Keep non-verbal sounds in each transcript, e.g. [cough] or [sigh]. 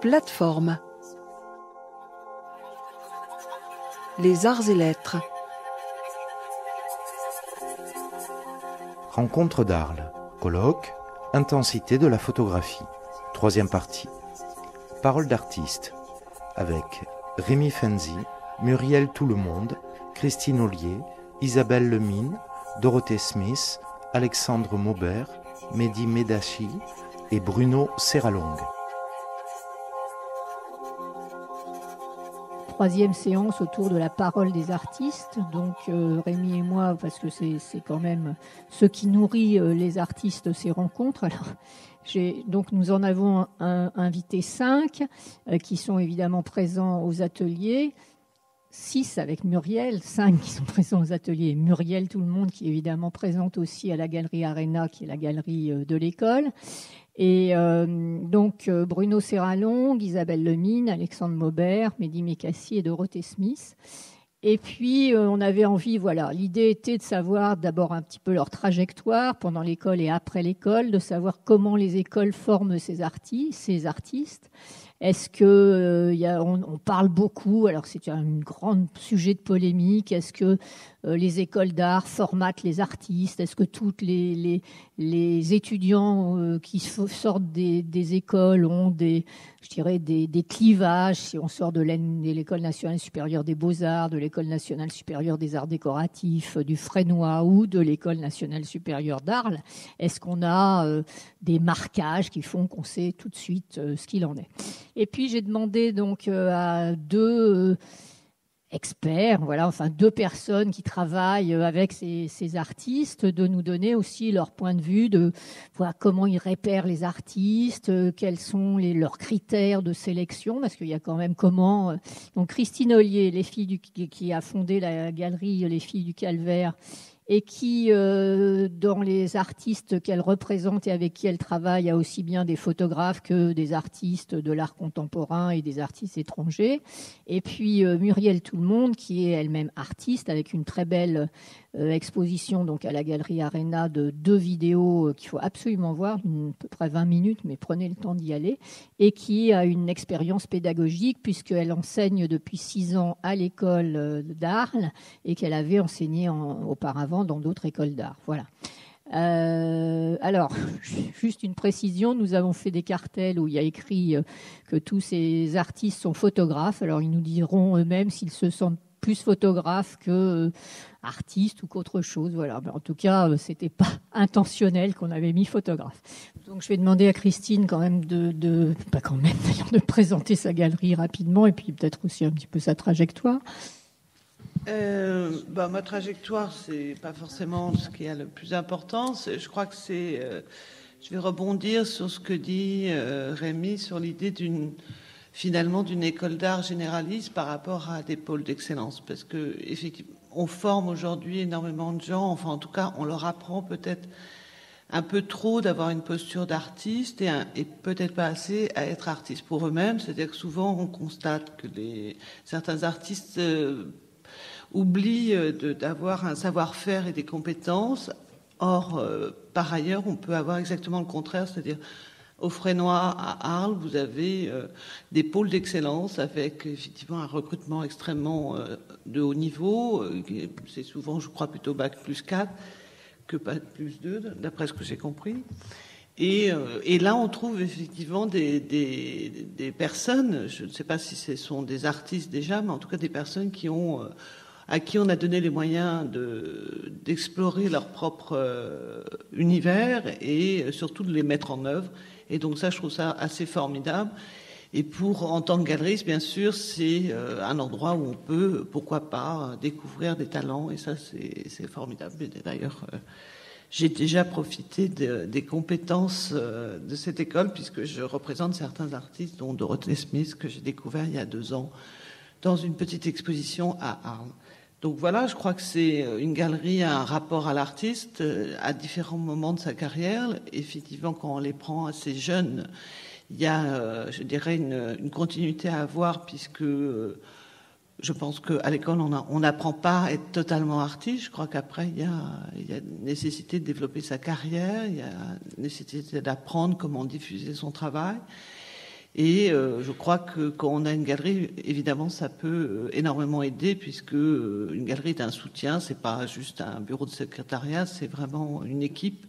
Plateforme. Les arts et lettres. Rencontre d'Arles. Colloque. Intensité de la photographie. Troisième partie. Parole d'artiste. Avec Rémi Fenzi, Muriel Tout le Monde, Christine Ollier, Isabelle Lemine, Dorothée Smith, Alexandre Maubert, Mehdi Medachi et Bruno Serralong. Troisième séance autour de la parole des artistes. Donc euh, Rémi et moi, parce que c'est quand même ce qui nourrit euh, les artistes, ces rencontres. Donc nous en avons invité cinq euh, qui sont évidemment présents aux ateliers. Six avec Muriel, cinq qui sont présents aux ateliers. Muriel, tout le monde qui est évidemment présente aussi à la galerie Arena, qui est la galerie de l'école. Et euh, donc euh, Bruno Serralong, Isabelle Lemine, Alexandre Maubert, Mehdi Mekassi et Dorothée Smith. Et puis euh, on avait envie, voilà, l'idée était de savoir d'abord un petit peu leur trajectoire pendant l'école et après l'école, de savoir comment les écoles forment ces artistes, est-ce que y a, on, parle beaucoup Alors c'est un grand sujet de polémique. Est-ce que les écoles d'art formatent les artistes Est-ce que toutes les, les étudiants euh, qui sortent des, écoles ont des, je dirais, des, clivages. Si on sort de l'école nationale supérieure des beaux-arts, de l'école nationale supérieure des arts décoratifs, du Frénois ou de l'école nationale supérieure d'Arles, est-ce qu'on a des marquages qui font qu'on sait tout de suite ce qu'il en est? Et puis j'ai demandé donc euh, à deux euh, experts, voilà, enfin deux personnes qui travaillent euh, avec ces, artistes, de nous donner aussi leur point de vue de voir comment ils repèrent les artistes, quels sont leurs critères de sélection, parce qu'il y a quand même comment. Donc Christine Ollier, les filles qui a fondé la galerie Les Filles du Calvaire, et qui, euh, dans les artistes qu'elle représente et avec qui elle travaille, a aussi bien des photographes que des artistes de l'art contemporain et des artistes étrangers. Et puis euh, Muriel Tout qui est elle-même artiste, avec une très belle euh, exposition donc à la galerie Arena de deux vidéos qu'il faut absolument voir, à peu près 20 minutes, mais prenez le temps d'y aller, et qui a une expérience pédagogique puisqu'elle enseigne depuis six ans à l'école d'Arles et qu'elle avait enseigné auparavant dans d'autres écoles d'art. Voilà. Euh, alors, [laughs] juste une précision, nous avons fait des cartels où il y a écrit euh, que tous ces artistes sont photographes. Alors, ils nous diront eux-mêmes s'ils se sentent plus photographes que euh, artistes ou qu'autre chose. Voilà. Mais en tout cas, c'était pas [laughs] intentionnel qu'on avait mis photographe. Donc, je vais demander à Christine quand même de, pas quand même de [laughs] présenter sa galerie rapidement et puis peut-être aussi un petit peu sa trajectoire. Euh, bah, ma trajectoire, c'est pas forcément ce qui est le plus important. Je crois que c'est. Euh, je vais rebondir sur ce que dit euh, Rémi sur l'idée d'une finalement d'une école d'art généraliste par rapport à des pôles d'excellence, parce que effectivement, on forme aujourd'hui énormément de gens. Enfin, en tout cas, on leur apprend peut-être un peu trop d'avoir une posture d'artiste et, peut-être pas assez à être artiste pour eux-mêmes. C'est-à-dire que souvent, on constate que certains artistes oublie euh, d'avoir un savoir-faire et des compétences. Or, euh, par ailleurs, on peut avoir exactement le contraire, c'est-à-dire au Frénois à Arles, vous avez euh, des pôles d'excellence avec effectivement un recrutement extrêmement de haut niveau. C'est souvent, je crois, plutôt bac plus 4 que pas plus 2, d'après ce que j'ai compris. Et, là, on trouve effectivement des, personnes, je ne sais pas si ce sont des artistes déjà, mais en tout cas des personnes qui ont à qui on a donné les moyens d'explorer leur propre euh, univers et euh, surtout de les mettre en œuvre. Et donc ça, je trouve ça assez formidable. Et pour, en tant que galeriste, bien sûr, c'est euh, un endroit où on peut, pourquoi pas, découvrir des talents. Et ça, c'est formidable. D'ailleurs, j'ai déjà profité des compétences de cette école puisque je représente certains artistes, dont Dorothée Smith, que j'ai découvert il y a deux ans dans une petite exposition à Arles. Donc voilà, je crois que c'est une galerie, un rapport à l'artiste euh, à différents moments de sa carrière. Effectivement, quand on les prend assez jeunes, il y a, euh, je dirais, une, continuité à avoir puisque euh, je pense qu'à l'école, on n'apprend pas à être totalement artiste. Je crois qu'après, il y, a, il y a nécessité de développer sa carrière, il y a nécessité d'apprendre comment diffuser son travail. Et euh, je crois que quand on a une galerie, évidemment, ça peut euh, énormément aider puisque euh, une galerie est un soutien, c'est pas juste un bureau de secrétariat, c'est vraiment une équipe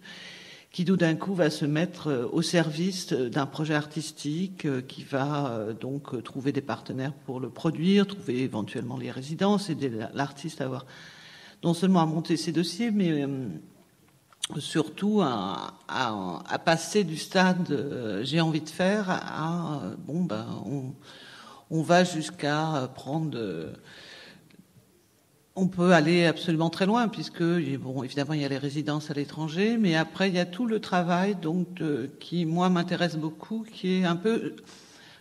qui tout d'un coup va se mettre au service d'un projet artistique, qui va donc trouver des partenaires pour le produire, trouver éventuellement les résidences, aider l'artiste à avoir non seulement à monter ses dossiers, mais surtout à, passer du stade euh, j'ai envie de faire à bon ben on, va jusqu'à prendre on peut aller absolument très loin puisque bon évidemment il y a les résidences à l'étranger mais après il y a tout le travail donc qui moi m'intéresse beaucoup qui est un peu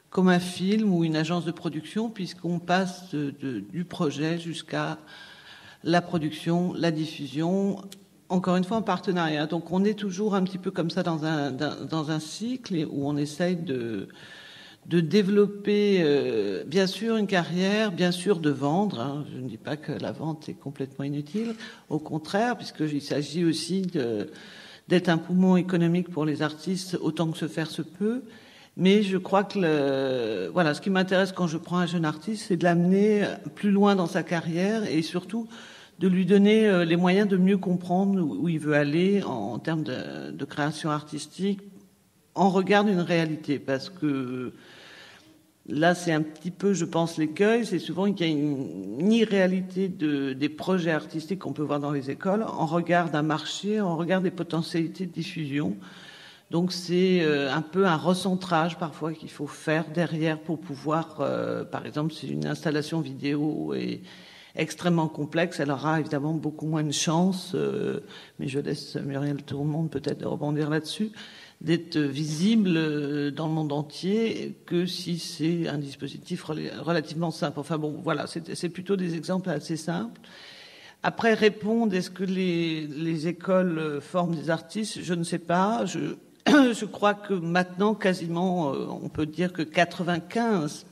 comme un film ou une agence de production puisqu'on passe du projet jusqu'à la production, la diffusion, encore une fois en partenariat. Donc on est toujours un petit peu comme ça dans un, dans un cycle où on essaye de, de développer, euh, bien sûr, une carrière, bien sûr, de vendre. Hein. Je ne dis pas que la vente est complètement inutile, au contraire, puisqu'il s'agit aussi d'être un poumon économique pour les artistes autant que se faire se peut. Mais je crois que le, voilà, ce qui m'intéresse quand je prends un jeune artiste, c'est de l'amener plus loin dans sa carrière et surtout de lui donner euh, les moyens de mieux comprendre où il veut aller en, termes de, création artistique en regard d'une réalité. Parce que là, c'est un petit peu, je pense, l'écueil. C'est souvent qu'il y a une irréalité de, des projets artistiques qu'on peut voir dans les écoles en regard d'un marché, en regard des potentialités de diffusion. Donc c'est euh, un peu un recentrage parfois qu'il faut faire derrière pour pouvoir, euh, par exemple, c'est une installation vidéo et extrêmement complexe. Elle aura évidemment beaucoup moins de chance, euh, mais je laisse Muriel tout le monde peut-être rebondir là-dessus, d'être visible euh, dans le monde entier que si c'est un dispositif relativement simple. Enfin bon, voilà, c'est plutôt des exemples assez simples. Après, répondre, est-ce que les, les, écoles euh, forment des artistes? Je ne sais pas. Je, [clears throat] je crois que maintenant, quasiment, on peut dire que 95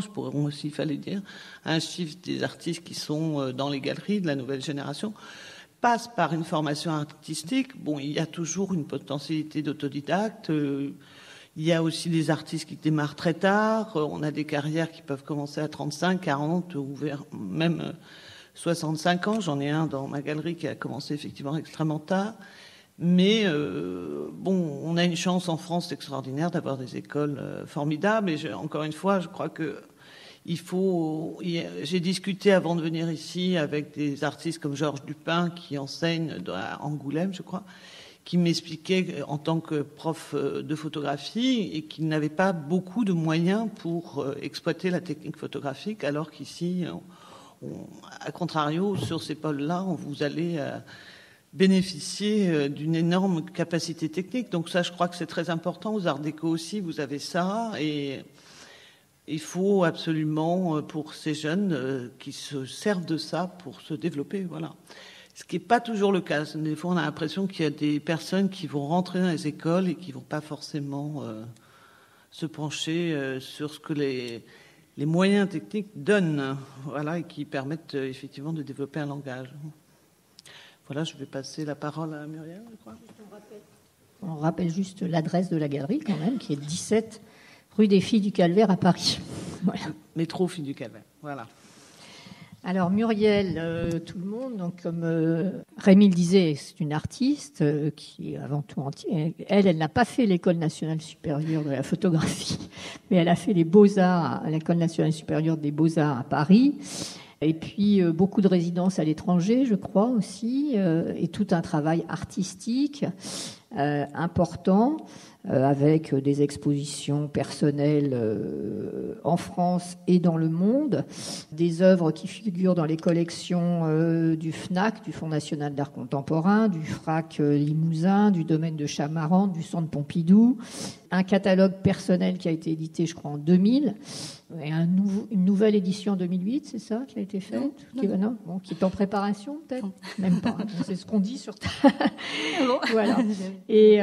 je pourrais aussi, fallait dire, un chiffre des artistes qui sont euh, dans les galeries de la nouvelle génération passe par une formation artistique. Bon, il y a toujours une potentialité d'autodidacte. Euh, il y a aussi des artistes qui démarrent très tard. Euh, on a des carrières qui peuvent commencer à 35, 40 ou même 65 ans. J'en ai un dans ma galerie qui a commencé effectivement extrêmement tard. Mais euh, bon, on a une chance en France extraordinaire d'avoir des écoles euh, formidables. Et encore une fois, je crois que il faut. J'ai discuté avant de venir ici avec des artistes comme Georges Dupin qui enseigne à Angoulême, je crois, qui m'expliquait en tant que prof euh, de photographie et qu'il n'avait pas beaucoup de moyens pour exploiter la technique photographique, alors qu'ici, à contrario, sur ces pôles-là, vous allez bénéficier euh, d'une énorme capacité technique. Donc ça, je crois que c'est très important. Aux Arts Déco aussi, vous avez ça. Et il faut absolument, euh, pour ces jeunes, euh, qui se servent de ça pour se développer. Voilà. Ce qui n'est pas toujours le cas. Des fois, on a l'impression qu'il y a des personnes qui vont rentrer dans les écoles et qui ne vont pas forcément se pencher sur ce que les, les moyens techniques donnent, voilà, et qui permettent effectivement de développer un langage. Voilà, je vais passer la parole à Muriel, je crois. On rappelle juste l'adresse de la galerie, quand même, qui est 17 rue des Filles du Calvaire à Paris. [laughs] Voilà. Métro Filles du Calvaire, voilà. Alors Muriel, euh, tout le monde, donc comme euh, Rémi le disait, c'est une artiste euh, qui avant tout entière. Elle, elle n'a pas fait l'école nationale supérieure de la photographie, [laughs] mais elle a fait les beaux-arts à l'école nationale supérieure des beaux-arts à Paris. Et puis euh, beaucoup de résidences à l'étranger, je crois aussi, euh, et tout un travail artistique euh, important. Avec des expositions personnelles en France et dans le monde, des œuvres qui figurent dans les collections du FNAC, du Fonds national d'art contemporain, du FRAC Limousin, du domaine de Chamaran, du Centre Pompidou, un catalogue personnel qui a été édité, je crois, en 2000, et un une nouvelle édition en 2008, c'est ça qui a été faite? Qui, qui, est en préparation peut-être? Même pas, c'est ce qu'on dit sur... [laughs] Ah [laughs] voilà. [laughs] Et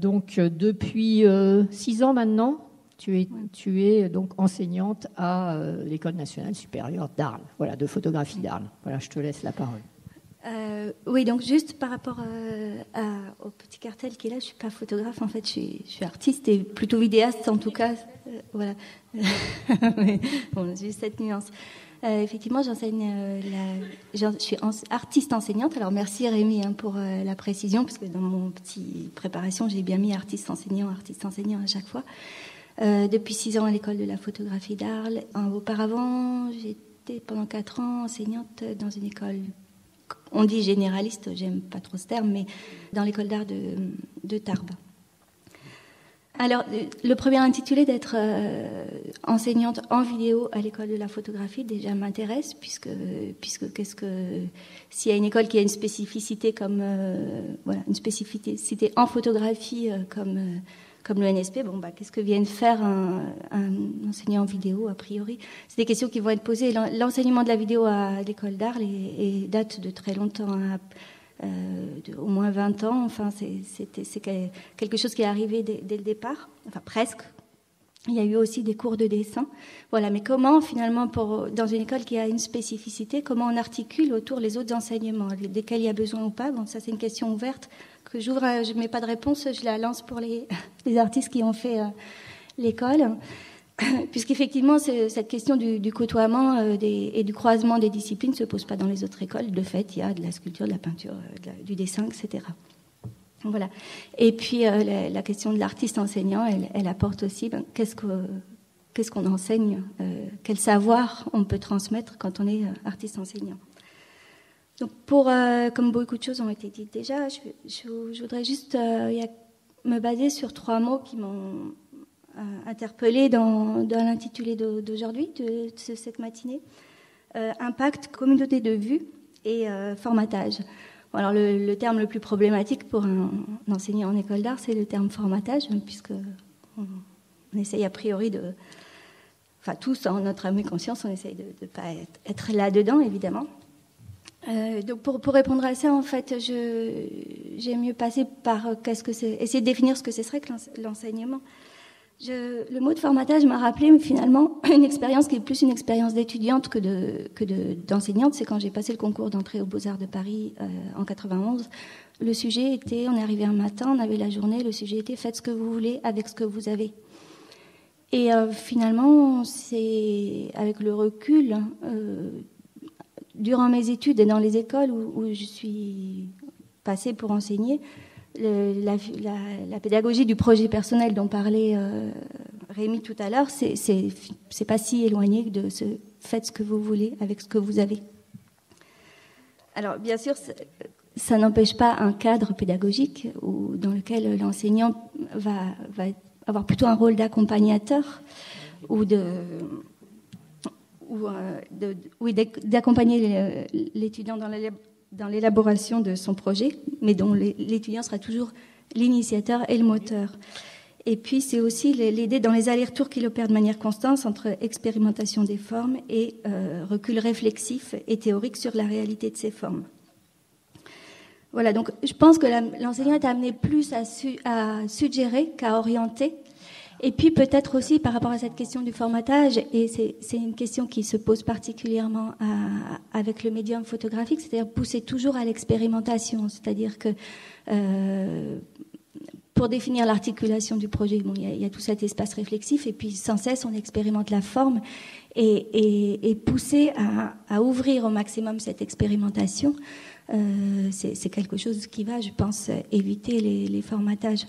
donc, donc euh, depuis euh, six ans maintenant, tu es, tu es donc enseignante à euh, l'École nationale supérieure d'Arles, voilà, de photographie d'Arles. Voilà, je te laisse la parole. Euh, oui, donc juste par rapport euh, au petit cartel qui est là, je suis pas photographe en fait, je suis, artiste et plutôt vidéaste en tout cas. Euh, voilà. [laughs] juste cette nuance. effectivement, j'enseigne, je suis artiste enseignante. Alors merci Rémi hein, pour la précision, parce que dans mon petit préparation, j'ai bien mis artiste enseignant, artiste enseignant à chaque fois. depuis six ans à l'école de la photographie d'Arles. Auparavant, j'étais pendant quatre ans enseignante dans une école on dit généraliste, j'aime pas trop ce terme, mais dans l'école d'art de, Tarbes. Alors, le premier intitulé d'être euh, enseignante en vidéo à l'école de la photographie déjà m'intéresse, puisque, puisque qu'est-ce que s'il y a une école qui a une spécificité comme euh, une spécificité en photographie euh, comme comme le NSP, bon, bah, qu'est-ce que viennent faire un, enseignant en vidéo, a priori? C'est des questions qui vont être posées. L'enseignement de la vidéo à l'école d'art date de très longtemps, hein, euh, au moins 20 ans. Enfin, c'est quelque chose qui est arrivé dès, le départ, enfin presque. Il y a eu aussi des cours de dessin. Voilà, mais comment finalement, dans une école qui a une spécificité, comment on articule autour les autres enseignements, desquels il y a besoin ou pas? Bon, ça c'est une question ouverte j'ouvre, je ne mets pas de réponse, je la lance pour les, [laughs] artistes qui ont fait euh, l'école. [coughs] Puisqu'effectivement, cette question du, côtoiement euh, et du croisement des disciplines ne se pose pas dans les autres écoles. De fait, il y a de la sculpture, de la peinture, euh, du dessin, etc. Voilà. Et puis, la, question de l'artiste enseignant, elle, apporte aussi ben, qu'est-ce qu'on enseigne, quel savoir on peut transmettre quand on est artiste enseignant? Donc pour, euh, comme beaucoup de choses ont été dites déjà, je, voudrais juste euh, me baser sur trois mots qui m'ont euh, interpellée dans, l'intitulé d'aujourd'hui, de, cette matinée. impact, communauté de vue et formatage. alors le, terme le plus problématique pour un, enseignant en école d'art, c'est le terme formatage, puisque on, essaye a priori de... Enfin tous, en notre âme et conscience, on essaye de ne pas être là-dedans, évidemment. Euh, donc pour, pour, répondre à ça, en fait, j'ai mieux passé par euh, qu'est-ce que c'est, essayer de définir ce que ce serait que l'enseignement. le mot de formatage m'a rappelé finalement [clears throat] une expérience qui est plus une expérience d'étudiante que de que d'enseignante. c'est quand j'ai passé le concours d'entrée aux Beaux Arts de Paris euh, en 91. Le sujet était, on est arrivé un matin, on avait la journée. Le sujet était faites ce que vous voulez avec ce que vous avez. Et finalement, c'est avec le recul, euh, durant mes études et dans les écoles où, je suis passée pour enseigner, la, pédagogie du projet personnel dont parlait euh, Rémi tout à l'heure, c'est pas si éloigné de ce faites ce que vous voulez avec ce que vous avez. Alors, bien sûr, ça, n'empêche pas un cadre pédagogique où, dans lequel l'enseignant va, va, avoir plutôt un rôle d'accompagnateur ou de ou, euh, d'accompagner l'étudiant dans l'élaboration de son projet, mais dont l'étudiant sera toujours l'initiateur et le moteur. Et puis, c'est aussi l'aider dans les allers-retours qu'il opère de manière constante entre expérimentation des formes et euh, recul réflexif et théorique sur la réalité de ces formes. Voilà, donc je pense que l'enseignant est amené plus à, à suggérer qu'à orienter et puis peut-être aussi par rapport à cette question du formatage, et c'est une question qui se pose particulièrement avec le médium photographique, c'est-à-dire pousser toujours à l'expérimentation, c'est-à-dire que euh, pour définir l'articulation du projet, bon, il, y a, tout cet espace réflexif, et puis sans cesse on expérimente la forme, et, pousser à, ouvrir au maximum cette expérimentation, euh, c'est quelque chose qui va, je pense, éviter les formatages.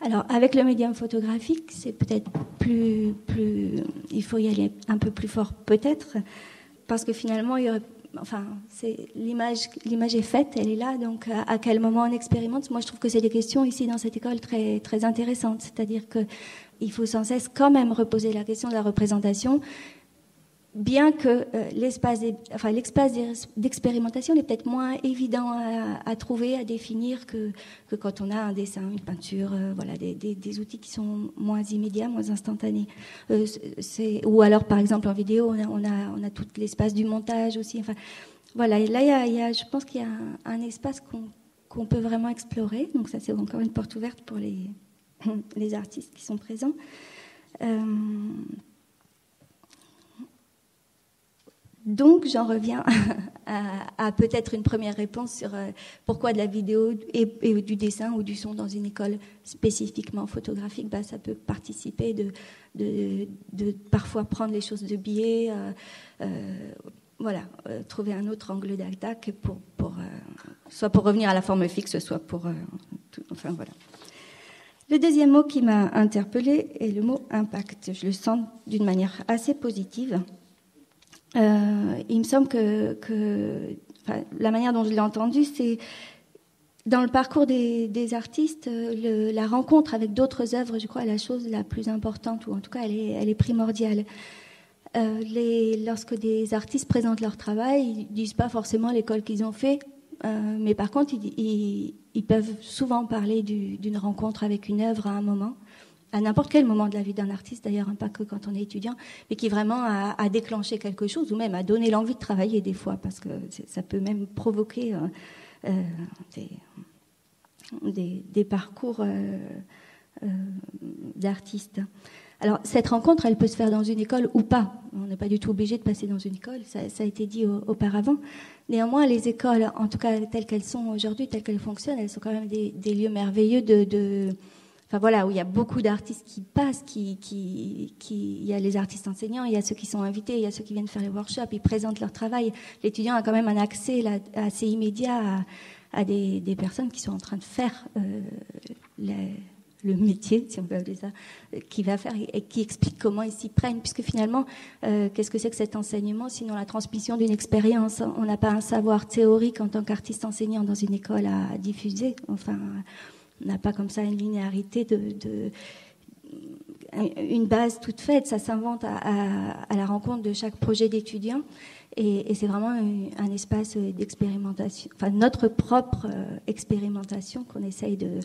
Alors, avec le médium photographique, c'est peut-être plus, plus, il faut y aller un peu plus fort, peut-être, parce que finalement, il y aurait, enfin, c'est l'image, l'image est faite, elle est là. Donc, à, quel moment on expérimente? Moi, je trouve que c'est des questions ici dans cette école très, très intéressantes. C'est-à-dire que il faut sans cesse quand même reposer la question de la représentation bien que euh, l'espace enfin, d'expérimentation est peut-être moins évident à, trouver, à définir que, quand on a un dessin, une peinture, euh, voilà, des, outils qui sont moins immédiats, moins instantanés. Euh, ou alors, par exemple, en vidéo, on a, tout l'espace du montage aussi. Enfin, voilà, là, il y a, je pense qu'il y a un, espace qu'on peut vraiment explorer. Donc ça, c'est encore une porte ouverte pour les [laughs] artistes qui sont présents. Donc j'en reviens [laughs] à, peut-être une première réponse sur euh, pourquoi de la vidéo et, du dessin ou du son dans une école spécifiquement photographique. Bah, ça peut participer de, parfois prendre les choses de biais, euh, euh, voilà, trouver un autre angle d'attaque pour, soit pour revenir à la forme fixe, soit pour, enfin voilà. Le deuxième mot qui m'a interpellé est le mot impact. Je le sens d'une manière assez positive. Euh, il me semble que, la manière dont je l'ai entendu, c'est dans le parcours des, artistes, la rencontre avec d'autres œuvres, je crois, est la chose la plus importante, ou en tout cas, elle est, primordiale. Euh, lorsque des artistes présentent leur travail, ils disent pas forcément l'école qu'ils ont fait, euh, mais par contre, ils, peuvent souvent parler d'une rencontre avec une œuvre à un moment à n'importe quel moment de la vie d'un artiste, d'ailleurs, hein, pas que quand on est étudiant, mais qui vraiment a, déclenché quelque chose, ou même a donné l'envie de travailler des fois, parce que ça peut même provoquer euh, euh, des, parcours euh, d'artistes. Alors, cette rencontre, elle peut se faire dans une école ou pas. On n'est pas du tout obligé de passer dans une école, ça, a été dit auparavant. Néanmoins, les écoles, en tout cas telles qu'elles sont aujourd'hui, telles qu'elles fonctionnent, elles sont quand même des, lieux merveilleux de Enfin voilà, où il y a beaucoup d'artistes qui passent, qui, qui, qui, il y a les artistes enseignants, il y a ceux qui sont invités, il y a ceux qui viennent faire les workshops, ils présentent leur travail. L'étudiant a quand même un accès là, assez immédiat à, des, des, personnes qui sont en train de faire euh, le métier, si on peut appeler ça, qui va faire et qui explique comment ils s'y prennent, puisque finalement, euh, qu'est-ce que c'est que cet enseignement, sinon la transmission d'une expérience On n'a pas un savoir théorique en tant qu'artiste enseignant dans une école à diffuser? Enfin n'a pas comme ça une linéarité une base toute faite. Ça s'invente à, la rencontre de chaque projet d'étudiant. Et, c'est vraiment un, espace d'expérimentation, enfin notre propre euh, expérimentation qu'on essaye de,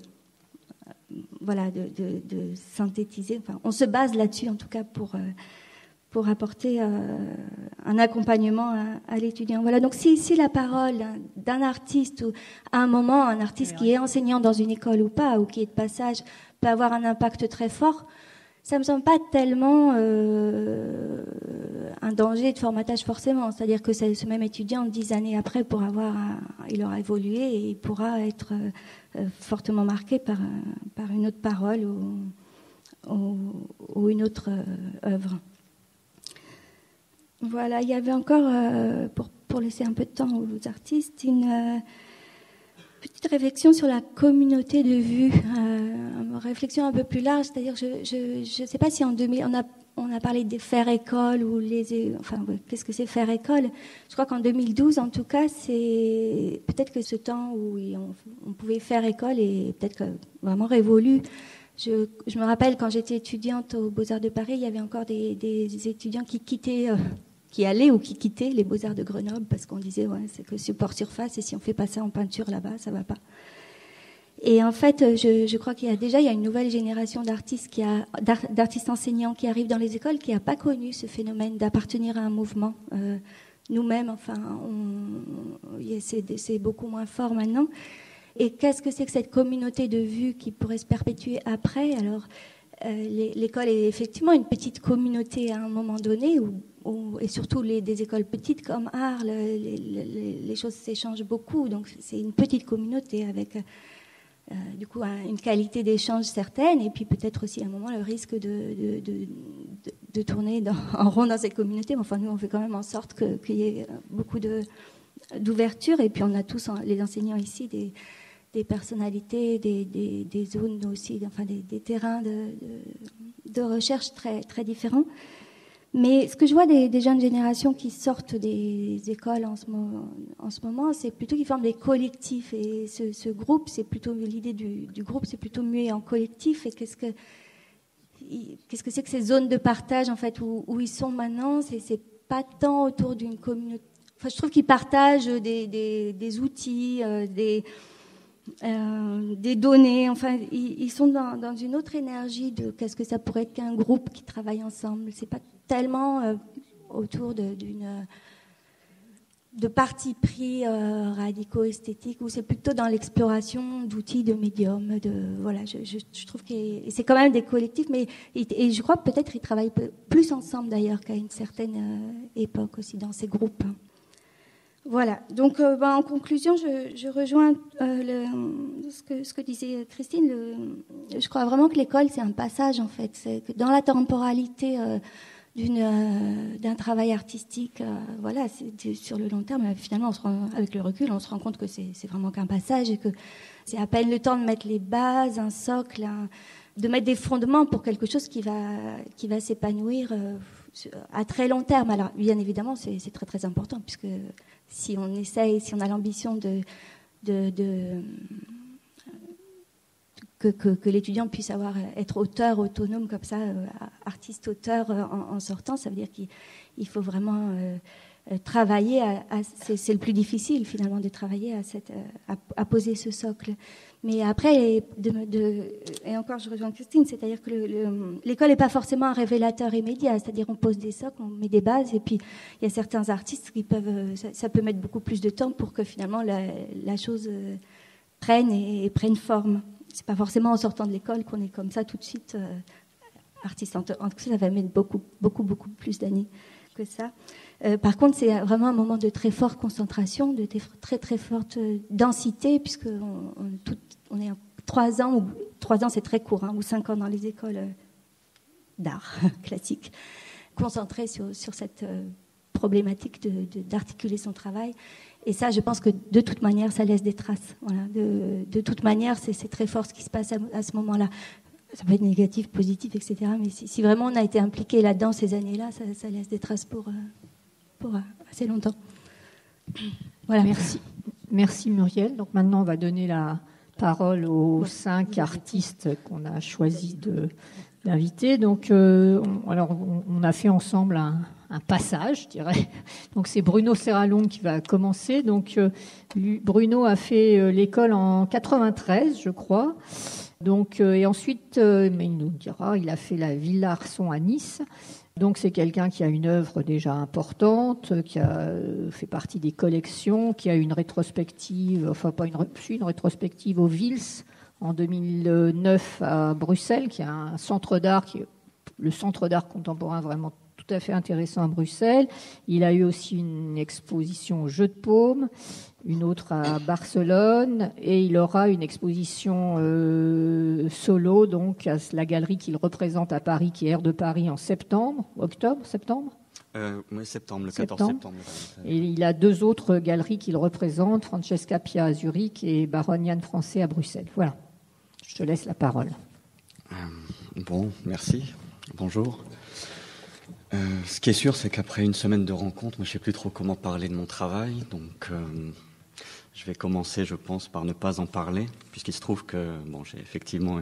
voilà, de, synthétiser. On se base là-dessus en tout cas pour, euh, pour apporter euh, un accompagnement à, l'étudiant. Voilà, donc si, la parole d'un artiste ou à un moment, un artiste qui est enseignant dans une école ou pas, ou qui est de passage, peut avoir un impact très fort, ça me semble pas tellement euh, un danger de formatage forcément. C'est-à-dire que ce même étudiant, dix années après, pour avoir, il aura évolué et il pourra être euh, fortement marqué par, une autre parole ou une autre œuvre. Voilà, il y avait encore, euh, pour, pour, laisser un peu de temps aux artistes, une euh, petite réflexion sur la communauté de vue, euh, une réflexion un peu plus large, c'est-à-dire je ne sais pas si en 2000, on a, on a parlé des faire école ou les, enfin qu'est-ce que c'est faire école Je crois qu'en 2012, en tout cas, c'est peut-être que ce temps où on, pouvait faire école est peut-être vraiment révolu. Je, je, me rappelle quand j'étais étudiante aux Beaux-Arts de Paris, il y avait encore des, des étudiants qui quittaient qui allaient ou qui quittaient les Beaux-Arts de Grenoble parce qu'on disait, ouais, c'est que support surface et si on fait pas ça en peinture là-bas, ça va pas. Et en fait, je, je crois qu'il y a déjà il y a une nouvelle génération d'artistes qui a d'artistes enseignants qui arrivent dans les écoles qui n'a pas connu ce phénomène d'appartenir à un mouvement. Euh, Nous-mêmes, enfin, c'est beaucoup moins fort maintenant. Et qu'est-ce que c'est que cette communauté de vue qui pourrait se perpétuer après? Alors, euh, l'école est effectivement une petite communauté à un moment donné où et surtout les, des écoles petites comme Arles, les, choses s'échangent beaucoup. Donc c'est une petite communauté avec euh, du coup une qualité d'échange certaine et puis peut-être aussi à un moment le risque de, de, de, tourner [laughs] en rond dans cette communauté. Mais enfin nous on fait quand même en sorte qu'il y ait beaucoup d'ouverture et puis on a tous les enseignants ici des, des personnalités, des, des, zones aussi, enfin des, des terrains de, de, recherche très, très différents. Mais ce que je vois des, jeunes générations qui sortent des écoles en ce, moment, en ce moment, c'est plutôt qu'ils forment des collectifs. Et ce, groupe, c'est plutôt l'idée du, groupe, c'est plutôt muet en collectif. Et qu'est-ce que c'est que ces zones de partage en fait où, ils sont maintenant? C'est pas tant autour d'une communauté. Enfin, je trouve qu'ils partagent des, des, outils, euh, des euh, des données. Enfin, ils, sont dans, une autre énergie de qu'est-ce que ça pourrait être qu'un groupe qui travaille ensemble. C'est pas tellement euh, autour d'une de partis pris euh, radicaux esthétiques ou c'est plutôt dans l'exploration d'outils, de médiums, de voilà. Je, trouve que c'est quand même des collectifs, mais et, je crois peut-être qu'ils travaillent plus ensemble d'ailleurs qu'à une certaine euh, époque aussi dans ces groupes. Voilà. Donc, euh, ben, en conclusion, je, rejoins le, ce, que, disait Christine. Je crois vraiment que l'école, c'est un passage en fait. Dans la temporalité euh, d'un travail artistique. Euh, voilà, sur le long terme, finalement, avec le recul, on se rend compte que c'est vraiment qu'un passage et que c'est à peine le temps de mettre les bases, un socle, de mettre des fondements pour quelque chose qui va, s'épanouir euh, à très long terme. Alors, bien évidemment, c'est très très important puisque si on essaye, si on a l'ambition de, de, que, l'étudiant puisse avoir, être auteur autonome comme ça, euh, artiste-auteur euh, en, sortant, ça veut dire qu'il faut vraiment euh, travailler. À, c'est le plus difficile finalement de travailler à, à, poser ce socle. Mais après, et encore je rejoins Christine, c'est-à-dire que l'école n'est pas forcément un révélateur immédiat, c'est-à-dire on pose des socles, on met des bases, et puis il y a certains artistes qui peuvent, ça, peut mettre beaucoup plus de temps pour que finalement la, chose prenne et prenne forme c'est pas forcément en sortant de l'école qu'on est comme ça tout de suite euh, artiste. En tout cas, ça va mettre beaucoup, beaucoup, beaucoup plus d'années que ça. Euh, par contre, c'est vraiment un moment de très forte concentration, de très, très forte euh, densité, puisque on, est trois ans, ou trois ans c'est très court, hein, ou cinq ans dans les écoles d'art [laughs] classique, concentré sur, cette problématique d'articuler son travail et ça, je pense que de toute manière, ça laisse des traces. Voilà. De, de, toute manière, c'est très fort ce qui se passe à, ce moment-là. Ça peut être négatif, positif, etc. Mais si, vraiment on a été impliqué là-dedans ces années-là, ça, ça, laisse des traces pour, euh, pour euh, assez longtemps. [clears throat] Voilà. Merci. Merci Muriel. Donc maintenant, on va donner la parole aux cinq artistes qu'on a choisi d'inviter. Donc, euh, alors, on, a fait ensemble un, un passage, je dirais. [laughs] Donc c'est Bruno Serralon qui va commencer. Donc euh, Bruno a fait euh, l'école en 93, je crois. Donc et ensuite, mais il nous dira, il a fait la Villa Arson à Nice. Donc c'est quelqu'un qui a une œuvre déjà importante, qui a fait partie des collections, qui a une rétrospective, enfin pas une, une rétrospective au Vils en 2009 à Bruxelles, qui a un centre d'art qui est le centre d'art contemporain vraiment tout à fait intéressant à Bruxelles. Il a eu aussi une exposition au Jeu de Paume, une autre à Barcelone, et il aura une exposition euh, solo, donc à la galerie qu'il représente à Paris, qui est Air de Paris, en septembre, octobre, septembre? Euh, oui, septembre, le 14 septembre. Et il a deux autres galeries qu'il représente, Francesca Pia à Zurich et Baronian Français à Bruxelles. Voilà. Je te laisse la parole. Euh, bon, merci. Bonjour. Euh, ce qui est sûr, c'est qu'après une semaine de rencontres, moi, je sais plus trop comment parler de mon travail, donc euh, je vais commencer, je pense, par ne pas en parler, puisqu'il se trouve que bon, j'ai effectivement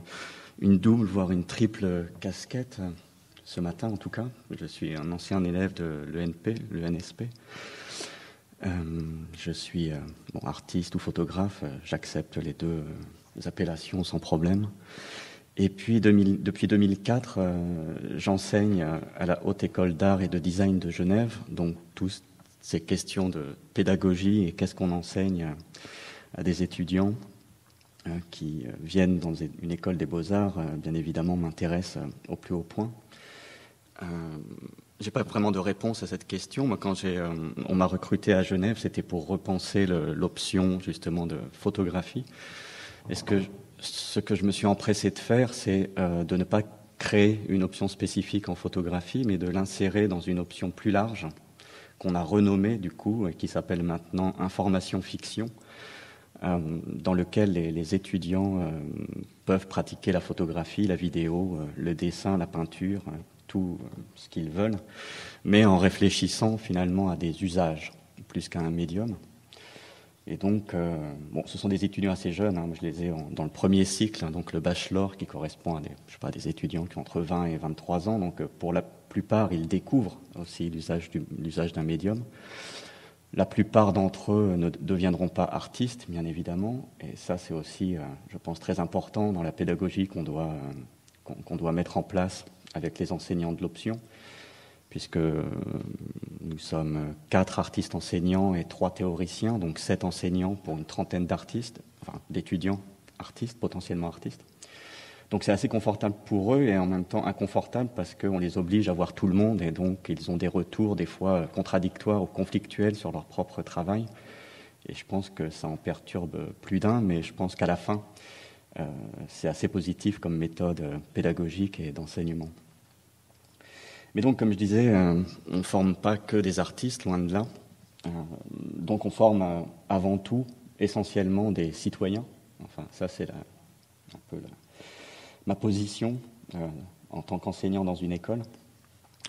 une double, voire une triple casquette ce matin, en tout cas. Je suis un ancien élève de l'ENP, l'ENSP. Euh, je suis bon, artiste ou photographe, j'accepte les deux appellations sans problème. Et puis depuis 2004, euh, j'enseigne à la Haute École d'Art et de Design de Genève, donc toutes ces questions de pédagogie et qu'est-ce qu'on enseigne à des étudiants euh, qui viennent dans une école des beaux-arts, euh, bien évidemment, m'intéressent au plus haut point. J'ai pas vraiment de réponse à cette question. Moi, quand on m'a recruté à Genève, c'était pour repenser l'option justement de photographie. Est-ce que ce que je me suis empressé de faire, c'est euh, de ne pas créer une option spécifique en photographie, mais de l'insérer dans une option plus large qu'on a renommée du coup et qui s'appelle maintenant information fiction, euh, dans lequel les, étudiants euh, peuvent pratiquer la photographie, la vidéo, le dessin, la peinture, tout ce qu'ils veulent, mais en réfléchissant finalement à des usages plus qu'à un médium. Et donc, euh, bon, ce sont des étudiants assez jeunes. Hein. je les ai dans le premier cycle, hein, donc le bachelor, qui correspond à des, je sais pas, des étudiants qui ont entre 20 et 23 ans. Donc, euh, pour la plupart, ils découvrent aussi l'usage d'un médium. La plupart d'entre eux ne deviendront pas artistes, bien évidemment. Et ça, c'est aussi, euh, je pense, très important dans la pédagogie qu'on doit, qu'on doit mettre en place avec les enseignants de l'option. Puisque nous sommes quatre artistes enseignants et trois théoriciens, donc sept enseignants pour une trentaine d'artistes, enfin d'étudiants artistes, potentiellement artistes. Donc c'est assez confortable pour eux et en même temps inconfortable parce qu'on les oblige à voir tout le monde et donc ils ont des retours des fois contradictoires ou conflictuels sur leur propre travail. Et je pense que ça en perturbe plus d'un, mais je pense qu'à la fin, euh, c'est assez positif comme méthode pédagogique et d'enseignement. Mais donc, comme je disais, euh, on ne forme pas que des artistes, loin de là. Euh, donc, on forme avant tout, essentiellement, des citoyens. Enfin, ça, c'est un peu ma position en tant qu'enseignant dans une école.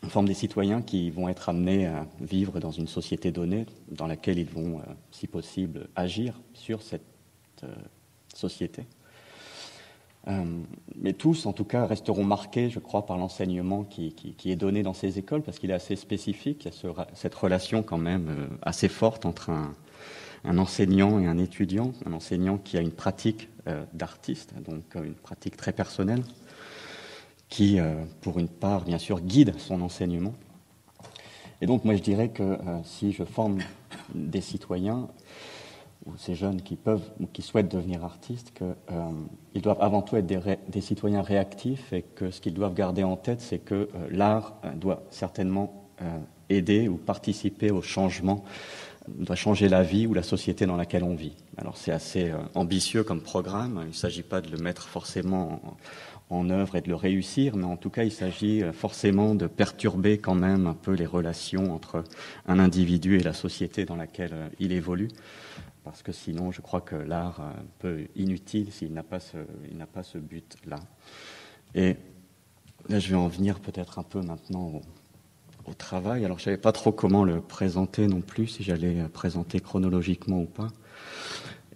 On forme des citoyens qui vont être amenés à vivre dans une société donnée, dans laquelle ils vont, si possible, agir sur cette société. Euh, mais tous, en tout cas, resteront marqués, je crois, par l'enseignement qui, est donné dans ces écoles, parce qu'il est assez spécifique. Il y a cette relation quand même euh, assez forte entre un, enseignant et un étudiant, un enseignant qui a une pratique euh, d'artiste, donc une pratique très personnelle, qui, pour une part, bien sûr, guide son enseignement. Et donc, moi, je dirais que si je forme des citoyens, ou ces jeunes qui peuvent ou qui souhaitent devenir artistes, qu'ils euh, doivent avant tout être des, citoyens réactifs et que ce qu'ils doivent garder en tête, c'est que euh, l'art euh, doit certainement aider ou participer au changement, doit changer la vie ou la société dans laquelle on vit. Alors c'est assez ambitieux comme programme, il ne s'agit pas de le mettre forcément en, en, œuvre et de le réussir, mais en tout cas il s'agit forcément de perturber quand même un peu les relations entre un individu et la société dans laquelle il évolue parce que sinon, je crois que l'art est un peu inutile s'il n'a pas ce, pas ce but-là. Et là, je vais en venir peut-être un peu maintenant au, travail. Alors, je ne savais pas trop comment le présenter non plus, si j'allais présenter chronologiquement ou pas.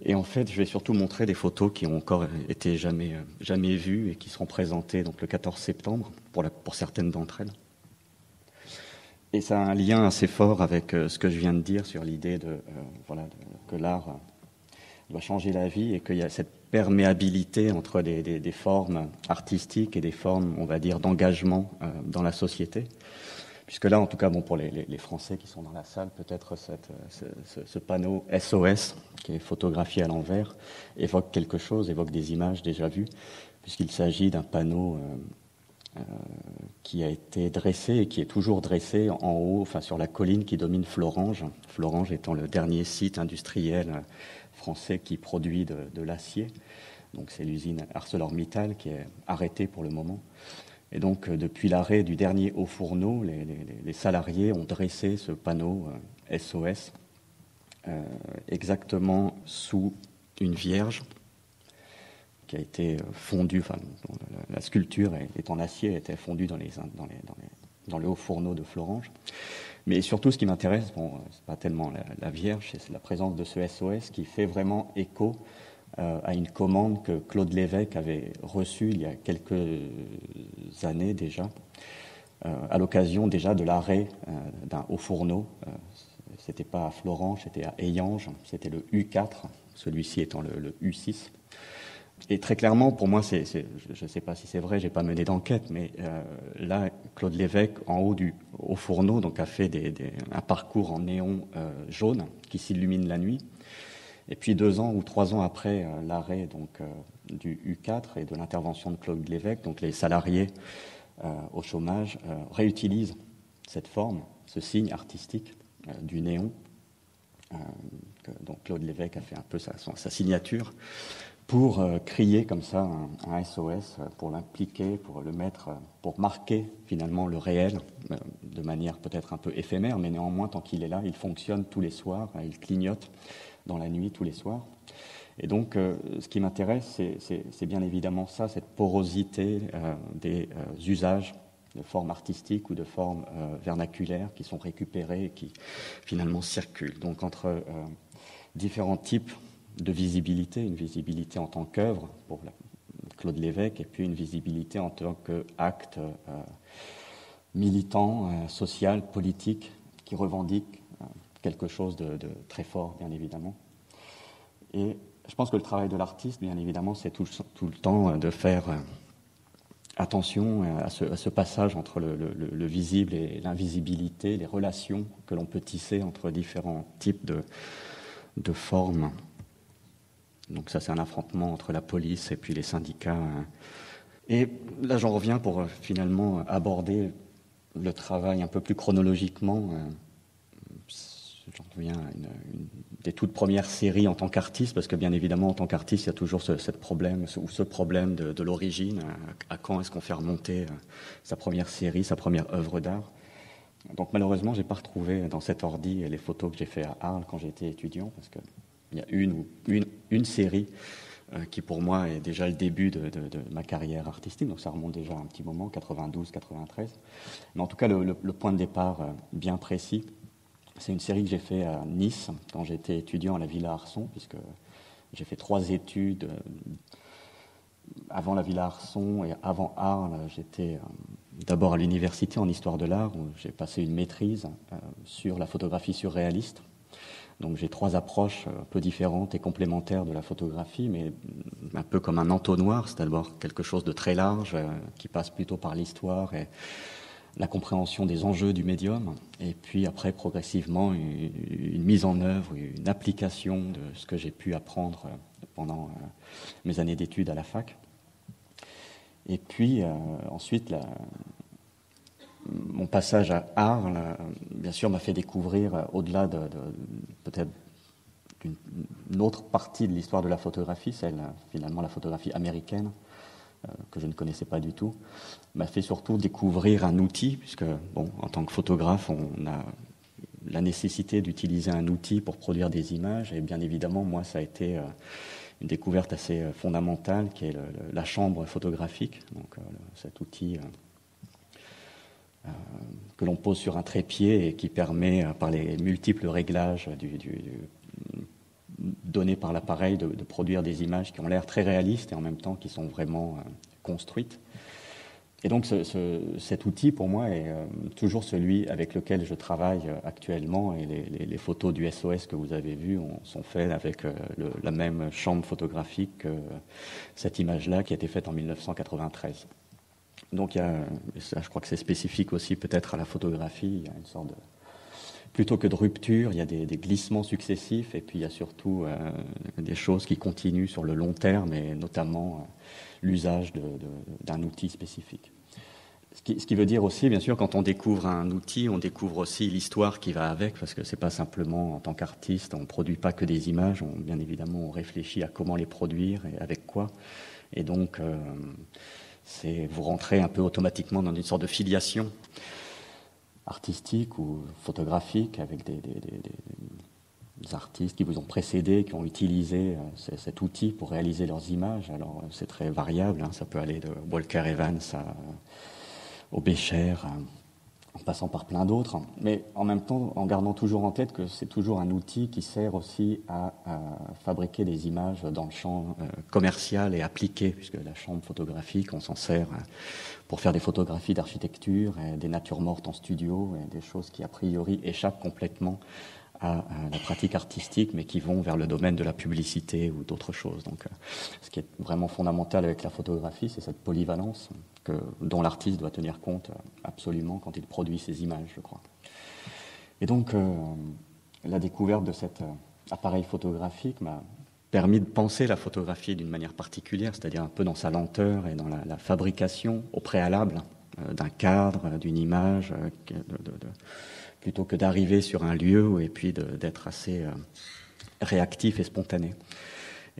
Et en fait, je vais surtout montrer des photos qui ont encore été jamais, jamais vues et qui seront présentées donc, le 14 septembre pour certaines d'entre elles. Et ça a un lien assez fort avec euh, ce que je viens de dire sur l'idée de, euh, voilà, que l'art euh, doit changer la vie et qu'il y a cette perméabilité entre des, formes artistiques et des formes, on va dire, d'engagement dans la société. Puisque là, en tout cas, bon, pour les, Français qui sont dans la salle, peut-être ce, panneau SOS, qui est photographié à l'envers, évoque quelque chose, évoque des images déjà vues, puisqu'il s'agit d'un panneau qui a été dressé et qui est toujours dressé en haut, enfin sur la colline qui domine Florange. Florange étant le dernier site industriel français qui produit de, l'acier. Donc c'est l'usine ArcelorMittal qui est arrêtée pour le moment. Et donc euh, depuis l'arrêt du dernier haut fourneau, les, salariés ont dressé ce panneau SOS euh, exactement sous une vierge qui a été fondue, enfin, la sculpture est en acier, a été fondue dans, les, dans, les, le haut fourneau de Florange. Mais surtout, ce qui m'intéresse, bon, c'est pas tellement la, Vierge, c'est la présence de ce SOS qui fait vraiment écho euh, à une commande que Claude Lévesque avait reçue il y a quelques années déjà, euh, à l'occasion déjà de l'arrêt euh, d'un haut fourneau. c'était pas à Florange, c'était à Eyange, c'était le U4, celui-ci étant le U6. Et très clairement, pour moi, je ne sais pas si c'est vrai, j'ai pas mené d'enquête, mais euh, là, Claude Lévesque, en haut du au fourneau, donc a fait un parcours en néon euh, jaune qui s'illumine la nuit. Et puis deux ans ou trois ans après euh, l'arrêt donc du U4 et de l'intervention de Claude Lévesque, donc les salariés au chômage réutilisent cette forme, ce signe artistique du néon. donc Claude Lévesque a fait un peu sa signature pour euh, crier comme ça un, SOS, euh, pour l'impliquer, pour le mettre, euh, pour marquer finalement le réel de manière peut-être un peu éphémère, mais néanmoins, tant qu'il est là, il fonctionne tous les soirs, il clignote dans la nuit tous les soirs. Et donc, ce qui m'intéresse, c'est bien évidemment ça, cette porosité des usages de formes artistiques ou de formes vernaculaires qui sont récupérées et qui finalement circulent. Donc, entre différents types de visibilité, une visibilité en tant qu'œuvre pour Claude Lévesque, et puis une visibilité en tant qu'acte euh, militant, euh, social, politique, qui revendique euh, quelque chose de, très fort, bien évidemment. Et je pense que le travail de l'artiste, bien évidemment, c'est tout, le temps de faire attention à ce, passage entre le, visible et l'invisibilité, les relations que l'on peut tisser entre différents types de, de formes. Donc ça, c'est un affrontement entre la police et puis les syndicats. Et là, j'en reviens pour euh, finalement aborder le travail un peu plus chronologiquement. Euh, j'en reviens à une, des toutes premières séries en tant qu'artiste, parce que bien évidemment, en tant qu'artiste, il y a toujours ce, problème, ce, ou ce problème de, l'origine. À, quand est-ce qu'on fait remonter euh, sa première série, sa première œuvre d'art Donc malheureusement, j'ai pas retrouvé dans cet ordi les photos que j'ai fait à Arles quand j'étais étudiant, parce qu'il y a une série euh, qui pour moi est déjà le début de, ma carrière artistique, donc ça remonte déjà un petit moment, 92, 93. Mais en tout cas, le, point de départ euh, bien précis, c'est une série que j'ai fait à Nice quand j'étais étudiant à la Villa Arson, puisque j'ai fait trois études euh, avant la Villa Arson et avant Arles. J'étais d'abord à l'université en histoire de l'art où j'ai passé une maîtrise sur la photographie surréaliste donc j'ai trois approches un peu différentes et complémentaires de la photographie, mais un peu comme un entonnoir, c'est d'abord quelque chose de très large euh, qui passe plutôt par l'histoire et la compréhension des enjeux du médium, et puis après progressivement une, mise en œuvre, une application de ce que j'ai pu apprendre euh, pendant euh, mes années d'études à la fac. Et puis ensuite la, mon passage à Arles, bien sûr, m'a fait découvrir, euh, au-delà de, peut-être d'une autre partie de l'histoire de la photographie, celle finalement la photographie américaine, euh, que je ne connaissais pas du tout, m'a fait surtout découvrir un outil, puisque, bon, en tant que photographe, on a la nécessité d'utiliser un outil pour produire des images, et bien évidemment, moi, ça a été euh, une découverte assez fondamentale, qui est la chambre photographique, donc cet outil que l'on pose sur un trépied et qui permet, euh, par les multiples réglages donnés par l'appareil, de, produire des images qui ont l'air très réalistes et en même temps qui sont vraiment euh, construites. Et donc cet outil, pour moi, est euh, toujours celui avec lequel je travaille actuellement. Et les, photos du SOS que vous avez vues sont faites avec la même chambre photographique que cette image-là qui a été faite en 1993. Donc, il y a, ça, je crois que c'est spécifique aussi peut-être à la photographie. Il y a une sorte de, plutôt que de rupture, il y a des, glissements successifs et puis il y a surtout euh, des choses qui continuent sur le long terme et notamment euh, l'usage d'un outil spécifique. Ce qui, veut dire aussi, bien sûr, quand on découvre un outil, on découvre aussi l'histoire qui va avec, parce que c'est pas simplement en tant qu'artiste, on ne produit pas que des images, on, bien évidemment, on réfléchit à comment les produire et avec quoi. Et donc, euh, c'est vous rentrez un peu automatiquement dans une sorte de filiation artistique ou photographique avec des, artistes qui vous ont précédé, qui ont utilisé euh, cet outil pour réaliser leurs images. Alors euh, c'est très variable, hein. ça peut aller de Walker Evans au Bécher, en passant par plein d'autres, mais en même temps en gardant toujours en tête que c'est toujours un outil qui sert aussi à, fabriquer des images dans le champ euh, commercial et appliqué, puisque la chambre photographique, on s'en sert euh, pour faire des photographies d'architecture, des natures mortes en studio, des choses qui a priori échappent complètement à, la pratique artistique, mais qui vont vers le domaine de la publicité ou d'autres choses. Donc, euh, ce qui est vraiment fondamental avec la photographie, c'est cette polyvalence dont l'artiste doit tenir compte euh, absolument quand il produit ses images, je crois. Et donc, euh, la découverte de cet appareil photographique m'a permis de penser la photographie d'une manière particulière, c'est-à-dire un peu dans sa lenteur et dans la, fabrication au préalable d'un cadre, d'une image, plutôt que d'arriver sur un lieu et puis d'être assez euh, réactif et spontané.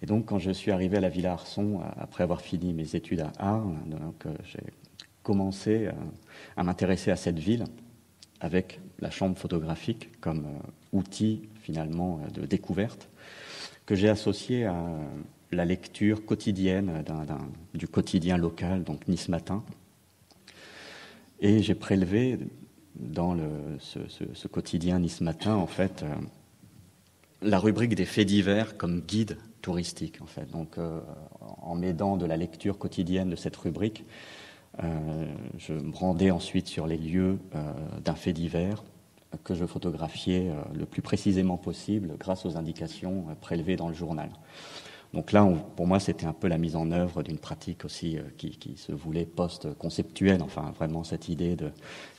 Et donc, quand je suis arrivé à la Villa Arson, après avoir fini mes études à Arles, donc, euh, j'ai commencé euh, à m'intéresser à cette ville avec la chambre photographique comme outil finalement de découverte que j'ai associé à la lecture quotidienne du quotidien local, donc Nice Matin. Et j'ai prélevé dans ce, quotidien Nice Matin, en fait, euh, la rubrique des faits divers comme guide touristique, en fait. Donc, euh, en m'aidant de la lecture quotidienne de cette rubrique, euh, je me rendais ensuite sur les lieux d'un fait divers que je photographiais le plus précisément possible grâce aux indications prélevées dans le journal. Donc là, pour moi, c'était un peu la mise en œuvre d'une pratique aussi qui, se voulait post-conceptuelle, enfin vraiment cette idée de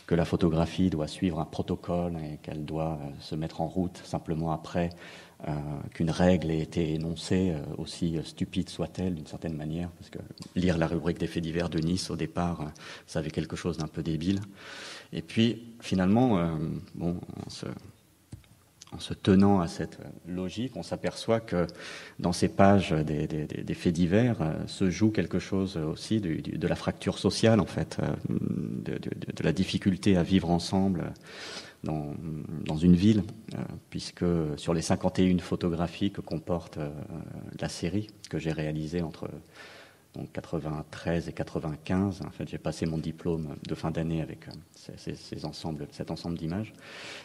que la photographie doit suivre un protocole et qu'elle doit se mettre en route simplement après euh, qu'une règle ait été énoncée, euh, aussi stupide soit-elle d'une certaine manière, parce que lire la rubrique des faits divers de Nice au départ, euh, ça avait quelque chose d'un peu débile. Et puis finalement, bon, en se, en se, tenant à cette logique, on s'aperçoit que dans ces pages des, faits divers se joue quelque chose aussi de, la fracture sociale, en fait, de la difficulté à vivre ensemble dans, une ville, euh, puisque sur les 51 photographies que comporte euh, la série que j'ai réalisée entre donc 93 et 95. En fait, j'ai passé mon diplôme de fin d'année avec euh, ces, ensembles, cet ensemble d'images.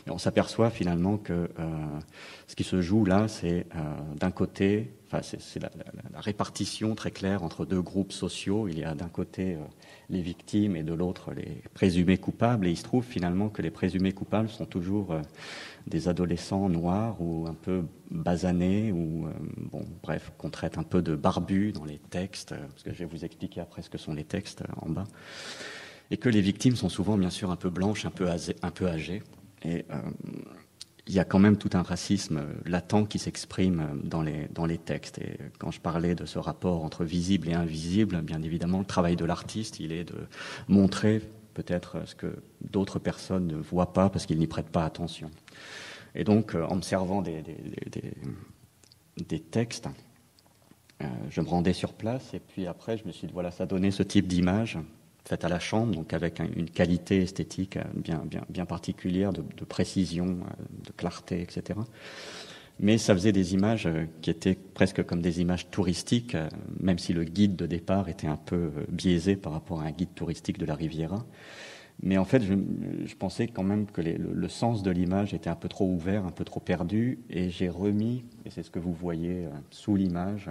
On s'aperçoit finalement que ce qui se joue là, c'est d'un côté, c'est la, répartition très claire entre deux groupes sociaux. Il y a d'un côté les victimes et de l'autre les présumés coupables. Et il se trouve finalement que les présumés coupables sont toujours des adolescents noirs ou un peu basanés ou euh, bon bref qu'on traite un peu de barbus dans les textes parce que je vais vous expliquer après ce que sont les textes euh, en bas et que les victimes sont souvent bien sûr un peu blanches un peu un peu âgées et euh, il y a quand même tout un racisme latent qui s'exprime dans les, dans les textes. Et quand je parlais de ce rapport entre visible et invisible, bien évidemment, le travail de l'artiste, il est de montrer peut-être ce que d'autres personnes ne voient pas parce qu'ils n'y prêtent pas attention. Et donc, euh, en me servant des, des, textes, euh, je me rendais sur place et puis après, je me suis dit, voilà, ça donnait ce type d'image faite à la chambre, donc avec une qualité esthétique bien, bien, bien particulière, de, précision, euh, de clarté, etc. Mais ça faisait des images qui étaient presque comme des images touristiques, même si le guide de départ était un peu biaisé par rapport à un guide touristique de la Riviera. Mais en fait, je, pensais quand même que le, sens de l'image était un peu trop ouvert, un peu trop perdu, et j'ai remis, et c'est ce que vous voyez euh, sous l'image,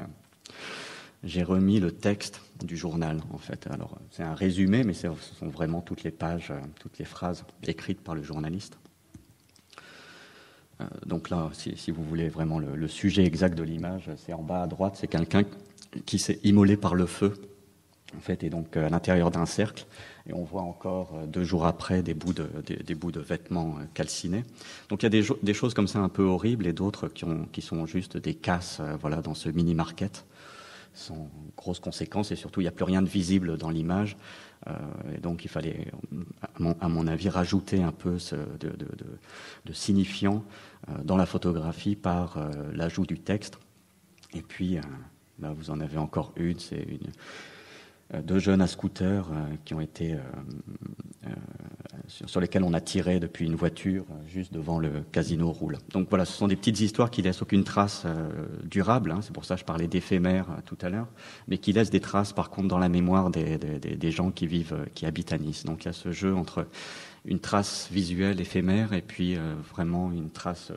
j'ai remis le texte du journal, en fait. Alors, c'est un résumé, mais ce sont vraiment toutes les pages, euh, toutes les phrases écrites par le journaliste. Euh, donc là, si, vous voulez vraiment le, sujet exact de l'image, c'est en bas à droite, c'est quelqu'un qui s'est immolé par le feu, en fait, et donc à l'intérieur d'un cercle. Et on voit encore euh, deux jours après des bouts de, vêtements euh, calcinés. Donc il y a des, choses comme ça un peu horribles et d'autres qui, qui sont juste des casses euh, voilà, dans ce mini-market sans grosses conséquences et surtout il n'y a plus rien de visible dans l'image. et donc il fallait, à mon, avis, rajouter un peu de, signifiant dans la photographie par l'ajout du texte. Et puis, là vous en avez encore une, c'est une, euh, deux jeunes à scooter euh, qui ont été euh, sur, lesquels on a tiré depuis une voiture juste devant le casino roule. Donc voilà, ce sont des petites histoires qui laissent aucune trace durable. Hein, c'est pour ça que je parlais d'éphémère tout à l'heure, mais qui laissent des traces par contre dans la mémoire des, des, des, gens qui vivent, qui habitent à Nice. Donc il y a ce jeu entre une trace visuelle éphémère et puis vraiment une trace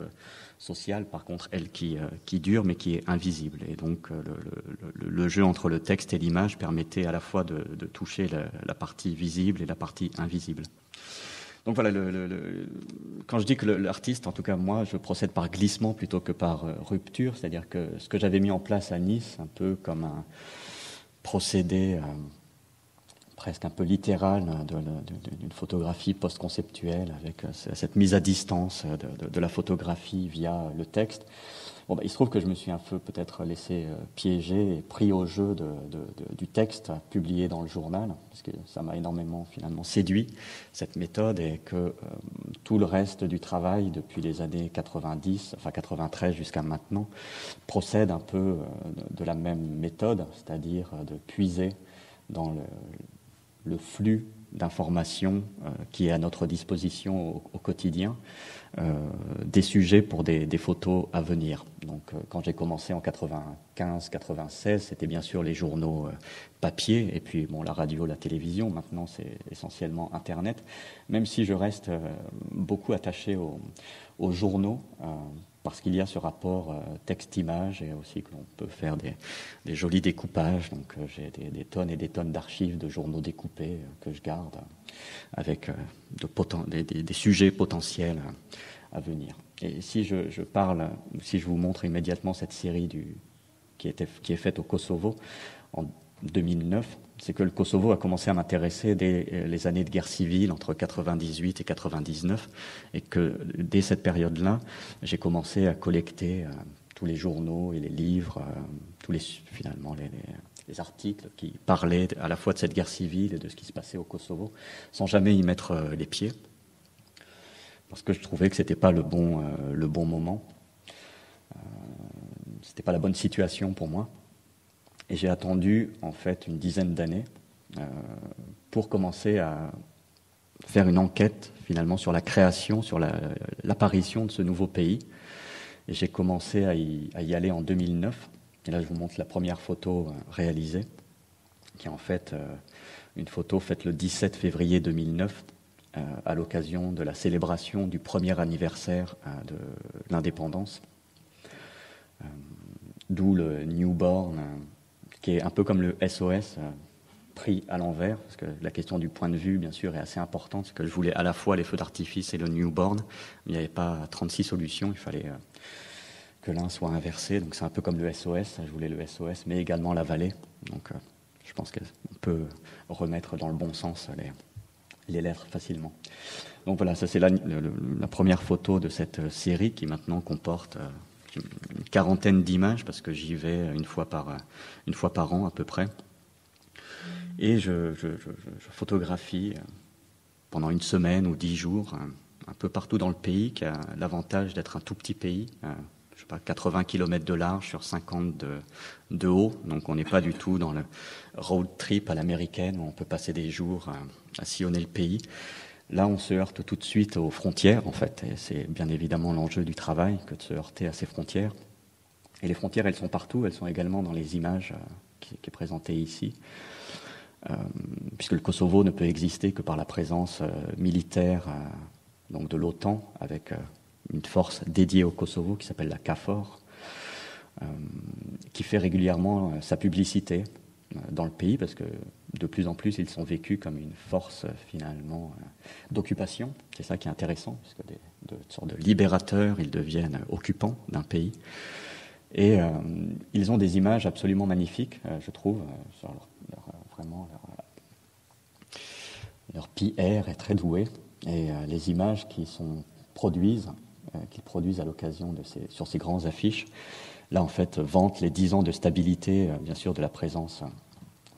sociale, par contre, elle qui, euh, qui dure mais qui est invisible. Et donc euh, le, jeu entre le texte et l'image permettait à la fois de, toucher la, partie visible et la partie invisible. Donc voilà, quand je dis que l'artiste, en tout cas moi, je procède par glissement plutôt que par euh, rupture, c'est-à-dire que ce que j'avais mis en place à Nice, un peu comme un procédé presque un peu littéral hein, d'une photographie post-conceptuelle avec euh, cette mise à distance euh, de, la photographie via le texte. Bon, bah, il se trouve que je me suis un peu peut-être laissé euh, piéger et pris au jeu du texte publié dans le journal, parce que ça m'a énormément finalement séduit, cette méthode, et que tout le reste du travail depuis les années 90, enfin 93 jusqu'à maintenant, procède un peu de la même méthode, c'est-à-dire de puiser dans le, le flux d'informations euh, qui est à notre disposition au, quotidien, euh, des sujets pour des, photos à venir. Donc, euh, quand j'ai commencé en 95-96, c'était bien sûr les journaux papier et puis bon la radio, la télévision. Maintenant, c'est essentiellement Internet. Même si je reste beaucoup attaché aux journaux parce qu'il y a ce rapport euh, texte-image et aussi que l'on peut faire des, jolis découpages. Donc euh, j'ai des, tonnes et des tonnes d'archives de journaux découpés euh, que je garde avec de des, sujets potentiels à venir. Et si je, parle, si je vous montre immédiatement cette série qui, était, qui est faite au Kosovo en 2009, c'est que le Kosovo a commencé à m'intéresser dès les années de guerre civile entre 98 et 99, et que dès cette période-là, j'ai commencé à collecter tous les journaux et les livres, tous les finalement les, les, articles qui parlaient à la fois de cette guerre civile et de ce qui se passait au Kosovo, sans jamais y mettre les pieds parce que je trouvais que c'était pas le bon, euh, le bon moment. Euh, c'était pas la bonne situation pour moi. Et j'ai attendu en fait une dizaine d'années euh, pour commencer à faire une enquête finalement sur la création, sur l'apparition de ce nouveau pays. Et j'ai commencé à y, aller en 2009. Et là, je vous montre la première photo réalisée, qui est en fait une photo faite le 17 février 2009 euh, à l'occasion de la célébration du premier anniversaire euh, de l'indépendance. Euh, d'où le newborn, qui est un peu comme le SOS, pris à l'envers, parce que la question du point de vue, bien sûr, est assez importante, parce que je voulais à la fois les feux d'artifice et le newborn, il n'y avait pas 36 solutions, il fallait que l'un soit inversé, donc c'est un peu comme le SOS, je voulais le SOS, mais également la vallée, donc je pense qu'on peut remettre dans le bon sens les, les lettres facilement. Donc voilà, ça c'est la, première photo de cette euh, série qui maintenant comporte euh, une quarantaine d'images parce que j'y vais une fois par une fois par an à peu près. Et je, photographie pendant une semaine ou dix jours un peu partout dans le pays, qui a l'avantage d'être un tout petit pays, je sais pas, 80 km de large sur 50 de, de haut. Donc on n'est pas du tout dans le road trip à l'américaine où on peut passer des jours à sillonner le pays. Là, on se heurte tout de suite aux frontières, en fait, et c'est bien évidemment l'enjeu du travail que de se heurter à ces frontières. Et les frontières, elles sont partout, elles sont également dans les images euh, qui, est présentées ici, euh, puisque le Kosovo ne peut exister que par la présence euh, militaire donc de l'OTAN, avec une force dédiée au Kosovo qui s'appelle la CAFOR, qui fait régulièrement sa publicité dans le pays, parce que de plus en plus, ils sont vécus comme une force finalement euh, d'occupation. C'est ça qui est intéressant, puisque des, de sortes de libérateurs, ils deviennent occupants d'un pays. Et euh, ils ont des images absolument magnifiques, euh, je trouve, leur, vraiment leur, PR est très doué. Et les images qui sont produisent, qu'ils produisent à l'occasion de ces, sur ces grandes affiches, là en fait vantent les dix ans de stabilité, bien sûr, de la présence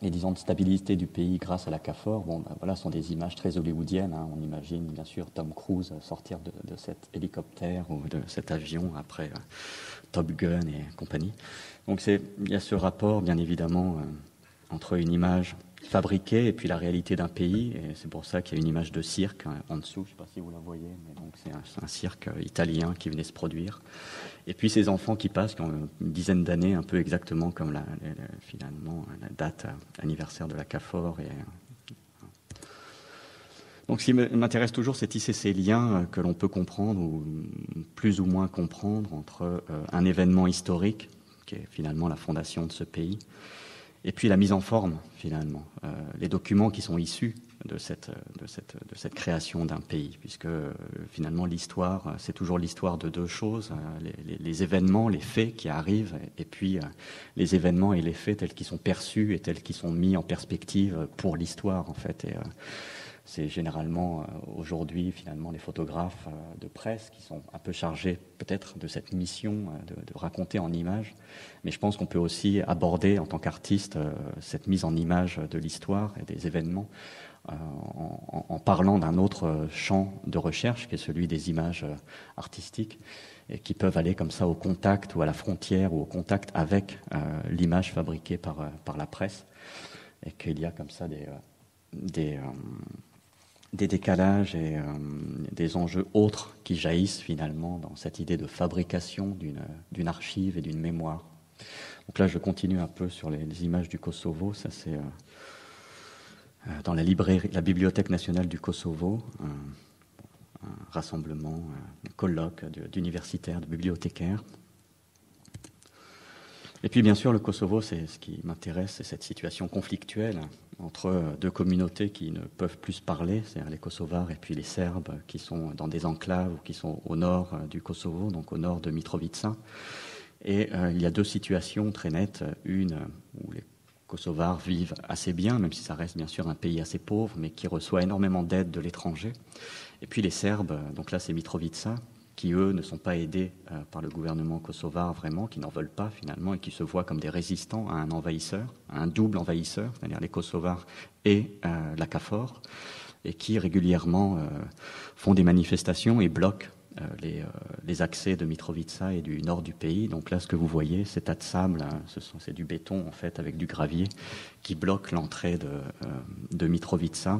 et disons de stabilité du pays grâce à la CAFOR, bon, ben, voilà, sont des images très hollywoodiennes. Hein. On imagine bien sûr Tom Cruise sortir de, cet hélicoptère ou de cet avion après euh, Top Gun et compagnie. Donc il y a ce rapport, bien évidemment, euh, entre une image fabriquée et puis la réalité d'un pays. Et c'est pour ça qu'il y a une image de cirque hein, en dessous. Je ne sais pas si vous la voyez, mais donc c'est un, cirque euh, italien qui venait se produire. Et puis ces enfants qui passent, qui ont une dizaine d'années, un peu exactement comme la, finalement la date anniversaire de la CAFOR. Et, euh, donc ce qui m'intéresse toujours, c'est tisser ces liens euh, que l'on peut comprendre ou plus ou moins comprendre entre euh, un événement historique, qui est finalement la fondation de ce pays, et puis la mise en forme, finalement, les documents qui sont issus de cette, de cette, de cette création d'un pays, puisque euh, finalement l'histoire, c'est toujours l'histoire de deux choses, euh, les, événements, les faits qui arrivent, et puis euh, les événements et les faits tels qu'ils sont perçus et tels qu'ils sont mis en perspective pour l'histoire, en fait. C'est généralement aujourd'hui finalement les photographes de presse qui sont un peu chargés peut-être de cette mission de, de, raconter en images. Mais je pense qu'on peut aussi aborder en tant qu'artiste cette mise en image de l'histoire et des événements euh, en, parlant d'un autre champ de recherche qui est celui des images euh, artistiques et qui peuvent aller comme ça au contact ou à la frontière ou au contact avec euh, l'image fabriquée par, par la presse et qu'il y a comme ça des, des, des décalages et des enjeux autres qui jaillissent finalement dans cette idée de fabrication d'une archive et d'une mémoire. Donc là, je continue un peu sur les, images du Kosovo. Ça, c'est euh, dans la, librairie, la Bibliothèque nationale du Kosovo, un, rassemblement, un colloque d'universitaires, de bibliothécaires. Et puis bien sûr, le Kosovo, c'est ce qui m'intéresse, c'est cette situation conflictuelle entre deux communautés qui ne peuvent plus se parler, c'est-à-dire les Kosovars et puis les Serbes qui sont dans des enclaves ou qui sont au nord du Kosovo, donc au nord de Mitrovica. Et il y a deux situations très nettes. Une où les Kosovars vivent assez bien, même si ça reste bien sûr un pays assez pauvre, mais qui reçoit énormément d'aide de l'étranger. Et puis les Serbes, donc là c'est Mitrovica, qui eux ne sont pas aidés euh, par le gouvernement kosovar vraiment, qui n'en veulent pas finalement et qui se voient comme des résistants à un envahisseur, à un double envahisseur, c'est-à-dire les Kosovars et euh, la CAFOR, et qui régulièrement euh, font des manifestations et bloquent les, les, accès de Mitrovica et du nord du pays. Donc là, ce que vous voyez, ces tas de sable, hein, c'est du béton en fait avec du gravier qui bloque l'entrée de, de Mitrovica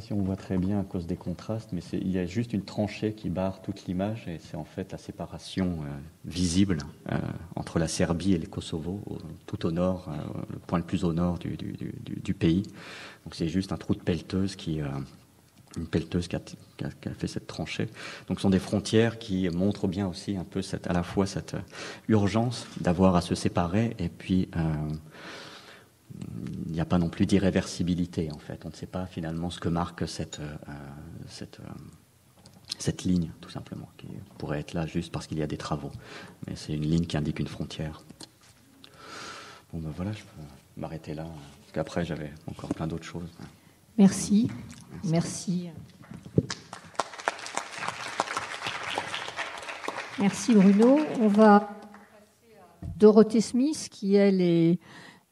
si on voit très bien à cause des contrastes, mais il y a juste une tranchée qui barre toute l'image et c'est en fait la séparation euh, visible euh, entre la Serbie et les Kosovo, tout au nord, euh, le point le plus au nord du, pays. Donc c'est juste un trou de pelleteuse qui une pelleteuse qui, a, fait cette tranchée. Donc ce sont des frontières qui montrent bien aussi un peu cette, à la fois cette urgence d'avoir à se séparer et puis il n'y a pas non plus d'irréversibilité en fait. On ne sait pas finalement ce que marque cette, euh, cette, euh, cette ligne, tout simplement, qui pourrait être là juste parce qu'il y a des travaux. Mais c'est une ligne qui indique une frontière. Bon ben voilà, je peux m'arrêter là, parce qu'après j'avais encore plein d'autres choses. Merci. Merci. Merci Bruno. On va passer à Dorothée Smith, qui elle est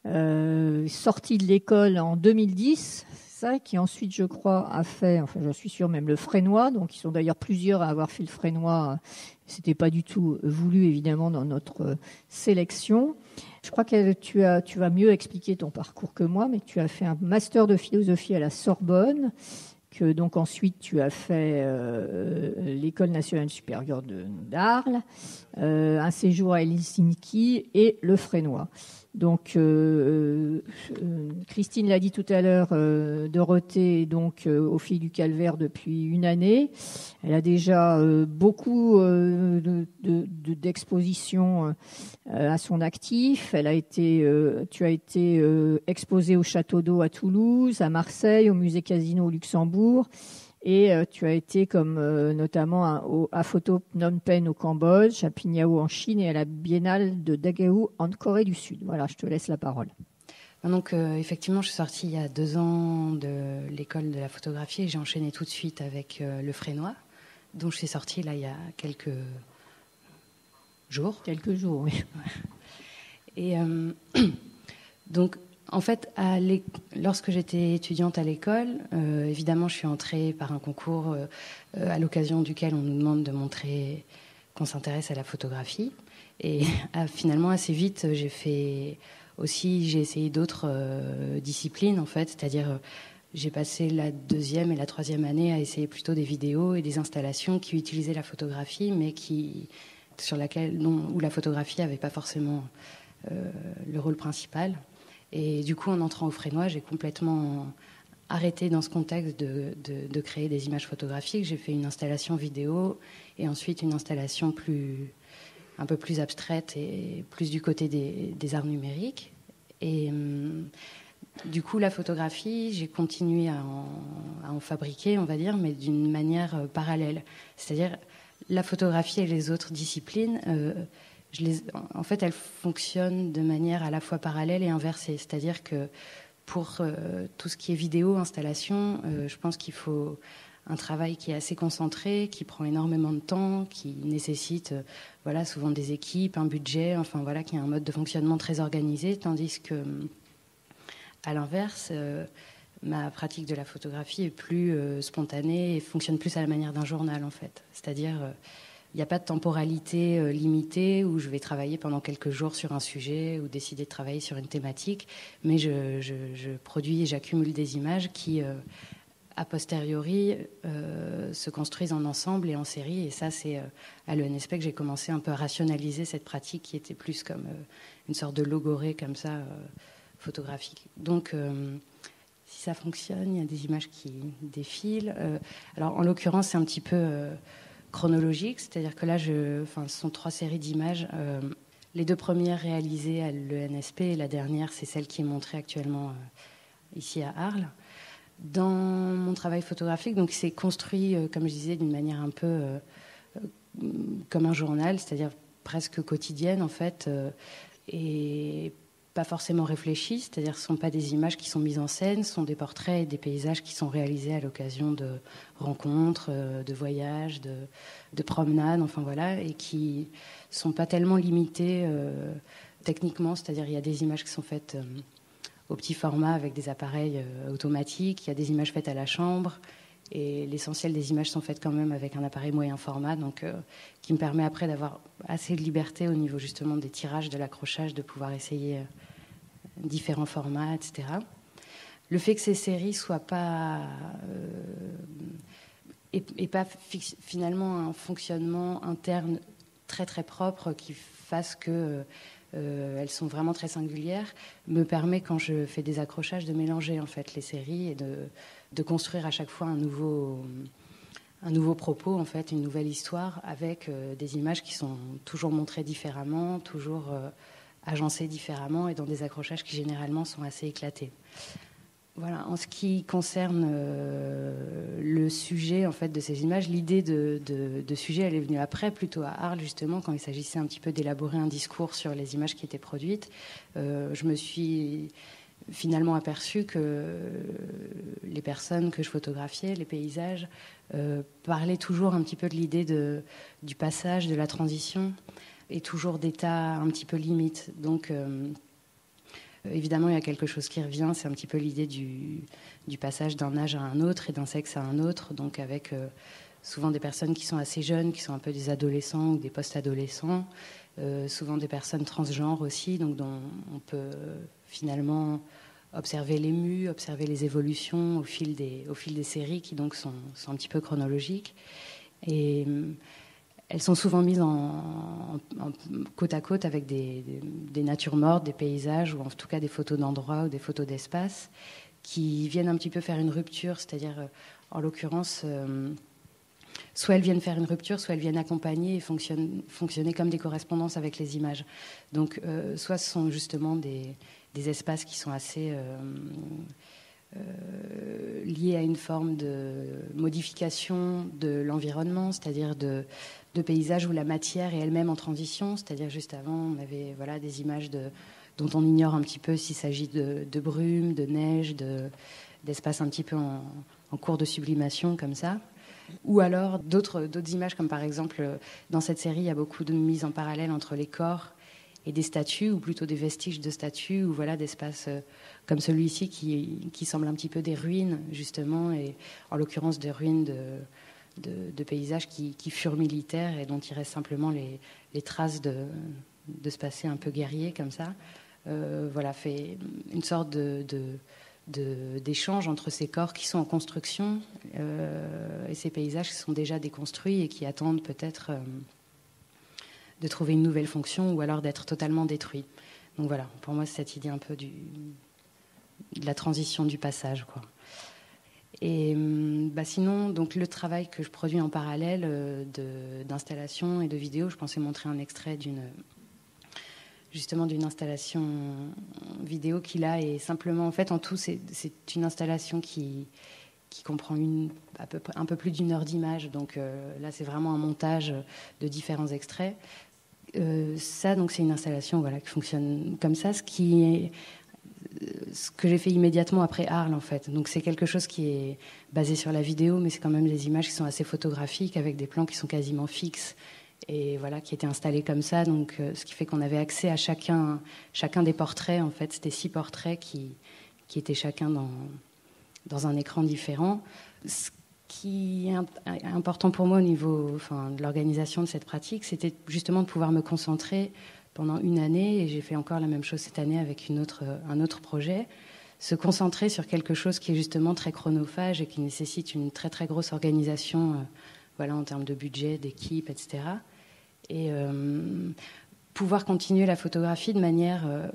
euh, sorti de l'école en 2010, ça, qui ensuite, je crois, a fait, enfin, je suis sûr, même le Frénois. Donc, ils sont d'ailleurs plusieurs à avoir fait le Frénois. C'était pas du tout voulu, évidemment, dans notre sélection. Je crois que tu, as, tu vas mieux expliquer ton parcours que moi, mais tu as fait un master de philosophie à la Sorbonne, que donc ensuite tu as fait euh, l'école nationale supérieure d'Arles, euh, un séjour à Helsinki et le Frénois. Donc, euh, euh, Christine l'a dit tout à l'heure, euh, Dorothée est donc au fil du calvaire depuis une année. Elle a déjà beaucoup d'expositions à son actif. Elle a été, tu as été exposée au Château d'eau à Toulouse, à Marseille, au Musée Casino au Luxembourg. Et euh, tu as été comme euh, notamment à, à, Photo Phnom Penh au Cambodge, à Pinyao en Chine et à la Biennale de Daegu en Corée du Sud. Voilà, je te laisse la parole. Donc euh, effectivement, je suis sortie il y a deux ans de l'école de la photographie et j'ai enchaîné tout de suite avec le Frénois, dont je suis sortie là il y a quelques jours. Quelques jours, oui. Et [clears throat] donc en fait, lorsque j'étais étudiante à l'école, euh, évidemment, je suis entrée par un concours euh, à l'occasion duquel on nous demande de montrer qu'on s'intéresse à la photographie. Et [laughs] finalement, assez vite, j'ai fait aussi, j'ai essayé d'autres euh, disciplines, en fait, c'est-à-dire j'ai passé la deuxième et la troisième année à essayer plutôt des vidéos et des installations qui utilisaient la photographie, mais sur laquelle, où la photographie n'avait pas forcément le rôle principal. Et du coup, en entrant au Frénois, j'ai complètement arrêté dans ce contexte de, créer des images photographiques. J'ai fait une installation vidéo et ensuite une installation plus, un peu plus abstraite et plus du côté des, arts numériques. Et hum, du coup, la photographie, j'ai continué à en, fabriquer, on va dire, mais d'une manière euh, parallèle. C'est-à-dire, la photographie et les autres disciplines. Euh, en fait, elles fonctionnent de manière à la fois parallèle et inversée. C'est-à-dire que pour euh, tout ce qui est vidéo, installation, euh, je pense qu'il faut un travail qui est assez concentré, qui prend énormément de temps, qui nécessite euh, voilà, souvent des équipes, un budget, enfin voilà, qui a un mode de fonctionnement très organisé, tandis que, à l'inverse, ma pratique de la photographie est plus spontanée et fonctionne plus à la manière d'un journal, en fait. C'est-à-dire il n'y a pas de temporalité euh, limitée où je vais travailler pendant quelques jours sur un sujet ou décider de travailler sur une thématique, mais je, produis et j'accumule des images qui, euh, a posteriori, euh, se construisent en ensemble et en série. Et ça, c'est à l'ENSP que j'ai commencé un peu à rationaliser cette pratique qui était plus comme une sorte de logorée comme ça, photographique. Donc, si ça fonctionne, il y a des images qui défilent. alors, en l'occurrence, c'est un petit peu chronologique, c'est-à-dire que là, je, enfin, ce sont trois séries d'images. Euh, les deux premières réalisées à l'ENSP et la dernière, c'est celle qui est montrée actuellement euh, ici à Arles. Dans mon travail photographique, donc c'est construit, euh, comme je disais, d'une manière un peu comme un journal, c'est-à-dire presque quotidiennes en fait et pas forcément réfléchies, c'est-à-dire ce ne sont pas des images qui sont mises en scène, ce sont des portraits et des paysages qui sont réalisés à l'occasion de rencontres, de voyages, de, de, promenades, enfin voilà, et qui sont pas tellement limités techniquement, c'est-à-dire il y a des images qui sont faites au petit format avec des appareils euh, automatiques. Il y a des images faites à la chambre. Et l'essentiel des images sont faites quand même avec un appareil moyen format, donc euh, qui me permet après d'avoir assez de liberté au niveau justement des tirages, de l'accrochage, de pouvoir essayer euh, différents formats, etc. Le fait que ces séries soient pas et, pas finalement un fonctionnement interne très très propre qui fasse que euh, elles sont vraiment très singulières, me permet quand je fais des accrochages de mélanger en fait les séries et de, de construire à chaque fois un nouveau, un nouveau propos, en fait, une nouvelle histoire avec euh, des images qui sont toujours montrées différemment, toujours euh, agencées différemment et dans des accrochages qui généralement sont assez éclatés. Voilà, en ce qui concerne euh, le sujet en fait de ces images, l'idée de, sujet, elle est venue après, plutôt à Arles justement, quand il s'agissait un petit peu d'élaborer un discours sur les images qui étaient produites. Je me suis finalement aperçue que les personnes que je photographiais, les paysages, euh, parlaient toujours un petit peu de l'idée du passage, de la transition, et toujours d'état un petit peu limite. Donc euh, évidemment, il y a quelque chose qui revient, c'est un petit peu l'idée du, passage d'un âge à un autre et d'un sexe à un autre, donc avec euh, souvent des personnes qui sont assez jeunes, qui sont un peu des adolescents ou des post-adolescents, euh, souvent des personnes transgenres aussi, donc dont on peut finalement observer les mus, observer les évolutions au fil des, au fil des séries qui donc sont, un petit peu chronologiques. Et elles sont souvent mises côte à côte avec des, natures mortes, des paysages, ou en tout cas des photos d'endroits ou des photos d'espace, qui viennent un petit peu faire une rupture, c'est-à-dire, euh, en l'occurrence, euh, soit elles viennent faire une rupture, soit elles viennent accompagner et fonctionner comme des correspondances avec les images. Donc, euh, soit ce sont justement des, espaces qui sont assez liés à une forme de modification de l'environnement, c'est-à-dire de de paysages où la matière est elle-même en transition, c'est-à-dire juste avant, on avait voilà, des images de, dont on ignore un petit peu s'il s'agit de, brume, de neige, d'espace un petit peu en, cours de sublimation comme ça. Ou alors d'autres images, comme par exemple dans cette série, il y a beaucoup de mises en parallèle entre les corps et des statues, ou plutôt des vestiges de statues, ou voilà d'espaces euh, comme celui-ci qui, qui semble un petit peu des ruines, justement, et en l'occurrence des ruines de, de, paysages qui, furent militaires et dont il reste simplement les, traces de, de, ce passé un peu guerrier comme ça. Euh, voilà, fait une sorte de, d'échange entre ces corps qui sont en construction euh, et ces paysages qui sont déjà déconstruits et qui attendent peut-être euh, de trouver une nouvelle fonction ou alors d'être totalement détruits. Donc voilà, pour moi, c'est cette idée un peu du, de la transition du passage. Quoi. Et hum, bah sinon, donc le travail que je produis en parallèle euh, d'installation et de vidéo, je pensais montrer un extrait d'une justement d'une installation vidéo qu'il a et simplement en fait en tout c'est une installation qui qui comprend une, à peu près, un peu plus d'une heure d'image. Donc euh, là, c'est vraiment un montage de différents extraits. Euh, ça, donc, c'est une installation voilà, qui fonctionne comme ça, ce qui est ce que j'ai fait immédiatement après Arles, en fait. Donc c'est quelque chose qui est basé sur la vidéo, mais c'est quand même des images qui sont assez photographiques, avec des plans qui sont quasiment fixes, et voilà, qui étaient installés comme ça. Donc euh, ce qui fait qu'on avait accès à chacun, chacun des portraits, en fait. C'était six portraits qui, étaient chacun dans, dans un écran différent. Ce qui est important pour moi au niveau de l'organisation de cette pratique, c'était justement de pouvoir me concentrer pendant une année, et j'ai fait encore la même chose cette année avec un autre projet, se concentrer sur quelque chose qui est justement très chronophage et qui nécessite une très très grosse organisation, euh, voilà, en termes de budget, d'équipe, etc. Et euh, pouvoir continuer la photographie de manière euh,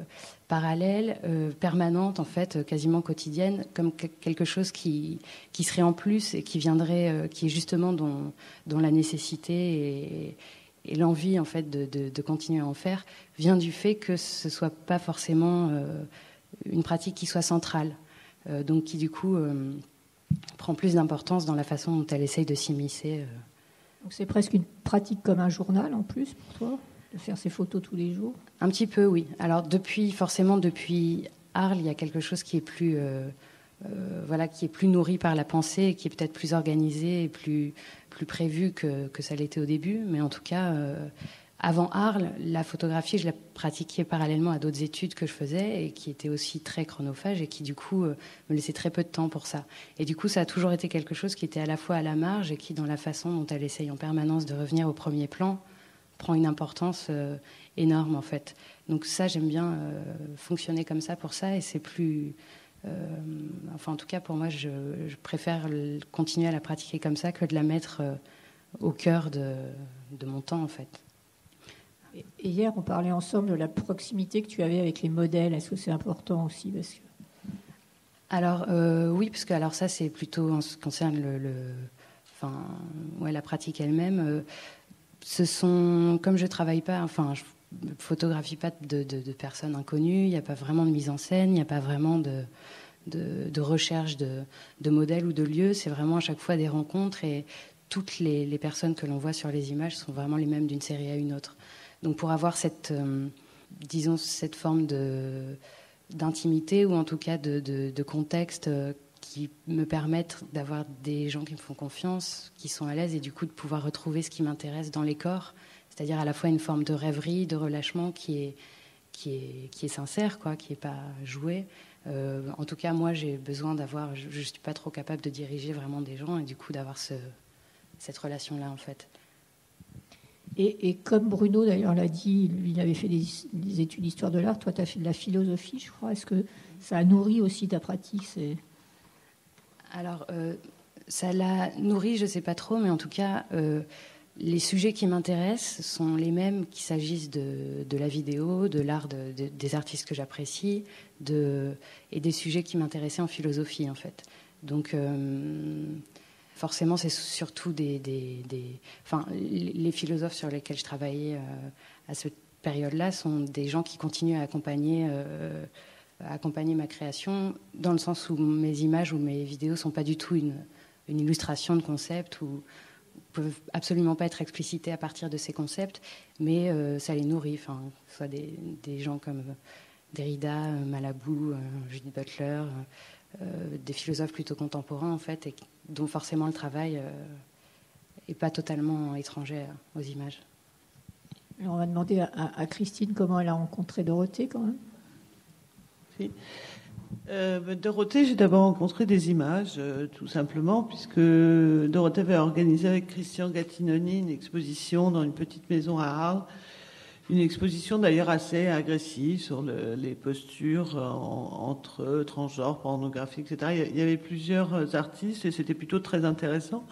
parallèle, permanente, en fait, quasiment quotidienne, comme quelque chose qui, qui serait en plus et qui viendrait, qui est justement dont, dont la nécessité et, l'envie en fait de, continuer à en faire vient du fait que ce soit pas forcément euh, une pratique qui soit centrale, euh, donc qui du coup euh, prend plus d'importance dans la façon dont elle essaye de s'immiscer. Donc c'est presque une pratique comme un journal en plus pour toi de faire ces photos tous les jours? Un petit peu, oui. Alors depuis, forcément, depuis Arles, il y a quelque chose qui est plus, euh, euh, voilà, qui est plus nourri par la pensée, qui est peut-être plus organisé et plus, plus prévu que, que ça l'était au début. Mais en tout cas, euh, avant Arles, la photographie, je la pratiquais parallèlement à d'autres études que je faisais et qui étaient aussi très chronophages et qui du coup me laissaient très peu de temps pour ça. Et du coup, ça a toujours été quelque chose qui était à la fois à la marge et qui, dans la façon dont elle essaye en permanence de revenir au premier plan, prend une importance énorme en fait. Donc ça, j'aime bien euh, fonctionner comme ça pour ça, et c'est plus... Euh, enfin, en tout cas, pour moi, je, préfère continuer à la pratiquer comme ça que de la mettre euh, au cœur de, mon temps, en fait. Hier, on parlait ensemble de la proximité que tu avais avec les modèles. Est-ce que c'est important aussi. Alors oui, parce que alors ça, c'est plutôt en ce qui concerne le, enfin, ouais, la pratique elle-même. ce sont, comme je travaille pas, enfin, je photographie pas de, personnes inconnues, il n'y a pas vraiment de mise en scène, il n'y a pas vraiment de recherche de, modèles ou de lieux. C'est vraiment à chaque fois des rencontres et toutes les, personnes que l'on voit sur les images sont vraiment les mêmes d'une série à une autre. Donc pour avoir cette, euh, disons, cette forme d'intimité ou en tout cas de, contexte euh, qui me permettent d'avoir des gens qui me font confiance, qui sont à l'aise et du coup de pouvoir retrouver ce qui m'intéresse dans les corps c'est-à-dire à la fois une forme de rêverie, de relâchement qui est, qui est, qui est sincère, quoi, qui n'est pas joué. Euh, en tout cas, moi, j'ai besoin d'avoir. Je ne suis pas trop capable de diriger vraiment des gens et du coup d'avoir ce, cette relation-là, en fait. Et, comme Bruno d'ailleurs l'a dit, lui, il avait fait des, études d'histoire de l'art. Toi, tu as fait de la philosophie, je crois. Est-ce que ça a nourri aussi ta pratique Alors, euh, ça l'a nourri, je ne sais pas trop, mais en tout cas. Euh, les sujets qui m'intéressent sont les mêmes qu'il s'agisse de, la vidéo, de l'art des artistes que j'apprécie, et des sujets qui m'intéressaient en philosophie en fait. Donc euh, forcément, c'est surtout des, enfin, les philosophes sur lesquels je travaillais euh, à cette période-là sont des gens qui continuent à accompagner, euh, accompagner ma création, dans le sens où mes images ou mes vidéos sont pas du tout une, illustration de concept ou peuvent absolument pas être explicités à partir de ces concepts, mais euh, ça les nourrit. Enfin, soit des, des, gens comme Derrida, Malabou, Judith Butler, des philosophes plutôt contemporains en fait, et dont forcément le travail est pas totalement étranger aux images. on va demander à, Christine comment elle a rencontré Dorothée quand même. Euh, bah, Dorothée, j'ai d'abord rencontré des images, euh, tout simplement, puisque Dorothée avait organisé avec Christian Gattinoni une exposition dans une petite maison à Arles. Une exposition d'ailleurs assez agressive sur les postures entre transgenres, pornographie, etc. Il y avait plusieurs artistes et c'était plutôt très intéressant.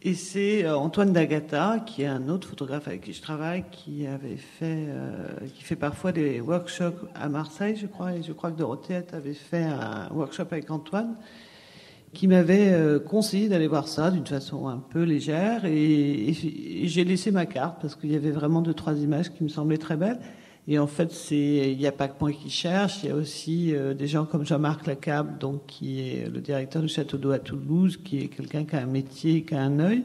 Et c'est euh, Antoine D'Agata, qui est un autre photographe avec qui je travaille, qui avait fait, euh, qui fait parfois des workshops à Marseille, je crois, et je crois que Dorothée avait fait un workshop avec Antoine, qui m'avait euh, conseillé d'aller voir ça d'une façon un peu légère, et j'ai laissé ma carte parce qu'il y avait vraiment deux trois images qui me semblaient très belles. Et en fait, c'est il n'y a pas que moi qui cherche, il y a aussi euh, des gens comme Jean-Marc Lacab, donc qui est le directeur du château d'eau à Toulouse, qui est quelqu'un qui a un métier, qui a un œil,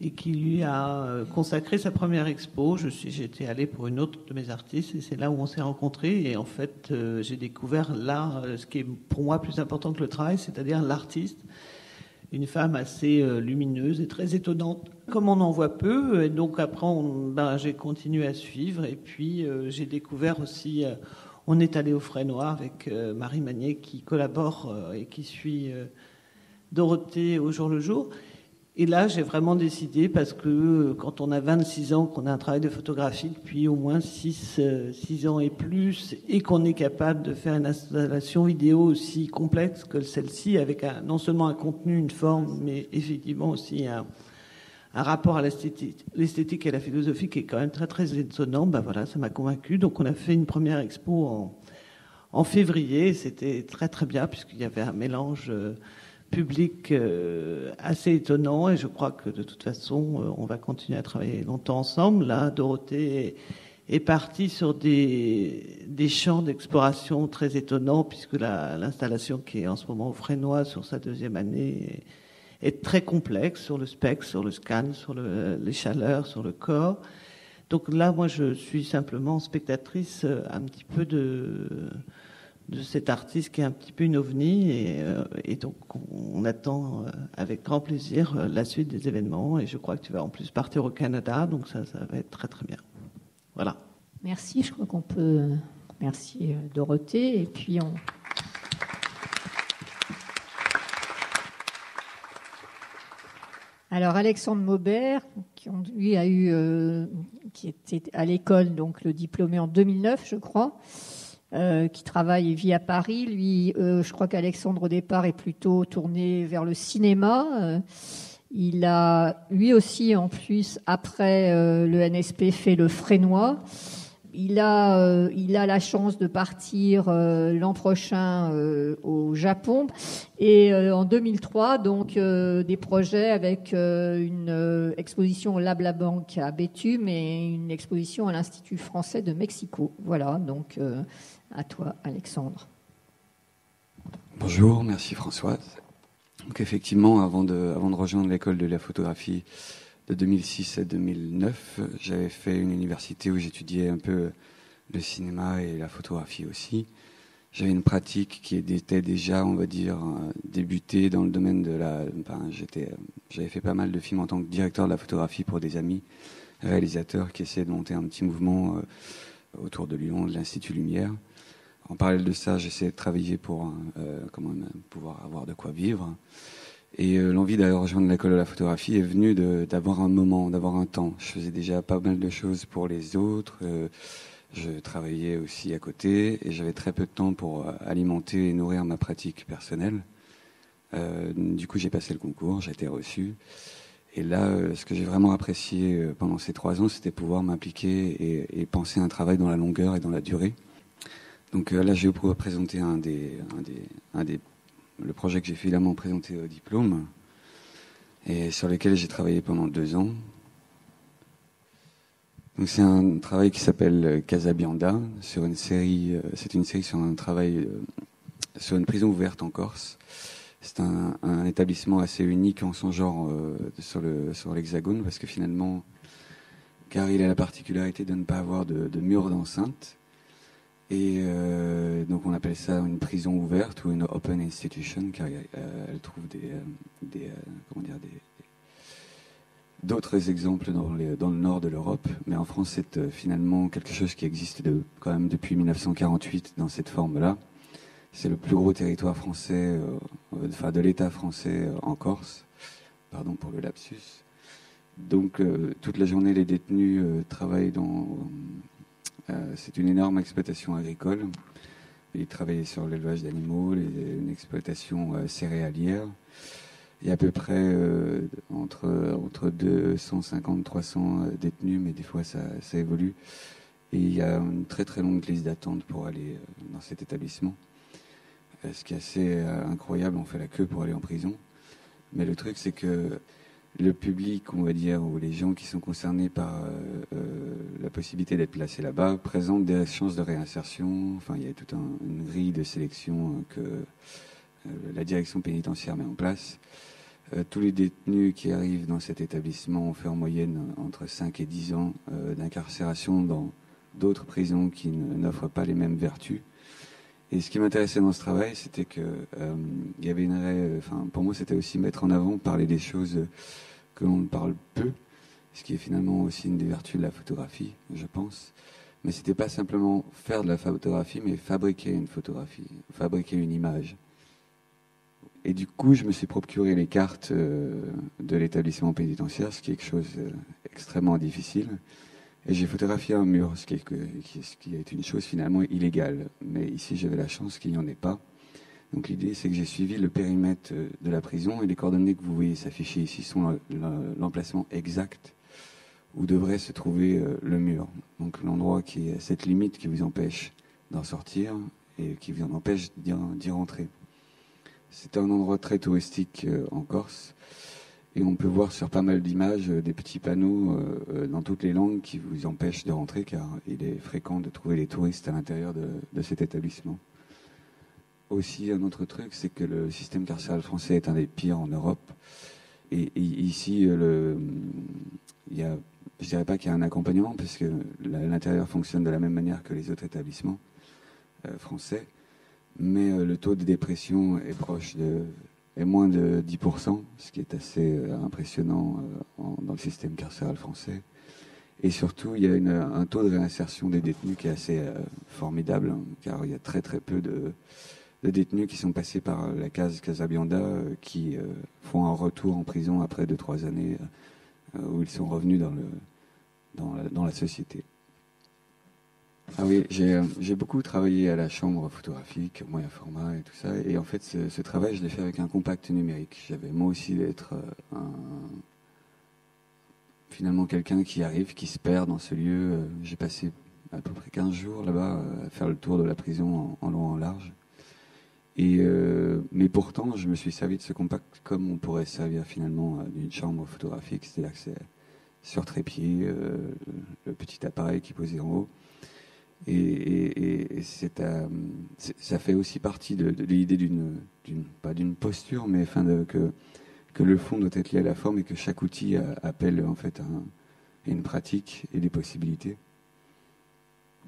et qui lui a euh, consacré sa première expo. J'étais allé pour une autre de mes artistes, et c'est là où on s'est rencontrés. Et en fait, euh, j'ai découvert l'art, ce qui est pour moi plus important que le travail, c'est-à-dire l'artiste une femme assez euh, lumineuse et très étonnante, comme on en voit peu. Et donc après, ben, j'ai continué à suivre. Et puis euh, j'ai découvert aussi, euh, on est allé au Frais Noir avec Marie Magnier qui collabore et qui suit Dorothée au jour le jour. Et là, j'ai vraiment décidé, parce que euh, quand on a 26 ans, qu'on a un travail de photographie depuis au moins 6, 6 euh, ans et plus, et qu'on est capable de faire une installation vidéo aussi complexe que celle-ci, avec non seulement un contenu, une forme, mais effectivement aussi un, rapport à l'esthétique, et la philosophie qui est quand même très très étonnant, ben voilà, ça m'a convaincu. Donc on a fait une première expo en, en février, c'était très très bien, puisqu'il y avait un mélange... Euh, public euh, assez étonnant et je crois que de toute façon, euh, on va continuer à travailler longtemps ensemble. Là, Dorothée est, partie sur des, champs d'exploration très étonnants puisque l'installation qui est en ce moment au Frénois sur sa deuxième année est, très complexe sur le spectre, sur le scan, sur le, les chaleurs, sur le corps. Donc là, moi, je suis simplement spectatrice un petit peu de de cet artiste qui est un petit peu une ovni et, euh, donc on attend euh, avec grand plaisir euh, la suite des événements et je crois que tu vas en plus partir au Canada donc ça, ça va être très très bien. Voilà. Merci, je crois qu'on peut. Merci Dorothée et puis on. Alors Alexandre Maubert, qui lui a eu, qui était à l'école donc le diplômé en 2009, je crois. Euh, qui travaille et vit à Paris. Lui, euh, je crois qu'Alexandre au départ est plutôt tourné vers le cinéma. Euh, il a, lui aussi, en plus, après le NSP, fait le Frénois. Il a, il a la chance de partir l'an prochain au Japon et en 2003 donc des projets avec une exposition au Lab La Banque à Béthune et une exposition à l'Institut français de Mexico. Voilà donc à toi, Alexandre. Bonjour, merci Françoise. Donc effectivement, avant de, rejoindre l'école de la photographie de 2006 à 2009, j'avais fait une université où j'étudiais un peu le cinéma et la photographie aussi. J'avais une pratique qui était déjà, on va dire, débutée dans le domaine de la. j'avais fait pas mal de films en tant que directeur de la photographie pour des amis réalisateurs qui essayaient de monter un petit mouvement euh, autour de Lyon, de l'Institut Lumière. En parallèle de ça, j'essayais de travailler pour euh, pouvoir avoir de quoi vivre. Et euh, l'envie d'aller rejoindre l'école de la photographie est venue d'avoir un moment, d'avoir un temps. Je faisais déjà pas mal de choses pour les autres. Euh, je travaillais aussi à côté et j'avais très peu de temps pour alimenter et nourrir ma pratique personnelle. du coup, j'ai passé le concours, j'ai été reçu. Et là, ce que j'ai vraiment apprécié pendant ces trois ans, c'était pouvoir m'impliquer et, et penser un travail dans la longueur et dans la durée. Donc euh, là, je vais présenter un des, un des, le projet que j'ai finalement présenté au diplôme et sur lequel j'ai travaillé pendant deux ans. Donc c'est un travail qui s'appelle Casabianda sur une série. Euh, c'est une série sur un travail euh, sur une prison ouverte en Corse. C'est un, établissement assez unique en son genre sur le sur l'Hexagone parce que finalement, car il a la particularité de ne pas avoir de, de mur d'enceinte. Et euh, donc on appelle ça une prison ouverte ou une open institution car euh, elle trouve des, euh, comment dire d'autres exemples dans, le nord de l'Europe, mais en France c'est finalement quelque chose qui existe quand même depuis 1948 dans cette forme-là. C'est le plus gros territoire français, enfin de l'État français en Corse. Pardon pour le lapsus. Donc toute la journée les détenus travaillent dans c'est une énorme exploitation agricole. Il travaillait sur l'élevage d'animaux, une exploitation euh, céréalière. Il y a à peu près euh, entre, entre 250 300 détenus, mais des fois ça, ça, évolue. Et il y a une très très longue liste d'attente pour aller dans cet établissement. Ce qui est assez incroyable, on fait la queue pour aller en prison. Mais le truc, c'est que le public, on va dire, ou les gens qui sont concernés par euh, euh, la possibilité d'être placés là-bas présentent des chances de réinsertion. Enfin, il y a toute une grille de sélection que euh, la direction pénitentiaire met en place. tous les détenus qui arrivent dans cet établissement ont fait en moyenne entre 5 et 10 ans d'incarcération dans d'autres prisons qui n'offrent pas les mêmes vertus. Et ce qui m'intéressait dans ce travail, c'était que euh, y avait une, enfin, pour moi, c'était aussi mettre en avant, parler des choses que l'on ne parle peu, ce qui est finalement aussi une des vertus de la photographie, je pense. Mais c'était pas simplement faire de la photographie, mais fabriquer une photographie, fabriquer une image. Et du coup, je me suis procuré les cartes euh, de l'établissement pénitentiaire, ce qui est quelque chose d'extrêmement euh, difficile. Et j'ai photographié un mur, ce qui, est, une chose finalement illégale. Mais ici, j'avais la chance qu'il n'y en ait pas. Donc l'idée, c'est que j'ai suivi le périmètre euh, de la prison et les coordonnées que vous voyez s'afficher ici sont l'emplacement exact où devrait se trouver euh, le mur. Donc l'endroit qui est cette limite qui vous empêche d'en sortir et qui vous empêche d'y rentrer. C'est un endroit très touristique euh, en Corse. Et on peut voir sur pas mal d'images euh, des petits panneaux euh, euh, dans toutes les langues qui vous empêchent de rentrer car il est fréquent de trouver les touristes à l'intérieur de, cet établissement. Aussi, un autre truc, c'est que le système carcéral français est un des pires en Europe. et, ici, il y a, je dirais pas qu'il y a un accompagnement, parce que l'intérieur fonctionne de la même manière que les autres établissements français, mais le taux de dépression est proche de est moins de 10%, ce qui est assez impressionnant dans le système carcéral français. Et surtout, il y a un taux de réinsertion des détenus qui est assez euh, formidable, hein, car il y a très très peu de, détenus qui sont passés par la case Casabianda, euh, qui euh, font un retour en prison après 2-3 années, où ils sont revenus dans la société. Ah oui, j'ai beaucoup travaillé à la chambre photographique, moyen format et tout ça. Et en fait, ce, travail, je l'ai fait avec un compact numérique. J'avais moi aussi d'être un, finalement quelqu'un qui arrive, qui se perd dans ce lieu. Euh, j'ai passé à peu près 15 jours là-bas euh, à faire le tour de la prison en, long, en large. Et, euh, mais pourtant, je me suis servi de ce compact comme on pourrait servir finalement d'une chambre photographique, c'est-à-dire que c'est sur trépied, le petit appareil qui posé en haut. Et, c'est, ça fait aussi partie de, l'idée d'une, pas d'une posture, mais que le fond doit être lié à la forme et que chaque outil appelle en fait une pratique et des possibilités.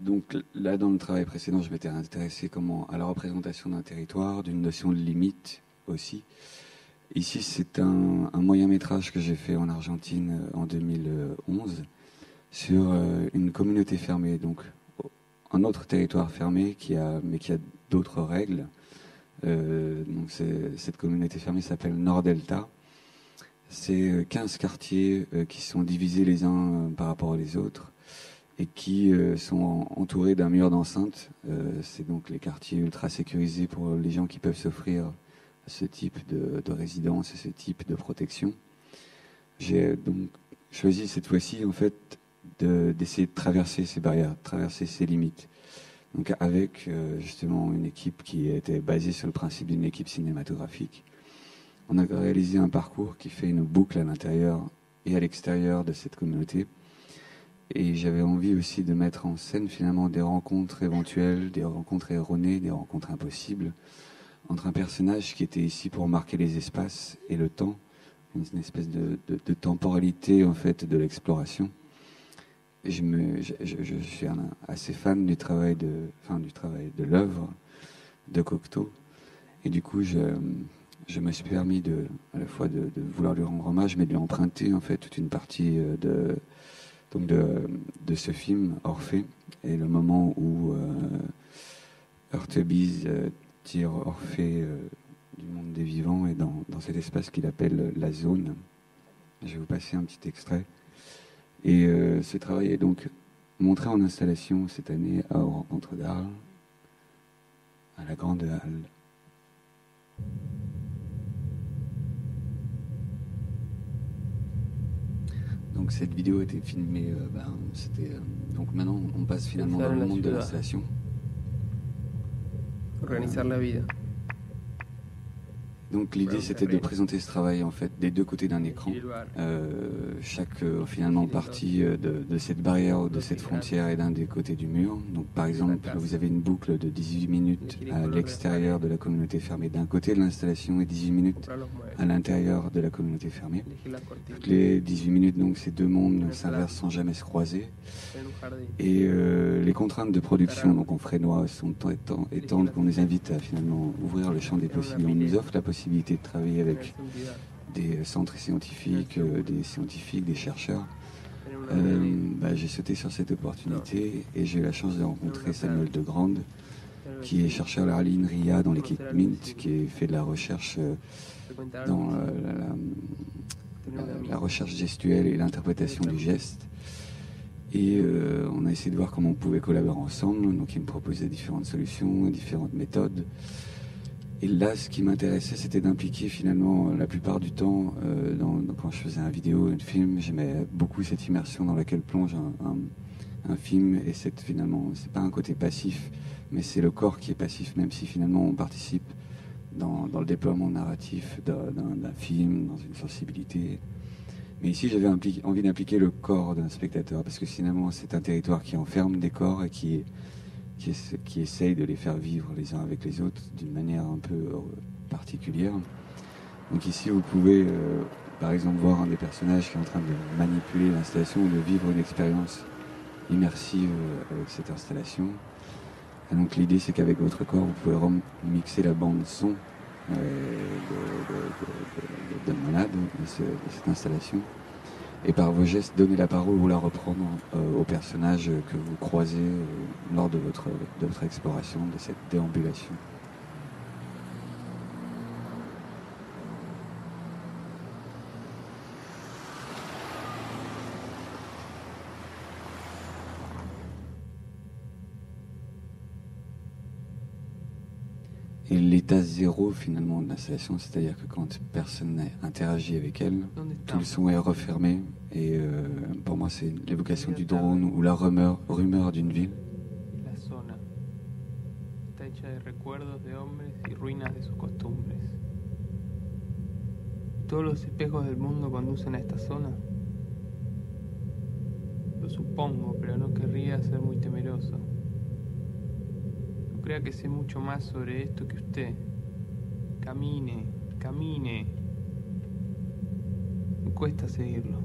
Donc là, dans le travail précédent, je m'étais intéressé comment, à la représentation d'un territoire, d'une notion de limite aussi. Ici, c'est un, moyen métrage que j'ai fait en Argentine euh, en 2011 sur euh, une communauté fermée, donc un autre territoire fermé qui a, mais qui a d'autres règles. Euh, donc cette communauté fermée s'appelle Nord Delta c'est 15 euh, quartiers euh, qui sont divisés les uns par rapport aux autres et qui sont entourés d'un mur d'enceinte. c'est donc les quartiers ultra sécurisés pour les gens qui peuvent s'offrir ce type de, résidence et ce type de protection. J'ai donc choisi cette fois-ci en fait d'essayer de, traverser ces barrières, de traverser ces limites. Donc avec justement une équipe qui était basée sur le principe d'une équipe cinématographique on a réalisé un parcours qui fait une boucle à l'intérieur et à l'extérieur de cette communauté. Et j'avais envie aussi de mettre en scène finalement des rencontres éventuelles, des rencontres erronées, des rencontres impossibles entre un personnage qui était ici pour marquer les espaces et le temps, une espèce de, temporalité en fait de l'exploration. Je, suis assez fan du travail de, l'œuvre de Cocteau. Et du coup, je, me suis permis à la fois de, vouloir lui rendre hommage, mais de lui emprunter en fait toute une partie euh, de, ce film Orphée et le moment où euh, euh tire Orphée euh, du monde des vivants et dans cet espace qu'il appelle la zone. Je vais vous passer un petit extrait. Et ce travail est donc montré en installation cette année à Rencontre d'Arles, à la Grande Halle. Donc cette vidéo a été filmée, euh, ben, c'était euh, donc maintenant on passe finalement dans le monde de l'installation. Organiser la vida. Donc l'idée c'était de présenter ce travail en fait des deux côtés d'un écran. Euh, chaque euh, finalement partie euh, de, cette barrière ou de cette frontière est d'un des côtés du mur. Donc par exemple vous avez une boucle de 18 minutes à l'extérieur de la communauté fermée d'un côté de l'installation et 18 minutes à l'intérieur de la communauté fermée. Toutes les 18 minutes donc ces deux mondes s'inversent sans jamais se croiser. Et les contraintes de production donc en frénois sont étant, qu'on nous invite à finalement ouvrir le champ des possibles. On nous offre la possibilité possibilité de travailler avec des centres scientifiques, euh, des scientifiques, des chercheurs. Euh, bah, j'ai sauté sur cette opportunité et j'ai eu la chance de rencontrer Samuel de Grande, qui est chercheur à la RIA dans l'équipe MINT, qui fait de la recherche euh, dans la, recherche gestuelle et l'interprétation du geste. Et on a essayé de voir comment on pouvait collaborer ensemble. Donc il me proposait différentes solutions, différentes méthodes. Et là, ce qui m'intéressait, c'était d'impliquer finalement la plupart du temps, euh, dans, quand je faisais un vidéo, un film, j'aimais beaucoup cette immersion dans laquelle plonge un, film. Et c'est finalement, c'est pas un côté passif, mais c'est le corps qui est passif, même si finalement on participe dans, le déploiement narratif d'un film, dans une sensibilité. Mais ici, j'avais envie d'impliquer le corps d'un spectateur, parce que finalement, c'est un territoire qui enferme des corps et qui est qui, essayent de les faire vivre les uns avec les autres d'une manière un peu euh, particulière. Donc ici, vous pouvez, euh, par exemple voir un des personnages qui est en train de manipuler l'installation ou de vivre une expérience immersive avec cette installation. donc l'idée c'est qu'avec votre corps, vous pouvez remixer la bande son de, de, de, cette installation. Et par vos gestes, donner la parole ou la reprendre aux personnages que vous croisez lors de votre, de votre exploration, de cette déambulation. Et l'état zéro finalement de l'installation, c'est-à-dire que quand personne n'interagit avec elle, tout le son est refermé. Et euh, pour moi, c'est l'évocation du drone ou la rumeur, rumeur d'une ville. La zona está hecha de recuerdos de hombres y ruinas de sus costumbres. Todos los espejos del mundo conducen a esta zona. Lo supongo, pero no querría ser muy temeroso. Crea que sé mucho más sobre esto que usted. Camine, camine. Me cuesta seguirlo.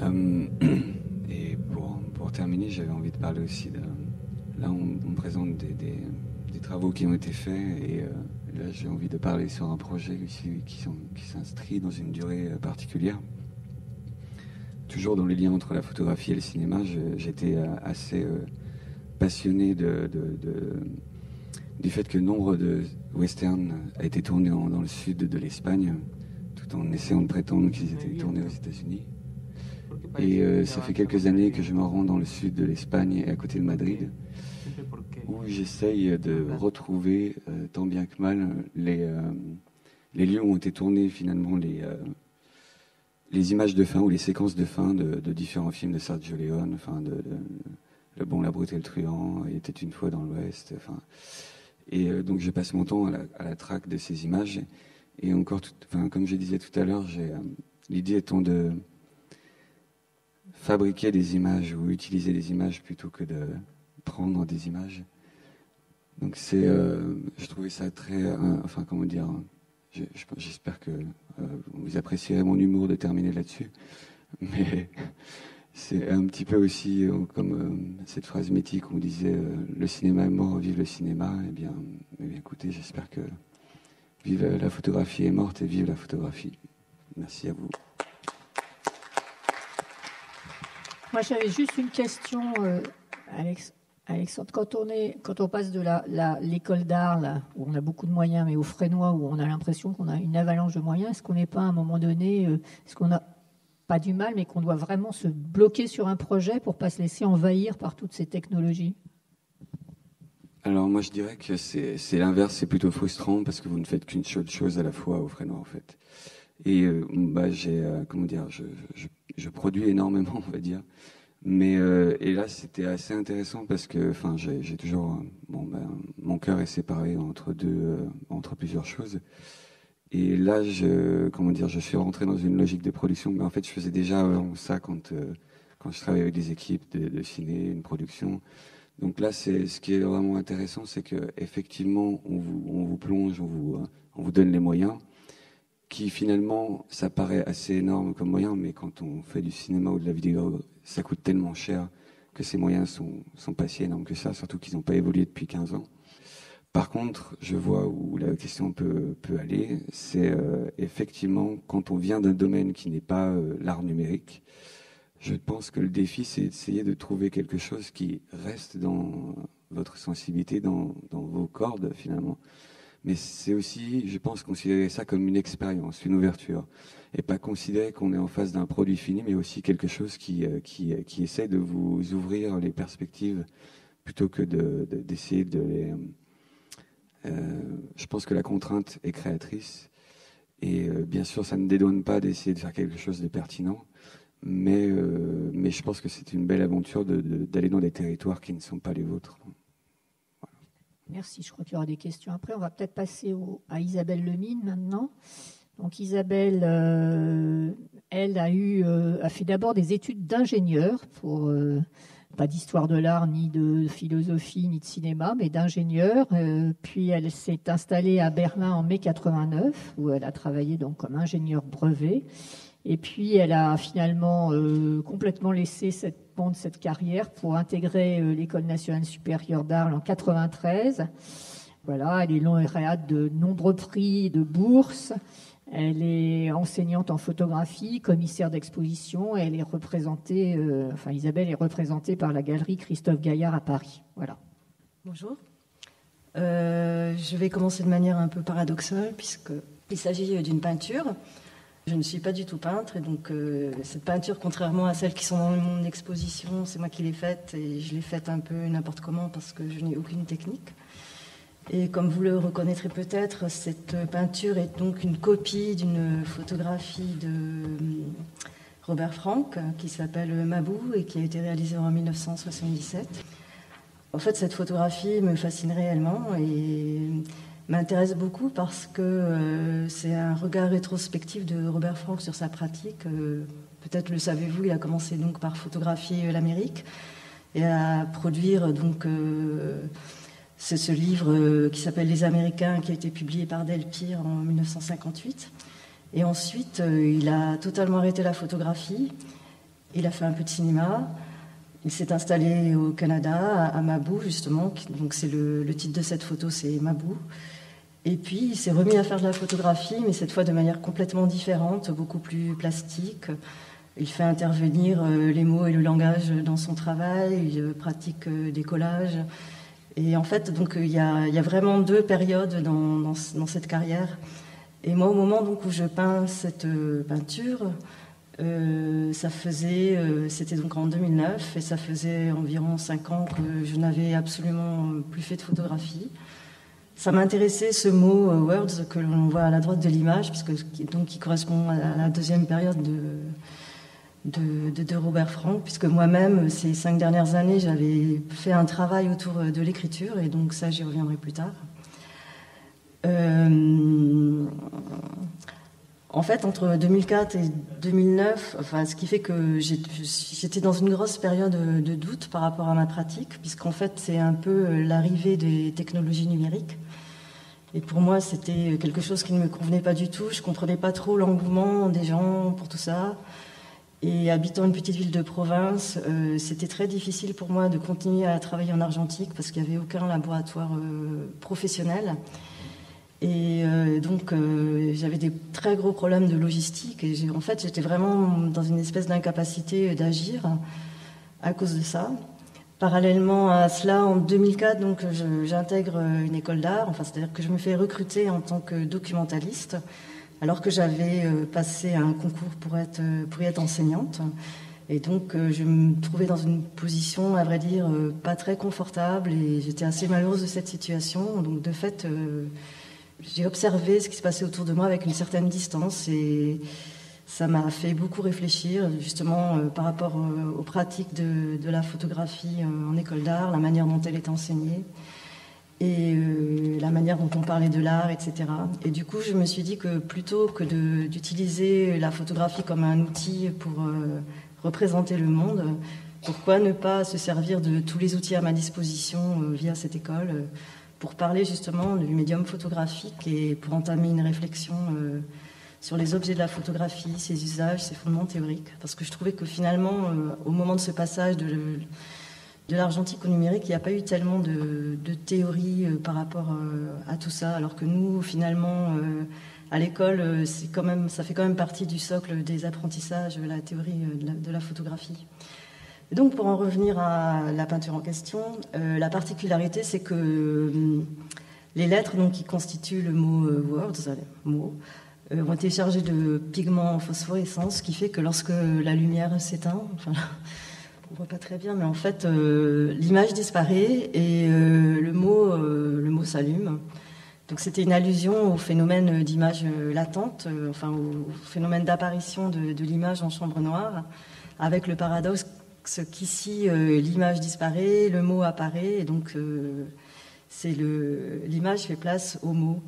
Euh, [coughs] et pour, pour terminer, j'avais envie de parler aussi de... Là, on, on présente des, des, des, travaux qui ont été faits et euh, là, j'ai envie de parler sur un projet qui, qui s'inscrit dans une durée euh, particulière toujours dans les liens entre la photographie et le cinéma, j'étais euh, assez euh, passionné du fait que nombre de westerns a été tourné dans le sud de l'Espagne, tout en essayant de prétendre qu'ils étaient tournés aux États-Unis. Et euh, ça fait quelques années que je me rends dans le sud de l'Espagne et à côté de Madrid, où j'essaye de retrouver, tant bien que mal, les, les lieux où ont été tournés finalement les les images de fin ou les séquences de fin de, différents films de Sergio Leone, enfin de, Le Bon, la Brute et le Truand, Il était une fois dans l'Ouest, enfin. Et euh, donc je passe mon temps à la, traque de ces images. Et encore, comme je disais tout à l'heure, j'ai euh, l'idée étant de fabriquer des images ou utiliser des images plutôt que de prendre des images. Donc c'est, euh, je trouvais ça très, enfin comment dire, J'espère que vous apprécierez mon humour de terminer là-dessus. Mais [laughs] c'est un petit peu aussi euh, comme euh, cette phrase mythique où on disait le cinéma est mort, vive le cinéma. Eh bien, eh bien écoutez, j'espère que vive la photographie est morte et vive la photographie. Merci à vous. Moi, j'avais juste une question, Alex. Alexandre, quand on, est, quand on passe de l'école d'art, où on a beaucoup de moyens, mais au Frénois, où on a l'impression qu'on a une avalanche de moyens, est-ce qu'on n'est pas à un moment donné, euh, est-ce qu'on n'a pas du mal, mais qu'on doit vraiment se bloquer sur un projet pour pas se laisser envahir par toutes ces technologies? Alors moi je dirais que c'est l'inverse, c'est plutôt frustrant parce que vous ne faites qu'une seule chose à la fois au Frénois en fait. Et euh, bah, j'ai, euh, comment dire, je, produis énormément on va dire. Mais euh, et là, c'était assez intéressant parce que, enfin, j'ai toujours, euh, ben, mon cœur est séparé entre deux, euh, entre plusieurs choses. Et là, je, comment dire, je suis rentré dans une logique de production. Mais en fait, je faisais déjà avant ça quand quand je travaillais avec des équipes de, de ciné, une production. Donc là, c'est ce qui est vraiment intéressant, c'est que effectivement, on vous, on vous plonge, on vous, on vous donne les moyens qui finalement, ça paraît assez énorme comme moyen, mais quand on fait du cinéma ou de la vidéo, ça coûte tellement cher que ces moyens sont, sont pas si énormes que ça, surtout qu'ils n'ont pas évolué depuis 15 ans. Par contre, je vois où la question peut, aller, c'est euh, effectivement quand on vient d'un domaine qui n'est pas euh, l'art numérique, je pense que le défi, c'est d'essayer de trouver quelque chose qui reste dans votre sensibilité, dans vos cordes finalement mais c'est aussi, je pense, considérer ça comme une expérience, une ouverture, et pas considérer qu'on est en face d'un produit fini, mais aussi quelque chose qui, euh, qui, qui essaie de vous ouvrir les perspectives plutôt que d'essayer de, les... Euh, je pense que la contrainte est créatrice, et euh, bien sûr, ça ne dédouane pas d'essayer de faire quelque chose de pertinent, mais, mais je pense que c'est une belle aventure d'aller dans des territoires qui ne sont pas les vôtres. Merci, je crois qu'il y aura des questions après. On va peut-être passer à Isabelle Lemine maintenant. Donc Isabelle, euh, elle euh, a fait d'abord des études d'ingénieur euh, pas d'histoire de l'art, ni de philosophie, ni de cinéma, mais d'ingénieur. puis elle s'est installée à Berlin en mai 89, où elle a travaillé donc comme ingénieur brevet. Et puis elle a finalement complètement laissé cette pente, cette carrière pour intégrer l'école nationale supérieure d'art en 93. Voilà, elle est lauréate de nombreux prix, de bourses. Elle est enseignante en photographie, commissaire d'exposition, et elle est représentée, euh, enfin Isabelle est représentée par la galerie Christophe Gaillard à Paris. Voilà. Bonjour. Euh, je vais commencer de manière un peu paradoxale, puisqu'il s'agit d'une peinture. Je ne suis pas du tout peintre, et donc euh, cette peinture, contrairement à celles qui sont dans mon exposition, c'est moi qui l'ai faite, et je l'ai faite un peu n'importe comment parce que je n'ai aucune technique. Et comme vous le reconnaîtrez peut-être, cette peinture est donc une copie d'une photographie de euh, Robert Frank qui s'appelle Mabou et qui a été réalisée en 1977. En fait, cette photographie me fascine réellement et m'intéresse beaucoup parce que euh, c'est un regard rétrospectif de Robert Frank sur sa pratique. Euh, peut-être le savez-vous, il a commencé donc par photographier l'Amérique et à produire donc ce livre euh, qui s'appelle Les Américains, qui a été publié par Delpire en 1958. Et ensuite, euh, il a totalement arrêté la photographie. Il a fait un peu de cinéma. Il s'est installé au Canada, à Mabou, justement. Donc, c'est le, titre de cette photo, c'est Mabou. Et puis, il s'est remis à faire de la photographie, mais cette fois de manière complètement différente, beaucoup plus plastique. Il fait intervenir euh, les mots et le langage dans son travail. Il pratique des collages. Et en fait, donc il y a, vraiment deux périodes dans, cette carrière. Et moi, au moment donc, où je peins cette euh, peinture, euh, ça faisait, euh, c'était donc en 2009, et ça faisait environ cinq ans que je n'avais absolument plus fait de photographie. Ça m'intéressait ce mot words que l'on voit à la droite de l'image, puisque donc qui correspond à la deuxième période de, de, Robert Frank, puisque moi-même, ces cinq dernières années, j'avais fait un travail autour de l'écriture, et donc ça, j'y reviendrai plus tard. Euh, en fait, entre 2004 et 2009, enfin, ce qui fait que j'étais dans une grosse période de doute par rapport à ma pratique, puisqu'en fait, c'est un peu l'arrivée des technologies numériques. Et pour moi, c'était quelque chose qui ne me convenait pas du tout. Je comprenais pas trop l'engouement des gens pour tout ça. Et habitant une petite ville de province, euh, c'était très difficile pour moi de continuer à travailler en argentique parce qu'il n'y avait aucun laboratoire euh, professionnel. Et euh, donc j'avais des très gros problèmes de logistique et en fait j'étais vraiment dans une espèce d'incapacité d'agir à cause de ça. Parallèlement à cela, en 2004, donc j'intègre une école d'art, enfin c'est-à-dire que je me fais recruter en tant que documentaliste alors que j'avais euh, passé un concours pour, être, euh, pour y être enseignante. Et donc, euh, je me trouvais dans une position, à vrai dire, pas très confortable et j'étais assez malheureuse de cette situation. Donc, de fait, j'ai observé ce qui se passait autour de moi avec une certaine distance et ça m'a fait beaucoup réfléchir, justement, par rapport aux pratiques de, la photographie en école d'art, la manière dont elle est enseignée et euh, la manière dont on parlait de l'art, etc. Et du coup, je me suis dit que plutôt que d'utiliser la photographie comme un outil pour euh, représenter le monde, pourquoi ne pas se servir de tous les outils à ma disposition euh, via cette école pour parler justement du médium photographique et pour entamer une réflexion sur les objets de la photographie, ses usages, ses fondements théoriques. Parce que je trouvais que finalement, au moment de ce passage de l'argentique au numérique, il n'y a pas eu tellement de, théorie euh, par rapport euh, à tout ça, alors que nous, finalement, euh, à l'école, c'est quand même, ça fait quand même partie du socle des apprentissages, la théorie de la, photographie. donc, pour en revenir à la peinture en question, la particularité, c'est que les lettres donc, qui constituent le mot words, mot, ont été chargées de pigments phosphorescents, ce qui fait que lorsque la lumière s'éteint, enfin, [laughs] on voit pas très bien, mais en fait, euh, l'image disparaît et euh, le mot, euh, le mot s'allume. Donc c'était une allusion au phénomène d'image latente, enfin au phénomène d'apparition de, l'image en chambre noire, avec le paradoxe qu'ici l'image disparaît, le mot apparaît, et donc c'est l'image fait place au mot.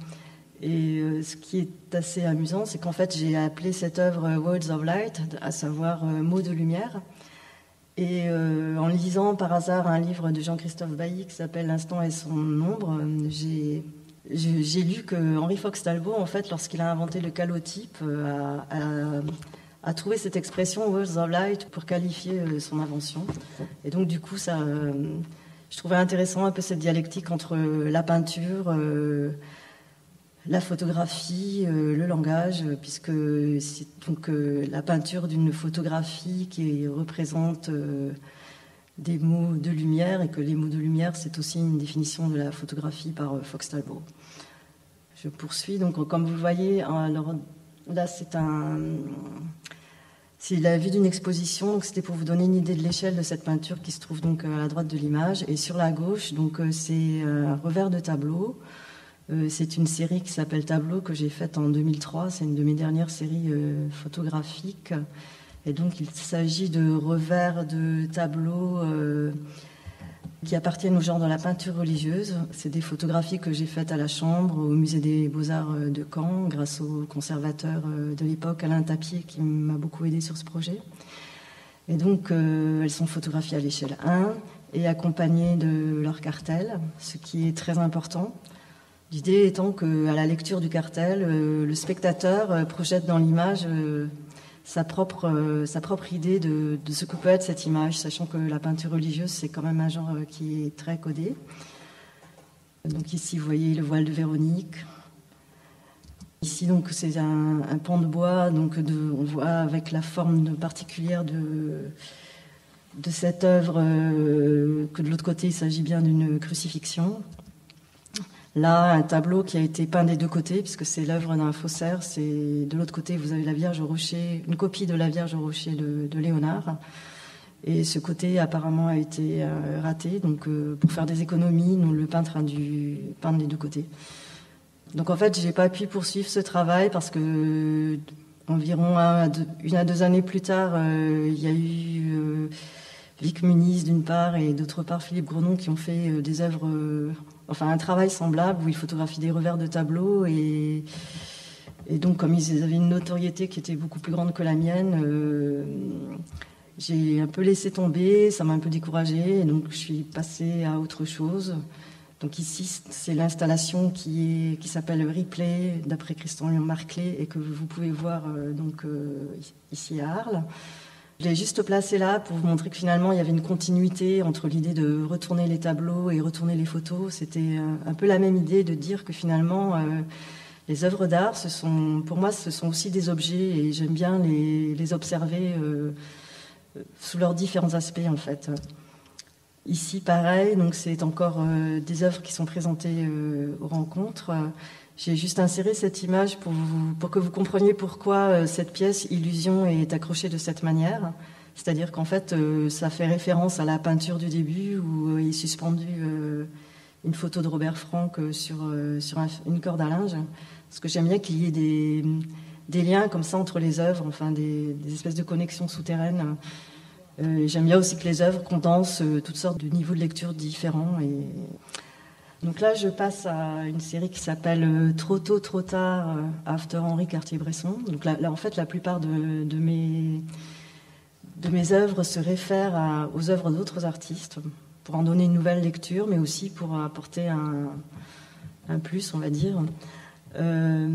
Et ce qui est assez amusant, c'est qu'en fait j'ai appelé cette œuvre Words of Light, à savoir mots de lumière. Et euh, en lisant par hasard un livre de Jean-Christophe Bailly qui s'appelle L'instant et son ombre, j'ai lu que Henri Fox Talbot, en fait, lorsqu'il a inventé le calotype, euh, a, trouvé cette expression words of light pour qualifier euh, son invention. Et donc, du coup, ça, je trouvais intéressant un peu cette dialectique entre la peinture, la photographie, le langage, puisque c'est donc la peinture d'une photographie qui représente des mots de lumière et que les mots de lumière, c'est aussi une définition de la photographie par euh, Fox Talbot. Je poursuis. Donc, comme vous le voyez, alors, là, c'est un. C'est la vue d'une exposition, donc c'était pour vous donner une idée de l'échelle de cette peinture qui se trouve donc euh, à la droite de l'image. Et sur la gauche, donc euh, c'est un revers de tableau. C'est une série qui s'appelle Tableau que j'ai faite en 2003. C'est une de mes dernières séries photographiques et donc il s'agit de revers de tableaux euh, qui appartiennent au genre de la peinture religieuse. C'est des photographies que j'ai faites à la Chambre, au Musée des Beaux-Arts euh, de Caen, grâce au conservateur euh, de l'époque, Alain Tapier, qui m'a beaucoup aidé sur ce projet. Et donc elles sont photographiées à l'échelle 1 et accompagnées de leur cartel, ce qui est très important. L'idée étant qu'à la lecture du cartel, le spectateur projette dans l'image sa propre, euh, sa propre idée de, ce que peut être cette image, sachant que la peinture religieuse, c'est quand même un genre euh, qui est très codé. Donc ici, vous voyez le voile de Véronique. Ici, donc, c'est un, un, pan de bois, donc on voit avec la forme particulière de, cette œuvre euh, que de l'autre côté, il s'agit bien d'une crucifixion. Là, un tableau qui a été peint des deux côtés, puisque c'est l'œuvre d'un faussaire. C'est de l'autre côté, vous avez la Vierge au rocher, une copie de la Vierge au rocher de, Léonard. Et ce côté apparemment a été euh, raté. Donc, euh, pour faire des économies, le peintre a dû peindre des deux côtés. Donc, en fait, j'ai pas pu poursuivre ce travail parce que environ une à deux années plus tard, euh, il y a eu Vic Muniz d'une part et d'autre part Philippe Grenon qui ont fait des œuvres enfin un travail semblable où ils photographient des revers de tableaux et, donc comme ils avaient une notoriété qui était beaucoup plus grande que la mienne, euh, j'ai un peu laissé tomber, ça m'a un peu découragée et donc je suis passée à autre chose. Donc ici, c'est l'installation qui, s'appelle Replay, d'après Christian Marclay, et que vous pouvez voir euh, donc, euh, ici à Arles. Je l'ai juste placé là pour vous montrer que finalement il y avait une continuité entre l'idée de retourner les tableaux et retourner les photos. C'était euh, un peu la même idée de dire que finalement euh, les œuvres d'art, pour moi, ce sont aussi des objets et j'aime bien les, observer euh, sous leurs différents aspects en fait. Ici, pareil, donc c'est encore des œuvres qui sont présentées aux rencontres. J'ai juste inséré cette image pour, que vous compreniez pourquoi euh, cette pièce Illusion est accrochée de cette manière. C'est-à-dire qu'en fait, euh, ça fait référence à la peinture du début où euh, est suspendu une photo de Robert Frank sur, une corde à linge. Parce que j'aime bien qu'il y ait des, liens comme ça entre les œuvres, enfin des, espèces de connexions souterraines. j'aime bien aussi que les œuvres condensent toutes sortes de niveaux de lecture différents. Donc là, je passe à une série qui s'appelle euh, Trop tôt, trop tard, euh, After Henri Cartier-Bresson. Donc là, en fait, la plupart de, mes, œuvres se réfèrent aux œuvres d'autres artistes pour en donner une nouvelle lecture, mais aussi pour apporter un, plus, on va dire. Euh,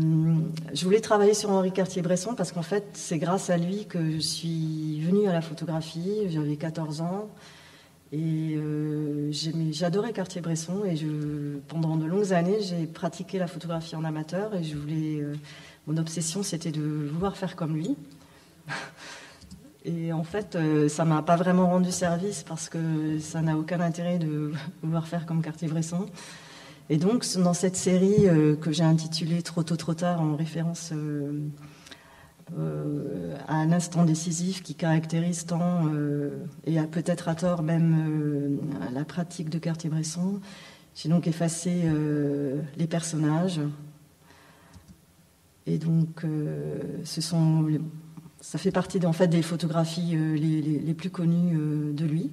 je voulais travailler sur Henri Cartier-Bresson parce qu'en fait, c'est grâce à lui que je suis venue à la photographie. J'avais 14 ans. Et euh, j'adorais Cartier-Bresson et pendant de longues années, j'ai pratiqué la photographie en amateur et je voulais, euh, mon obsession c'était de vouloir faire comme lui. [laughs] Et en fait, euh, ça m'a pas vraiment rendu service parce que ça n'a aucun intérêt de [laughs] vouloir faire comme Cartier-Bresson. Et donc, dans cette série que j'ai intitulée Trop tôt, trop tard, en référence euh, à un instant décisif qui caractérise tant, euh, et peut-être à tort même euh, la pratique de Cartier-Bresson. J'ai donc effacé les personnages. Et donc, ça fait partie en fait, des photographies les, plus connues de lui.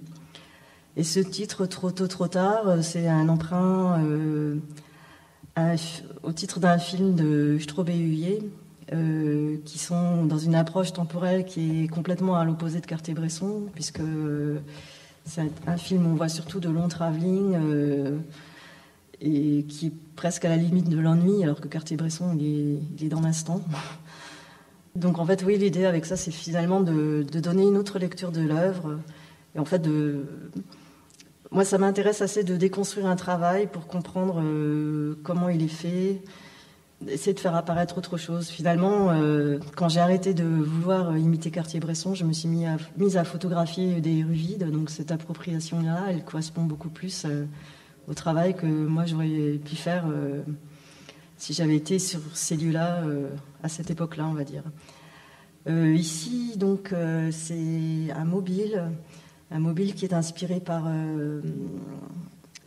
Et ce titre, Trop tôt, trop tard, c'est un emprunt au titre d'un film de Straub et qui sont dans une approche temporelle qui est complètement à l'opposé de Cartier-Bresson, puisque c'est un film où on voit surtout de long travelling et qui est presque à la limite de l'ennui, alors que Cartier-Bresson, il est, dans l'instant. Donc en fait, oui, l'idée avec ça, c'est finalement de, donner une autre lecture de l'œuvre. Et en fait, moi, ça m'intéresse assez de déconstruire un travail pour comprendre euh, comment il est fait, essayer de faire apparaître autre chose. Finalement, euh, quand j'ai arrêté de vouloir imiter Cartier-Bresson, je me suis mis à, mise à photographier des rues vides. Donc cette appropriation-là, elle correspond beaucoup plus euh, au travail que moi j'aurais pu faire euh, si j'avais été sur ces lieux-là euh, à cette époque-là, on va dire. Euh, ici, donc, c'est un mobile, un mobile qui est inspiré par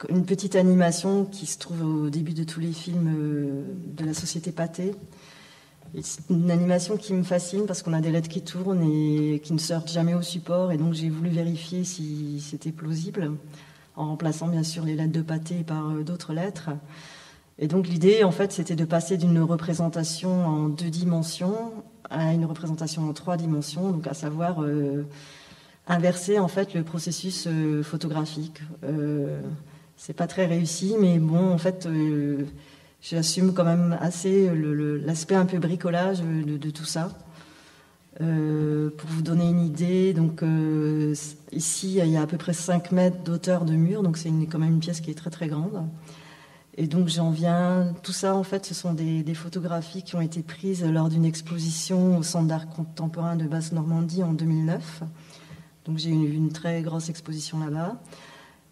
une petite animation qui se trouve au début de tous les films de la société Pathé. C'est une animation qui me fascine parce qu'on a des lettres qui tournent et qui ne sortent jamais au support, et donc j'ai voulu vérifier si c'était plausible en remplaçant bien sûr les lettres de pâté par euh, d'autres lettres. Et donc l'idée, en fait, c'était de passer d'une représentation en deux dimensions à une représentation en trois dimensions, donc à savoir euh, inverser en fait le processus euh, photographique. Euh, c'est pas très réussi, mais bon, en fait, j'assume quand même assez l'aspect un peu bricolage de tout ça. Euh, pour vous donner une idée, donc euh, ici il y a à peu près 5 mètres d'auteur de mur, donc c'est quand même une pièce qui est très très grande. Et donc j'en viens, tout ça en fait ce sont des, photographies qui ont été prises lors d'une exposition au Centre d'art contemporain de Basse-Normandie en 2009. Donc j'ai eu une, très grosse exposition là-bas.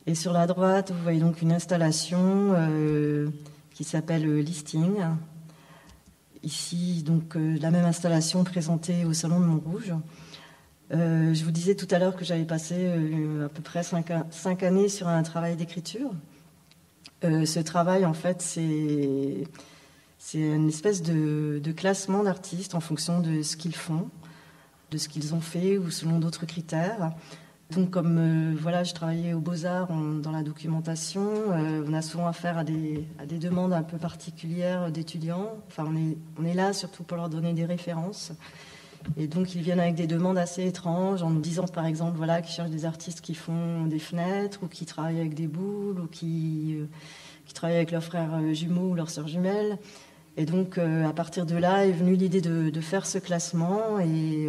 Et sur la droite, vous voyez donc une installation euh, qui s'appelle Listing, ici donc euh, la même installation présentée au Salon de Montrouge. Euh, je vous disais tout à l'heure que j'avais passé euh, à peu près cinq, années sur un travail d'écriture. ce travail, en fait, c'est, une espèce de classement d'artistes en fonction de ce qu'ils font, de ce qu'ils ont fait ou selon d'autres critères. Donc, comme euh, voilà, je travaillais aux Beaux-Arts dans la documentation, euh, on a souvent affaire à des, à des demandes un peu particulières d'étudiants. Enfin, on est, on est là surtout pour leur donner des références. Et donc, ils viennent avec des demandes assez étranges, en nous disant, par exemple, voilà, qu'ils cherchent des artistes qui font des fenêtres, ou qui travaillent avec des boules, ou qui, euh, qui travaillent avec leurs frères jumeaux ou leurs sœurs jumelles. Et donc, à partir de là est venue l'idée de, de, faire ce classement. Et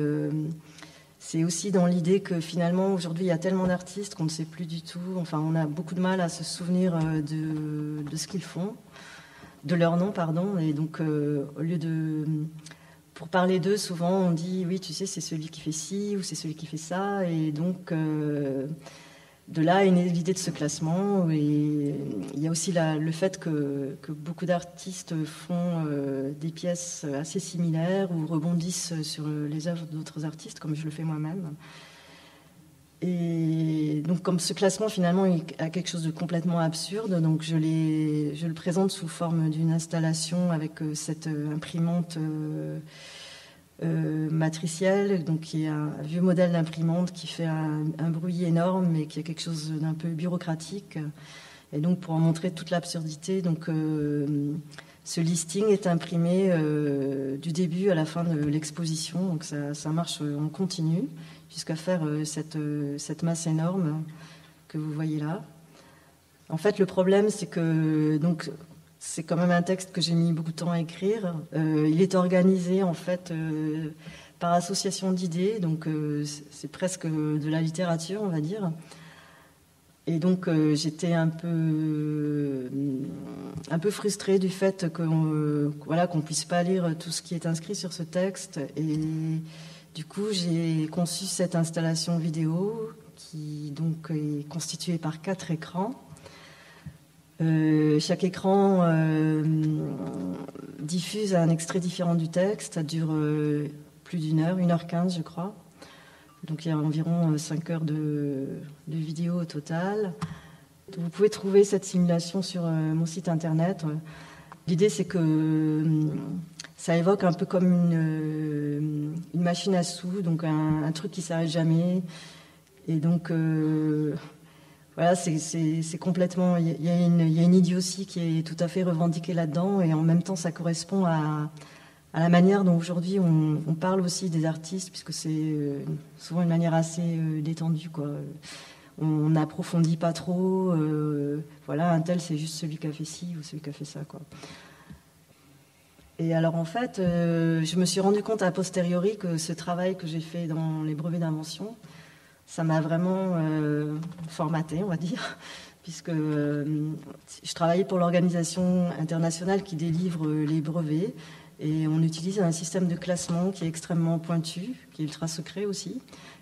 c'est aussi dans l'idée que finalement aujourd'hui il y a tellement d'artistes qu'on ne sait plus du tout, enfin on a beaucoup de mal à se souvenir euh, de, ce qu'ils font, de leur nom pardon, et donc euh, au lieu de... Pour parler d'eux, souvent on dit oui tu sais c'est celui qui fait ci ou c'est celui qui fait ça, et donc... Euh, de là est née l'idée de ce classement. Il y a aussi le fait que, beaucoup d'artistes font euh, des pièces assez similaires ou rebondissent sur les œuvres d'autres artistes, comme je le fais moi-même. Et donc, comme ce classement finalement a quelque chose de complètement absurde, donc je, le présente sous forme d'une installation avec euh, cette euh, imprimante. Matricielle, donc qui est un, vieux modèle d'imprimante qui fait un, bruit énorme mais qui a quelque chose d'un peu bureaucratique. Et donc pour en montrer toute l'absurdité, donc euh, ce listing est imprimé euh, du début à la fin de l'exposition, donc ça, ça, marche en continu jusqu'à faire cette, cette masse énorme que vous voyez là. En fait, le problème, c'est que donc c'est quand même un texte que j'ai mis beaucoup de temps à écrire. Euh, il est organisé en fait euh, par association d'idées, donc euh, c'est presque de la littérature, on va dire. Et donc j'étais un peu un peu frustrée du fait qu'on voilà qu'on puisse pas lire tout ce qui est inscrit sur ce texte. Et du coup j'ai conçu cette installation vidéo qui donc est constituée par quatre écrans. Euh, chaque écran euh, diffuse un extrait différent du texte. Ça dure euh, plus d'une heure, une heure quinze, je crois. Donc il y a environ cinq heures de, vidéo au total. Vous pouvez trouver cette simulation sur mon site internet. L'idée, c'est que ça évoque un peu comme une, machine à sous, donc un, truc qui s'arrête jamais. Et donc, voilà, c'est complètement. Il y, a une, idiotie qui est tout à fait revendiquée là-dedans, et en même temps, ça correspond à, à la manière dont aujourd'hui on, parle aussi des artistes, puisque c'est souvent une manière assez détendue. Quoi. On n'approfondit pas trop. voilà, un tel, c'est juste celui qui a fait ci ou celui qui a fait ça. Quoi. Et alors en fait, je me suis rendu compte a posteriori que ce travail que j'ai fait dans les brevets d'invention, ça m'a vraiment formaté, on va dire [laughs] puisque euh, je travaillais pour l'organisation internationale qui délivre les brevets. Et on utilise un système de classement qui est extrêmement pointu, qui est ultra secret aussi.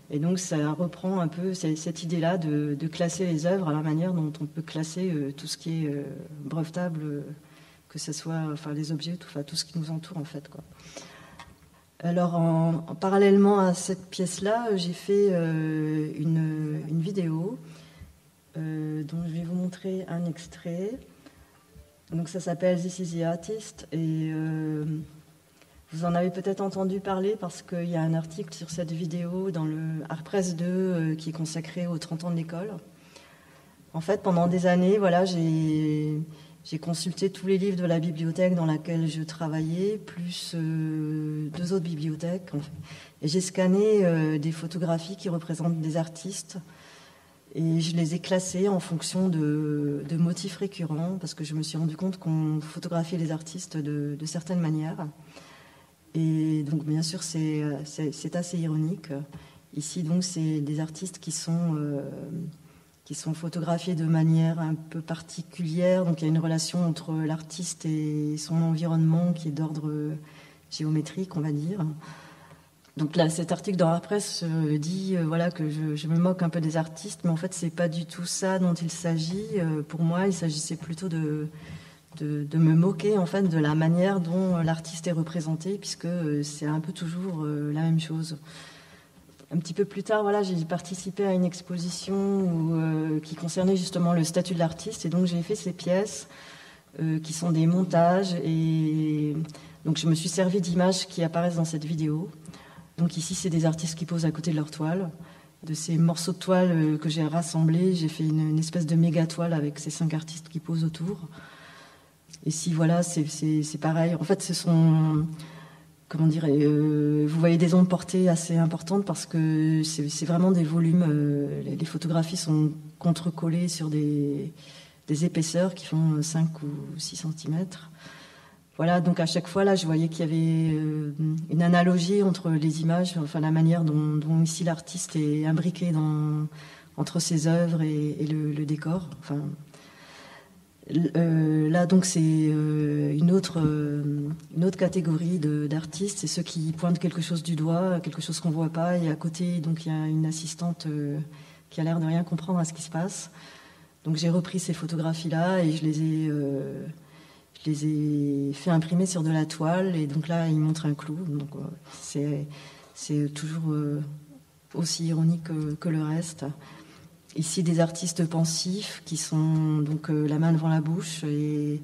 Et donc ça reprend un peu cette idée-là de, classer les œuvres à la manière dont on peut classer euh, tout ce qui est euh, brevetable, que ce soit enfin, les objets, tout, tout ce qui nous entoure en fait. Quoi. Alors en, parallèlement à cette pièce-là, j'ai fait une, une, vidéo euh, dont je vais vous montrer un extrait. Donc ça s'appelle This is the Artist et euh, vous en avez peut-être entendu parler parce qu'il y a un article sur cette vidéo dans le Art Press 2 euh, qui est consacré aux 30 ans de l'école. En fait, pendant des années, voilà, j'ai consulté tous les livres de la bibliothèque dans laquelle je travaillais, plus deux autres bibliothèques. Et j'ai scanné des photographies qui représentent des artistes et je les ai classés en fonction de, motifs récurrents, parce que je me suis rendu compte qu'on photographiait les artistes de, certaines manières. Et donc, bien sûr, c'est assez ironique. Ici, donc, c'est des artistes qui sont, euh, qui sont photographiés de manière un peu particulière. Donc, il y a une relation entre l'artiste et son environnement qui est d'ordre géométrique, on va dire. Donc là, cet article dans la presse euh, dit euh, voilà que je, me moque un peu des artistes, mais en fait, c'est pas du tout ça dont il s'agit. Euh, pour moi, il s'agissait plutôt de, de, me moquer en fait de la manière dont l'artiste est représenté, puisque c'est un peu toujours la même chose. Un petit peu plus tard, voilà, j'ai participé à une exposition qui concernait justement le statut de l'artiste, et donc j'ai fait ces pièces qui sont des montages, et donc je me suis servi d'images qui apparaissent dans cette vidéo. Donc ici, c'est des artistes qui posent à côté de leur toile. De ces morceaux de toile euh, que j'ai rassemblés, j'ai fait une, espèce de méga toile avec ces cinq artistes qui posent autour. Et si voilà, c'est pareil. En fait, ce sont, comment dire, euh, vous voyez des ondes portées assez importantes parce que c'est vraiment des volumes. Euh, les, photographies sont contrecollées sur des, épaisseurs qui font 5 ou 6 cm. Voilà, donc à chaque fois, là, je voyais qu'il y avait euh, une analogie entre les images, enfin la manière dont, ici l'artiste est imbriqué dans, entre ses œuvres et, le, décor. Euh, là, donc, c'est euh, une, autre, une autre catégorie d'artistes, c'est ceux qui pointent quelque chose du doigt, quelque chose qu'on ne voit pas, et à côté, donc, il y a une assistante qui a l'air de rien comprendre à ce qui se passe. Donc, j'ai repris ces photographies-là et je les ai je les ai fait imprimer sur de la toile et donc là, il montre un clou. C'est, toujours euh, aussi ironique que, le reste. Ici, des artistes pensifs qui sont donc euh, la main devant la bouche et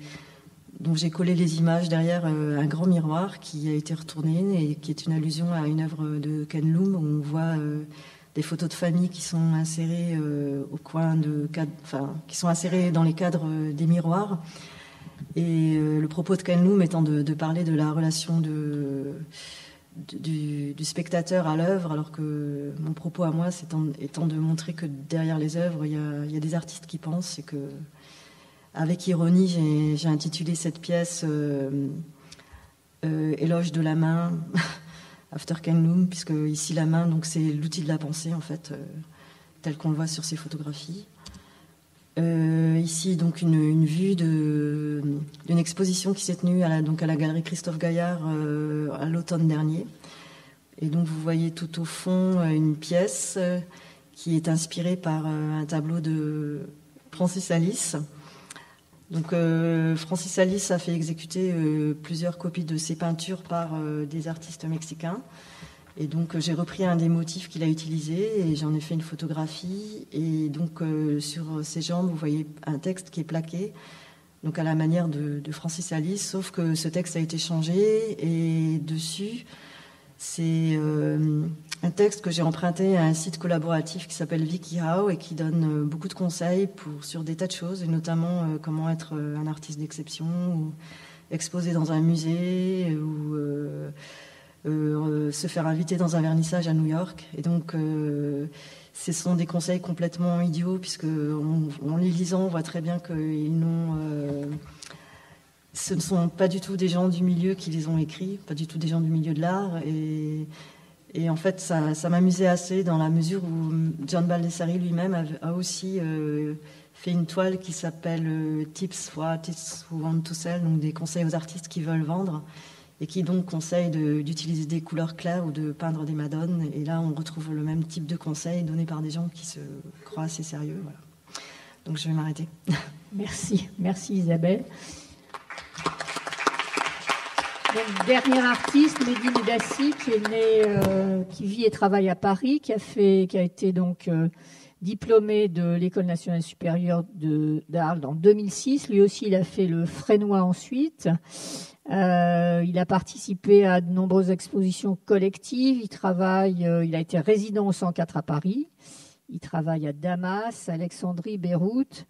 donc j'ai collé les images derrière euh, un grand miroir qui a été retourné et qui est une allusion à une œuvre de Ken Loom où on voit des photos de famille qui sont insérées au coin de enfin qui sont insérées dans les cadres des miroirs. Et euh, le propos de Kenloum étant de, parler de la relation de, du, spectateur à l'œuvre, alors que mon propos à moi, c'est étant de montrer que derrière les œuvres, il y a, des artistes qui pensent et que, avec ironie, j'ai intitulé cette pièce euh, euh, Éloge de la main, [laughs] After Kenloum, puisque ici la main, c'est l'outil de la pensée en fait, tel qu'on le voit sur ces photographies. Euh, ici, donc, une, vue d'une exposition qui s'est tenue à la, donc à la galerie Christophe Gaillard euh, à l'automne dernier. Et donc, vous voyez tout au fond euh, une pièce qui est inspirée par un tableau de Francis Alice. Donc, Francis Alice a fait exécuter plusieurs copies de ses peintures par des artistes mexicains. Et donc j'ai repris un des motifs qu'il a utilisé et j'en ai fait une photographie. Et donc euh, sur ses jambes, vous voyez un texte qui est plaqué, donc à la manière de, Francis Alice, sauf que ce texte a été changé et dessus c'est euh, un texte que j'ai emprunté à un site collaboratif qui s'appelle WikiHow et qui donne euh, beaucoup de conseils sur des tas de choses, et notamment comment être un artiste d'exception ou exposer dans un musée ou se faire inviter dans un vernissage à New York. Et donc, ce sont des conseils complètement idiots, puisque en, les lisant, on voit très bien qu'ils n'ont. ce ne sont pas du tout des gens du milieu qui les ont écrits, pas du tout des gens du milieu de l'art. Et en fait, ça, m'amusait assez dans la mesure où John Baldessari lui-même a, aussi euh, fait une toile qui s'appelle euh, Tips for Artists Who Want to Sell, donc des conseils aux artistes qui veulent vendre, et qui donc conseille d'utiliser des couleurs claires ou de peindre des madones. Et là, on retrouve le même type de conseils donnés par des gens qui se croient assez sérieux. Donc je vais m'arrêter. [laughs] Merci, merci Isabelle dernier artiste, Mehdi Moudassi, qui est euh, qui vit et travaille à Paris, qui a été donc euh, diplômé de l'École nationale supérieure d'art en 2006. Lui aussi, il a fait le Frénois ensuite. Euh, il a participé à de nombreuses expositions collectives. Il travaille, il a été résident au 104 à Paris. Il travaille à Damas, Alexandrie, Beyrouth.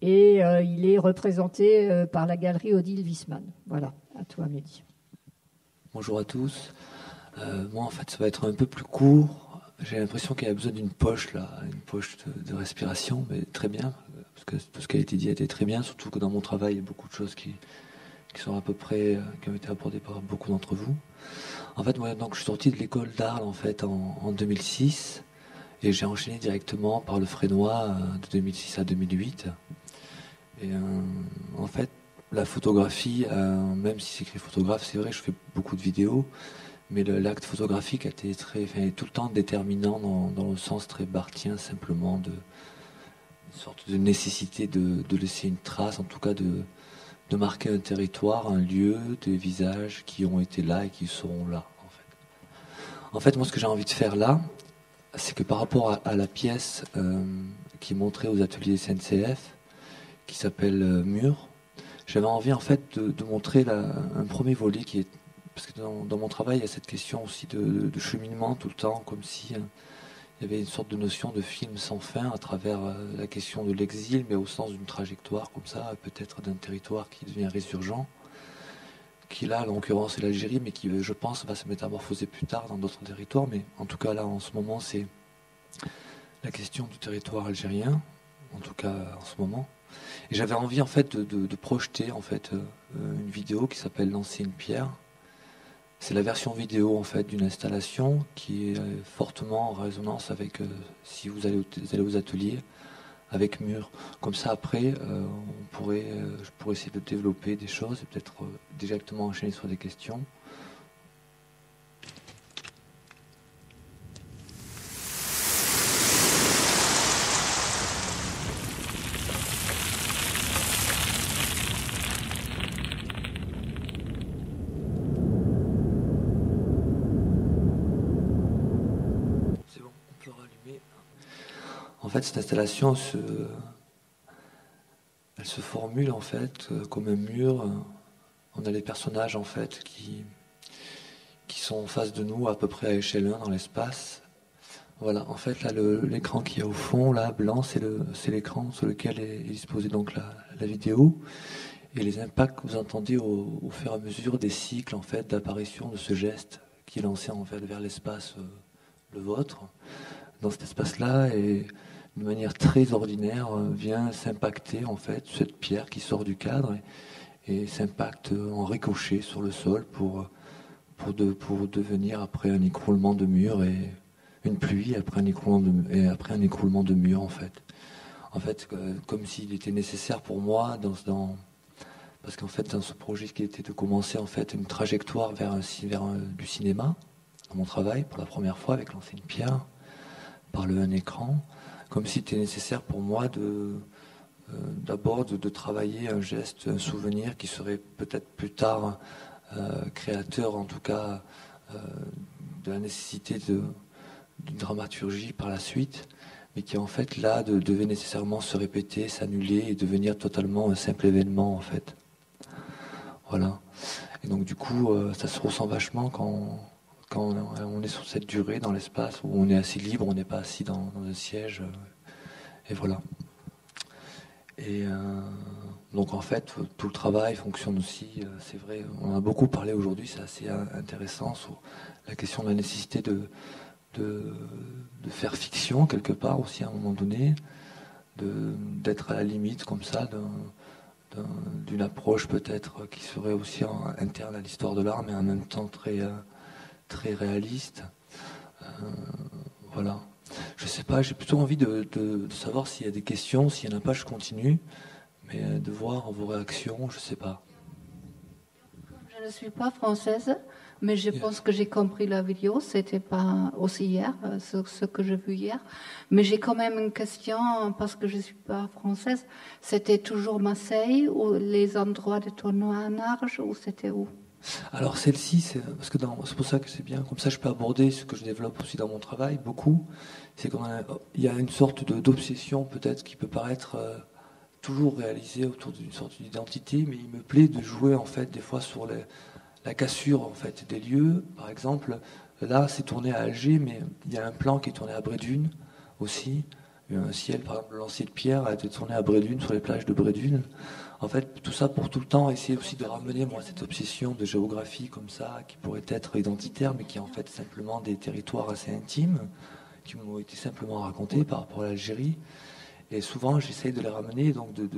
Et il est représenté par la galerie Odile Wiesmann. Voilà, à toi, Mehdi. Bonjour à tous. Euh, moi, en fait, ça va être un peu plus court. J'ai l'impression qu'il y a besoin d'une poche, là, une poche de, respiration, mais très bien, parce que tout ce qui a été dit a été très bien, surtout que dans mon travail, il y a beaucoup de choses qui, sont à peu près, euh, qui ont été abordées par beaucoup d'entre vous. En fait, moi, donc, je suis sorti de l'école d'Arles, en fait, en, 2006, et j'ai enchaîné directement par le Frénois euh, de 2006 à 2008. Et en fait, la photographie, euh, même si c'est écrit photographe, c'est vrai, je fais beaucoup de vidéos, mais l'acte photographique a été très, tout le temps déterminant dans, le sens très bartien, simplement de une sorte de nécessité de, laisser une trace, en tout cas de, de marquer un territoire, un lieu, des visages qui ont été là et qui seront là. En fait, moi, ce que j'ai envie de faire là, c'est que par rapport à, la pièce euh, qui est montrée aux ateliers SNCF, qui s'appelle euh, Mur, j'avais envie en fait de, montrer un premier volet qui est parce que dans, mon travail il y a cette question aussi de, cheminement tout le temps comme si euh, il y avait une sorte de notion de film sans fin à travers euh, la question de l'exil mais au sens d'une trajectoire comme ça peut-être d'un territoire qui devient résurgent qui là en l'occurrence est l'Algérie mais qui je pense va se métamorphoser plus tard dans d'autres territoires mais en tout cas là en ce moment c'est la question du territoire algérien en tout cas en ce moment et j'avais envie en fait de, projeter en fait euh, une vidéo qui s'appelle Lancer une pierre. C'est la version vidéo en fait d'une installation qui est euh, fortement en résonance avec, euh, si vous allez, aux ateliers, avec mur. Comme ça après, on pourrait, je pourrais essayer de développer des choses et peut-être directement enchaîner sur des questions. En cette installation, se, elle se formule en fait euh, comme un mur. On a les personnages en fait qui, qui sont en face de nous, à peu près à échelle 1 dans l'espace. Voilà, en fait, là, l'écran qui est au fond, là, blanc, c'est l'écran sur lequel est, disposée donc la, vidéo. Et les impacts que vous entendez au, fur et à mesure des cycles, en fait, d'apparition de ce geste qui est lancé en fait vers l'espace, euh, le vôtre, dans cet espace-là. Et de manière très ordinaire, euh, vient s'impacter en fait cette pierre qui sort du cadre et, s'impacte en ricochet sur le sol pour, pour, de, pour devenir après un écroulement de mur et une pluie après un écroulement de, et après un écroulement de mur en fait. En fait, euh, comme s'il était nécessaire pour moi dans, dans parce qu'en fait dans ce projet qui était de commencer en fait une trajectoire vers, vers du cinéma dans mon travail pour la première fois avec l'ancienne pierre par le un écran comme si c'était nécessaire pour moi de euh, d'abord de, travailler un geste, un souvenir qui serait peut-être plus tard euh, créateur, en tout cas, euh, de la nécessité d'une dramaturgie par la suite, mais qui en fait là devait nécessairement se répéter, s'annuler et devenir totalement un simple événement en fait. Voilà. Et donc du coup, ça se ressent vachement quand, quand on est sur cette durée dans l'espace où on est assez libre, on n'est pas assis dans, un siège. Euh, et voilà. Et donc en fait, tout le travail fonctionne aussi, c'est vrai, on a beaucoup parlé aujourd'hui, c'est assez intéressant sur la question de la nécessité de, faire fiction quelque part aussi à un moment donné, d'être à la limite comme ça d'une approche peut-être qui serait aussi interne à l'histoire de l'art, mais en même temps très, euh, très réaliste. Euh, voilà. Je sais pas, j'ai plutôt envie de, savoir s'il y a des questions, s'il n'y en a pas, je continue, mais euh, de voir vos réactions, je sais pas. Je ne suis pas française, mais je pense que j'ai compris la vidéo. C'était pas aussi hier, euh, ce, que j'ai vu hier. Mais j'ai quand même une question parce que je suis pas française. C'était toujours Marseille ou les endroits de tournoi en arge ou c'était où? Alors celle-ci, c'est parce que c'est pour ça que c'est bien. Comme ça, je peux aborder ce que je développe aussi dans mon travail beaucoup. C'est qu'il y a une sorte d'obsession peut-être qui peut paraître euh, toujours réalisée autour d'une sorte d'identité, mais il me plaît de jouer en fait des fois sur la cassure en fait des lieux. Par exemple, là c'est tourné à Alger, mais il y a un plan qui est tourné à Brédune aussi. Un ciel, par exemple, lancier de pierre a été tourné à Brédune, sur les plages de Brédune. En fait, tout ça pour tout le temps essayer aussi de ramener moi cette obsession de géographie comme ça, qui pourrait être identitaire, mais qui est en fait simplement des territoires assez intimes, qui m'ont été simplement racontés par rapport à l'Algérie. Et souvent, j'essaye de les ramener, donc de,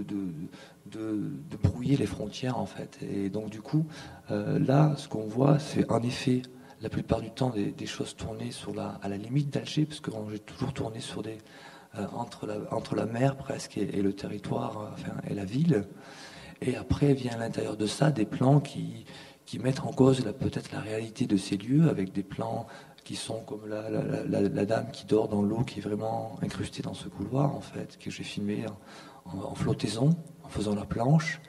brouiller les frontières, en fait. Et donc, du coup, euh, là, ce qu'on voit, c'est en effet, la plupart du temps, des, choses tournées à la limite d'Alger, parce que j'ai toujours tourné sur des, entre, la, entre la mer presque et, le territoire, euh, enfin, et la ville. Et après, vient à l'intérieur de ça des plans qui, qui mettent en cause peut-être la réalité de ces lieux, avec des plans qui sont comme la, dame qui dort dans l'eau, qui est vraiment incrustée dans ce couloir, en fait, que j'ai filmé en, flottaison, en faisant la planche.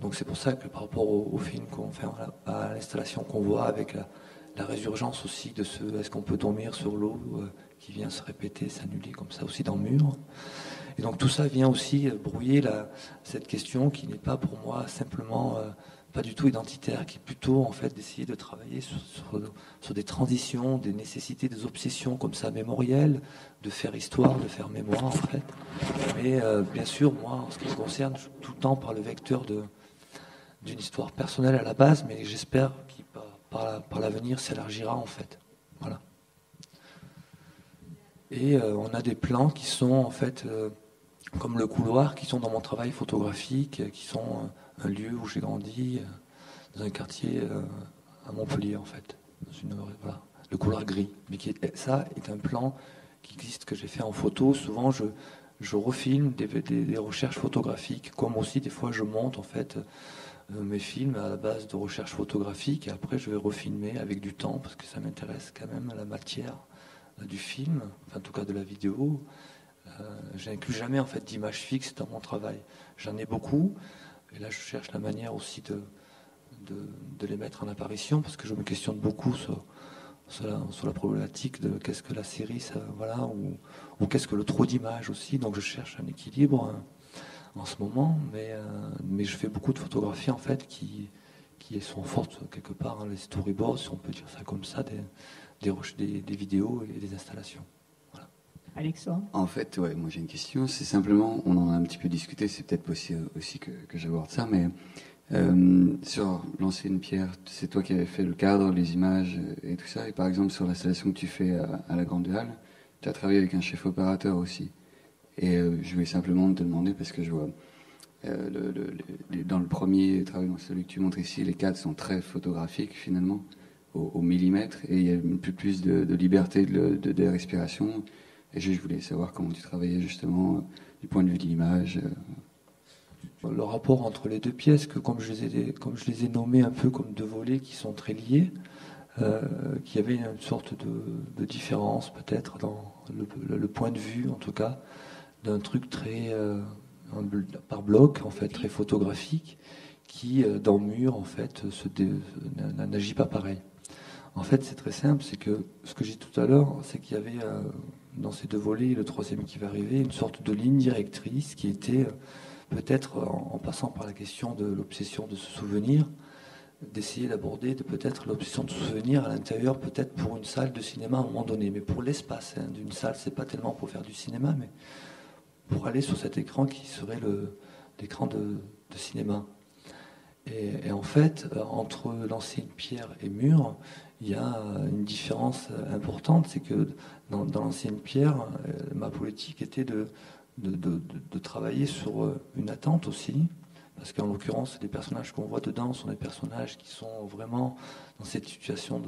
Donc c'est pour ça que par rapport au, film qu'on fait, à l'installation qu'on voit, avec la, résurgence aussi de ce est-ce qu'on peut dormir sur l'eau euh, qui vient se répéter, s'annuler comme ça aussi dans le mur. Et donc tout ça vient aussi brouiller cette question qui n'est pas pour moi simplement euh, pas du tout identitaire, qui est plutôt en fait d'essayer de travailler sur, des transitions, des nécessités, des obsessions comme ça mémorielles, de faire histoire, de faire mémoire en fait. Mais euh, bien sûr, moi, en ce qui me concerne, tout le temps par le vecteur d'une histoire personnelle à la base, mais j'espère qu'il par l'avenir s'élargira en fait. Voilà. Et euh, on a des plans qui sont en fait euh, comme le couloir, qui sont dans mon travail photographique, qui sont un lieu où j'ai grandi, euh, dans un quartier euh, à Montpellier en fait, dans une, voilà, le couloir gris. Mais qui ça est un plan qui existe que j'ai fait en photo. Souvent, je, je refilme des, des, recherches photographiques, comme aussi des fois je monte en fait euh, mes films à la base de recherches photographiques et après je vais refilmer avec du temps parce que ça m'intéresse quand même à la matière du film, enfin, en tout cas de la vidéo. Euh, J'inclus jamais en fait d'images fixes dans mon travail. J'en ai beaucoup, et là, je cherche la manière aussi de, les mettre en apparition, parce que je me questionne beaucoup sur, la, problématique de qu'est-ce que la série, voilà, ou, qu'est-ce que le trop d'images aussi. Donc je cherche un équilibre hein, en ce moment, mais, euh, mais je fais beaucoup de photographies en fait qui, sont fortes quelque part, hein, les storyboards, si on peut dire ça comme ça, des, des vidéos et des installations. Alexandre En fait, ouais, moi j'ai une question. C'est simplement, on en a un petit peu discuté, c'est peut-être possible aussi que, que j'aborde ça, mais euh, sur lancer une pierre, c'est toi qui avais fait le cadre, les images et tout ça. Et par exemple, sur l'installation que tu fais à, la Grande Halle, tu as travaillé avec un chef opérateur aussi. Et euh, je voulais simplement te demander, parce que je vois euh, le, dans le premier travail, dans celui que tu montres ici, les cadres sont très photographiques finalement, au, millimètre, et il y a plus de, liberté de, respiration. Et je voulais savoir comment tu travaillais justement euh, du point de vue de l'image. Euh. Le rapport entre les deux pièces, que comme je les ai, comme je les ai nommées un peu comme deux volets qui sont très liés, euh, qu'il y avait une sorte de, différence peut-être dans le, point de vue en tout cas d'un truc très par bloc en fait très photographique qui dans le mur en fait n'agit pas pareil. En fait c'est très simple, c'est que ce que j'ai dit tout à l'heure, c'est qu'il y avait dans ces deux volets, le troisième qui va arriver, une sorte de ligne directrice qui était euh, peut-être, en, passant par la question de l'obsession de se souvenir, d'essayer d'aborder de peut-être l'obsession de souvenir à l'intérieur, peut-être pour une salle de cinéma à un moment donné, mais pour l'espace hein, d'une salle, c'est pas tellement pour faire du cinéma, mais pour aller sur cet écran qui serait l'écran de, cinéma. Et, en fait, entre l'ancienne pierre et mur, il y a une différence importante, c'est que dans, l'ancienne pierre, ma politique était de, travailler sur une attente aussi, parce qu'en l'occurrence, les personnages qu'on voit dedans sont des personnages qui sont vraiment dans cette situation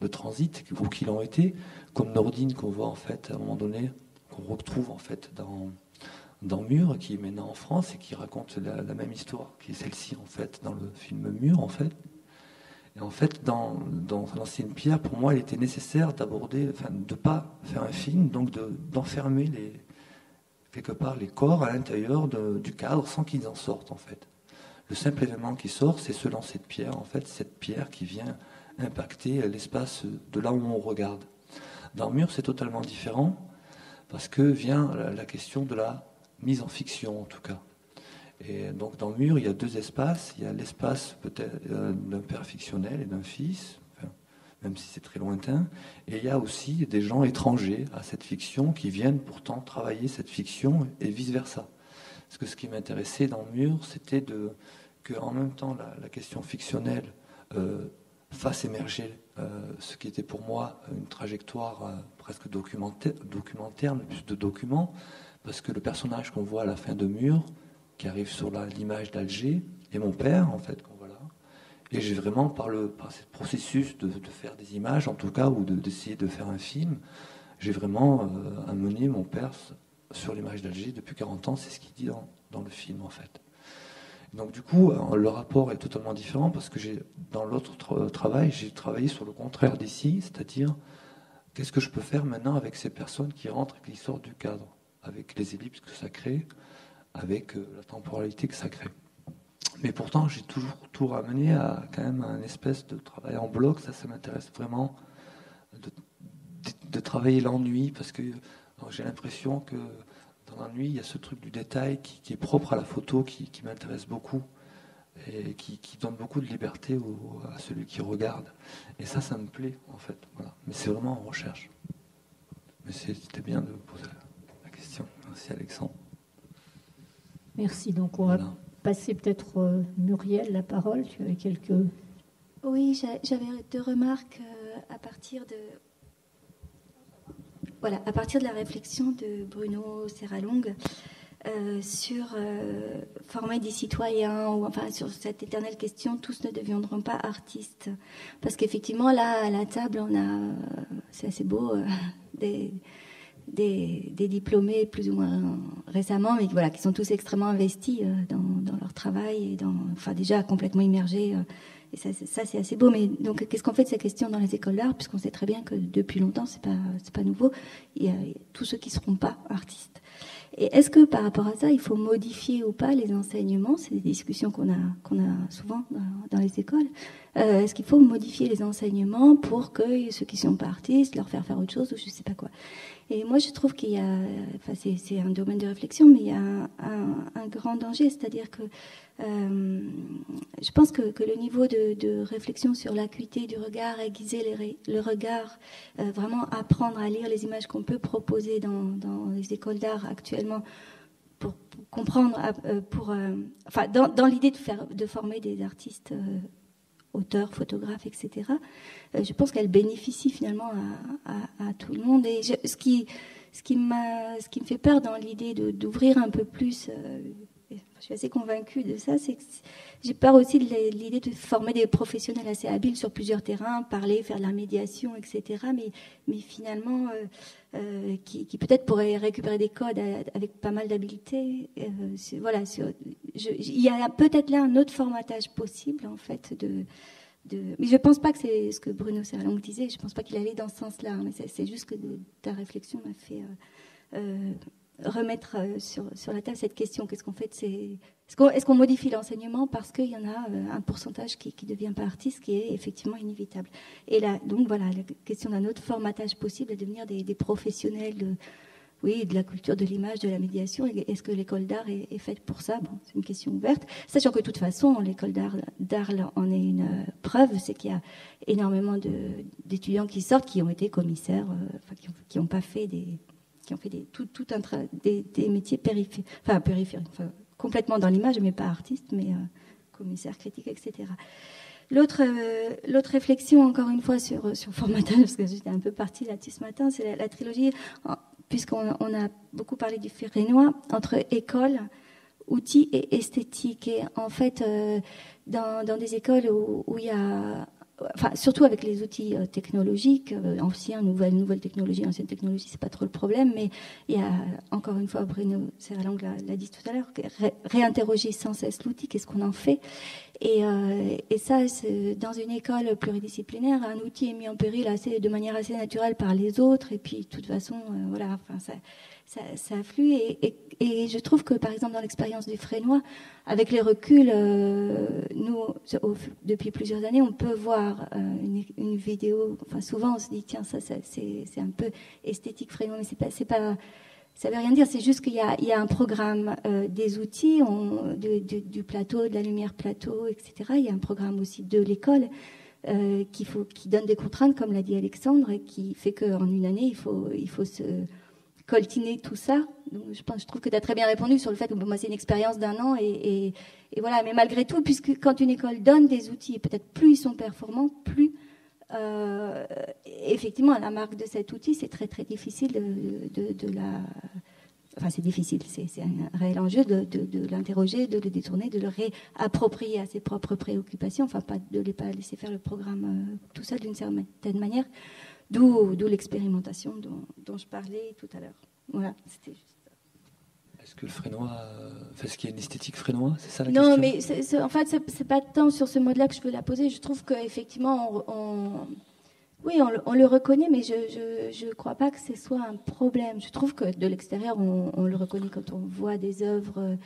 de, transit, ou qui l'ont été, comme Nordine qu'on voit en fait à un moment donné, qu'on retrouve en fait dans, Mur, qui est maintenant en France et qui raconte la, même histoire, qui est celle-ci en fait dans le film Mur en fait. Et en fait, dans, dans l'ancienne pierre, pour moi, il était nécessaire d'aborder, enfin, de pas faire un film, donc d'enfermer quelque part les corps à l'intérieur du cadre sans qu'ils en sortent en fait. Le simple événement qui sort, c'est ce lancer de pierre, en fait, cette pierre qui vient impacter l'espace de là où on regarde. Dans Mur, c'est totalement différent, parce que vient la question de la mise en fiction, en tout cas. Et donc dans Mur, il y a deux espaces. Il y a l'espace peut-être euh, d'un père fictionnel et d'un fils, même si c'est très lointain. Et il y a aussi des gens étrangers à cette fiction qui viennent pourtant travailler cette fiction et vice-versa. Parce que ce qui m'intéressait dans Mur, c'était de, que en même temps la, question fictionnelle euh, fasse émerger euh, ce qui était pour moi une trajectoire presque documentaire, documentaire, mais plus de documents, parce que le personnage qu'on voit à la fin de Mur, qui arrive sur l'image d'Alger, est mon père, en fait, qu'on voit là. Et j'ai vraiment, par, le, par ce processus de, faire des images, en tout cas, ou d'essayer de, faire un film, j'ai vraiment amené mon père sur l'image d'Alger depuis 40 ans, c'est ce qu'il dit dans, dans le film, en fait. Donc du coup, euh, le rapport est totalement différent parce que j'ai, dans l'autre travail, j'ai travaillé sur le contraire d'ici, c'est-à-dire qu'est-ce que je peux faire maintenant avec ces personnes qui rentrent et qui sortent du cadre, avec les ellipses que ça crée, avec euh, la temporalité que ça crée. Mais pourtant, j'ai toujours tout ramené à quand même un espèce de travail en bloc. Ça, ça m'intéresse vraiment de, travailler l'ennui parce que j'ai l'impression que dans l'ennui, il y a ce truc du détail qui, est propre à la photo, qui, m'intéresse beaucoup et qui, donne beaucoup de liberté à celui qui regarde. Et ça, ça me plaît en fait. Mais c'est vraiment en recherche. Mais c'était bien de poser la question. Merci Alexandre. Merci. Donc on va passer peut-être euh, Muriel la parole. Tu avais quelques. Oui, j'avais deux remarques euh, à partir de voilà, à partir de la réflexion de Bruno Serralong euh, sur euh, former des citoyens, ou enfin sur cette éternelle question, tous ne deviendront pas artistes. Parce qu'effectivement, là, à la table, on a, c'est assez beau, euh, [laughs] des, des, diplômés plus ou moins récemment, mais voilà, qui sont tous extrêmement investis dans, dans, leur travail et déjà complètement immergés et ça, c'est assez beau. Mais donc, qu'est-ce qu'on fait de ces questions dans les écoles d'art? Puisqu'on sait très bien que depuis longtemps, c'est pas, pas nouveau. Il y a tous ceux qui seront pas artistes. Et est-ce que par rapport à ça, il faut modifier ou pas les enseignements? C'est des discussions qu'on a, souvent dans, les écoles. Euh, est-ce qu'il faut modifier les enseignements pour que ceux qui sont pas artistes, leur faire faire autre chose ou je sais pas quoi? Et moi, je trouve qu'il y a, enfin, c'est un domaine de réflexion, mais il y a un, grand danger, c'est-à-dire que euh, je pense que, le niveau de, réflexion sur l'acuité du regard, aiguiser le regard, euh, vraiment apprendre à lire les images qu'on peut proposer dans, les écoles d'art actuellement, pour, comprendre, euh, pour, enfin, dans, l'idée de faire, de former des artistes auteurs, photographes, etc. Euh, je pense qu'elle bénéficie finalement à, tout le monde. Et ce qui, ce qui ce qui me fait peur dans l'idée d'ouvrir un peu plus, euh, je suis assez convaincue de ça, j'ai peur aussi de l'idée de former des professionnels assez habiles sur plusieurs terrains, parler, faire de la médiation, etc. Mais, finalement, euh, qui, peut-être pourraient récupérer des codes avec pas mal d'habileté. voilà, il y a peut-être là un autre formatage possible en fait mais je ne pense pas que c'est ce que Bruno Serralong disait, je ne pense pas qu'il allait dans ce sens-là, mais c'est juste que ta réflexion m'a fait euh, euh, remettre euh, sur, la table cette question. Qu'est-ce qu'on fait Est-ce qu'on modifie l'enseignement parce qu'il y en a un pourcentage qui ne devient pas artiste, qui est effectivement inévitable Et donc voilà, la question d'un autre formatage possible de devenir des, professionnels de, oui, de la culture de l'image, de la médiation. Est-ce que l'école d'art est, faite pour ça? C'est une question ouverte. Sachant que de toute façon, l'école d'art en est une euh, preuve, c'est qu'il y a énormément d'étudiants qui sortent, qui ont été commissaires, euh, qui n'ont pas fait des, qui ont fait des, tout, un des, métiers périphériques, enfin périphériques, enfin, complètement dans l'image, mais pas artiste, mais commissaire critique, etc. L'autre, l'autre réflexion, encore une fois, sur, sur formatage, parce que j'étais un peu partie là-dessus ce matin, c'est la, trilogie, puisqu'on on a beaucoup parlé du Ferrénois, entre école, outils et esthétique. Et en fait, dans, dans, des écoles où il y a surtout avec les outils euh, technologiques, euh, anciens, nouvelles, nouvelles technologies, anciennes technologies, c'est pas trop le problème, mais il y a, encore une fois, Bruno Serralang l'a dit tout à l'heure, réinterroger sans cesse l'outil, qu'est-ce qu'on en fait? Et, euh, ça, dans une école pluridisciplinaire, un outil est mis en péril de manière assez naturelle par les autres, et puis de toute façon, voilà, enfin, ça, ça, ça. Et, je trouve que, par exemple, dans l'expérience du Frénois, avec les reculs, euh, nous, depuis plusieurs années, on peut voir euh, une, vidéo. Enfin, souvent, on se dit, tiens, ça, c'est un peu esthétique Frénois, mais c'est pas, pas, ça veut rien dire. C'est juste qu'il y, a, un programme euh, des outils, du plateau, de la lumière plateau, etc. Il y a un programme aussi de l'école. Qui, qui donne des contraintes, comme l'a dit Alexandre, et qui fait qu'en une année, il faut, il faut se, coltiner tout ça. Je, pense, je trouve que tu as très bien répondu sur le fait que moi, c'est une expérience d'un an. Et, voilà, mais malgré tout, puisque quand une école donne des outils, peut-être plus ils sont performants, plus euh, effectivement, la marque de cet outil, c'est très très difficile de, la. Enfin, c'est difficile, c'est un réel enjeu de, l'interroger, de le détourner, de le réapproprier à ses propres préoccupations, enfin, de ne pas laisser faire le programme euh, tout ça d'une certaine manière. D'où l'expérimentation dont, dont, je parlais tout à l'heure. Voilà, c'était juste Est-ce que le frénois, fait ce qu'il y a une esthétique frénois C'est ça la non, question Non, mais en fait, c'est pas tant sur ce mode-là que je veux la poser. Je trouve qu'effectivement, on, on, oui, on, on, le reconnaît, mais je ne crois pas que ce soit un problème. Je trouve que de l'extérieur, on, on, le reconnaît quand on voit des œuvres,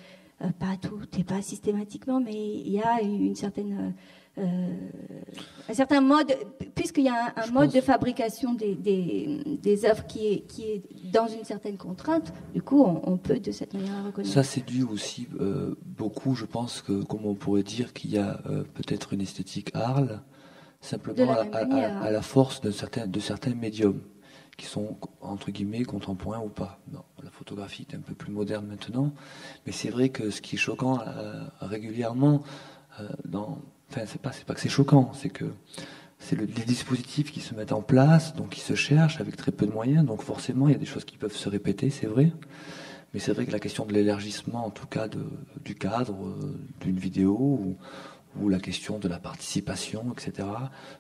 euh, pas toutes et pas systématiquement, mais il y a une certaine. Euh, un certain mode, puisqu'il y a un, mode de fabrication des, des, des, œuvres qui est, qui est dans une certaine contrainte, du coup, on, peut de cette manière reconnaître. Ça, c'est dû aussi euh, beaucoup, je pense, que, comme on pourrait dire qu'il y a euh, peut-être une esthétique Arles, simplement à, la force de certains, de certains médiums qui sont entre guillemets contemporains ou pas. Non, la photographie est un peu plus moderne maintenant, mais c'est vrai que ce qui est choquant régulièrement dans Enfin, c'est pas, pas que c'est choquant, c'est que c'est le, les dispositifs qui se mettent en place, donc qui se cherchent avec très peu de moyens. Donc forcément, il y a des choses qui peuvent se répéter, c'est vrai. Mais c'est vrai que la question de l'élargissement, en tout cas du cadre euh, d'une vidéo, ou, ou, la question de la participation, etc.,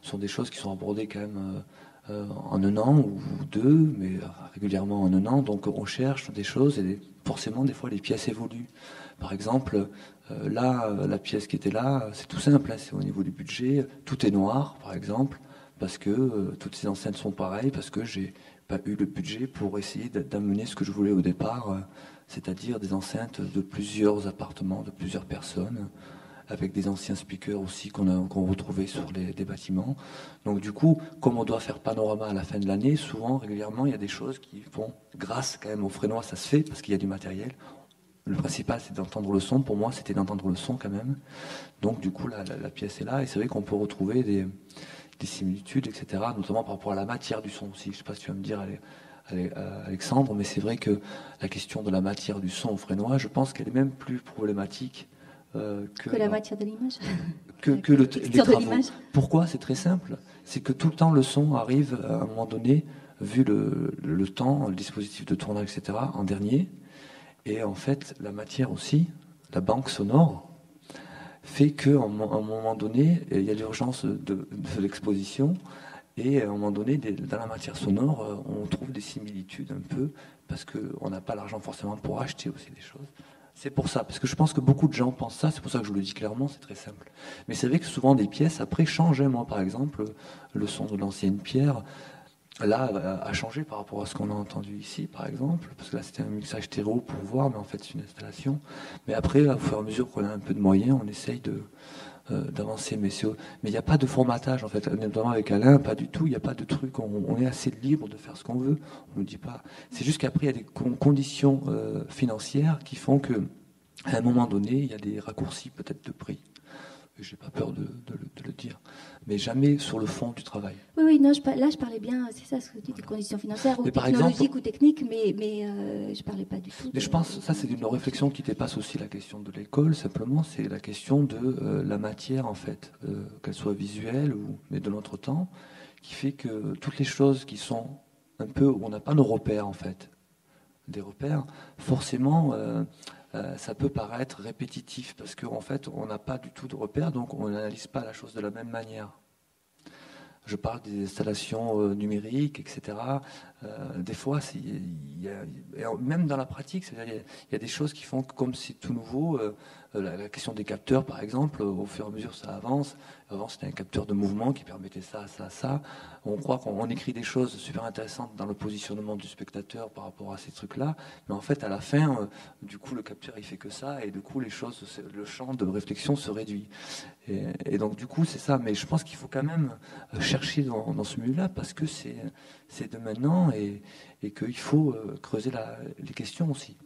sont des choses qui sont abordées quand même euh, euh en un an ou deux, mais régulièrement en un an. Donc on cherche des choses et forcément, des fois, les pièces évoluent. Par exemple, euh, là, euh, la pièce qui était là, c'est tout simple, hein, c'est au niveau du budget. Tout est noir, par exemple, parce que euh, toutes ces enceintes sont pareilles, parce que j'ai pas eu le budget pour essayer d'amener ce que je voulais au départ, c'est-à-dire des enceintes de plusieurs appartements, de plusieurs personnes, avec des anciens speakers aussi qu'on retrouvait sur les, des bâtiments. Donc du coup, comme on doit faire panorama à la fin de l'année, souvent, régulièrement, il y a des choses qui vont, grâce quand même au frénois, ça se fait, parce qu'il y a du matériel, le principal, c'est d'entendre le son. Pour moi, c'était d'entendre le son quand même. Donc, du coup, la, pièce est là. Et c'est vrai qu'on peut retrouver des, similitudes, etc., notamment par rapport à la matière du son aussi. Je ne sais pas si tu vas me dire, euh, Alexandre, mais c'est vrai que la question de la matière du son au frénois, je pense qu'elle est même plus problématique euh, que, que, la matière de l'image. Que, que le, les travaux. Pourquoi? C'est très simple. C'est que tout le temps, le son arrive à un moment donné, vu le, le temps, le dispositif de tournage, etc., en dernier. Et en fait, la matière aussi, la banque sonore, fait qu'à un moment donné, il y a l'urgence de, l'exposition. Et à un moment donné, dans la matière sonore, euh, on trouve des similitudes un peu, parce qu'on n'a pas l'argent forcément pour acheter aussi des choses. C'est pour ça, parce que je pense que beaucoup de gens pensent ça, c'est pour ça que je le dis clairement, c'est très simple. Mais c'est vrai que souvent des pièces, après, changent. Moi, par exemple, le son de l'ancienne pierre, là a changé par rapport à ce qu'on a entendu ici, par exemple, parce que là c'était un mixage stéréo pour voir, mais en fait c'est une installation. Mais après, au fur et à mesure qu'on a un peu de moyens, on essaye de euh, d'avancer. Mais il n'y a pas de formatage en fait, notamment avec Alain, pas du tout. Il n'y a pas de truc. On, est assez libre de faire ce qu'on veut. On ne dit pas. C'est juste qu'après il y a des conditions euh, financières qui font que à un moment donné, il y a des raccourcis peut-être de prix. Je n'ai pas peur de, le dire. Mais jamais sur le fond du travail. Oui, oui, non, je, là, je parlais bien, c'est ça ce que tu dis, des conditions financières, ou technologiques ou techniques, mais, mais euh, je ne parlais pas du tout. Mais je pense, ça, c'est une réflexion qui dépasse aussi la question de l'école, simplement, c'est la question de euh, la matière, en fait, euh, qu'elle soit visuelle ou mais de notre temps, qui fait que toutes les choses qui sont un peu, où on n'a pas nos repères, en fait, des repères, forcément, euh, ça peut paraître répétitif parce qu'en fait, on n'a pas du tout de repères, donc on n'analyse pas la chose de la même manière. Je parle des installations euh, numériques, etc. Euh, des fois, même dans la pratique, il y, a des choses qui font que comme c'est tout nouveau, la, question des capteurs, par exemple, au fur et à mesure ça avance. Avant, c'était un capteur de mouvement qui permettait ça, ça, ça. On croit qu'on écrit des choses super intéressantes dans le positionnement du spectateur par rapport à ces trucs-là, mais en fait, à la fin, euh, du coup, le capteur il fait que ça, et du coup, les choses, le champ de réflexion se réduit. Et, donc, du coup, c'est ça. Mais je pense qu'il faut quand même euh, chercher dans, ce milieu-là parce que c'est de maintenant et, qu'il faut euh, creuser les questions aussi.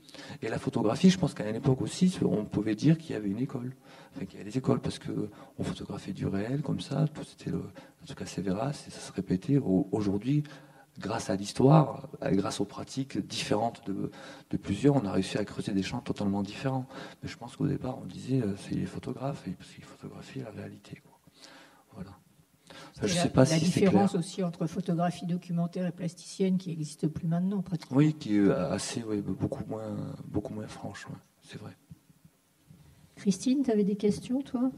Et la photographie, je pense qu'à une époque aussi, on pouvait dire qu'il y avait une école. Enfin, qu'il y avait des écoles parce qu'on photographiait du réel comme ça. C'était en tout cas Séveras et ça se répétait. Aujourd'hui, grâce à l'histoire, grâce aux pratiques différentes de, plusieurs, on a réussi à creuser des champs totalement différents. Mais je pense qu'au départ, on disait euh, c'est les photographes parce qu'ils photographient la réalité. Je la, sais pas la différence aussi entre photographie documentaire et plasticienne qui n'existe plus maintenant pratiquement. Oui, qui est assez, beaucoup moins, beaucoup moins franche, c'est vrai. Christine, tu avais des questions, toi?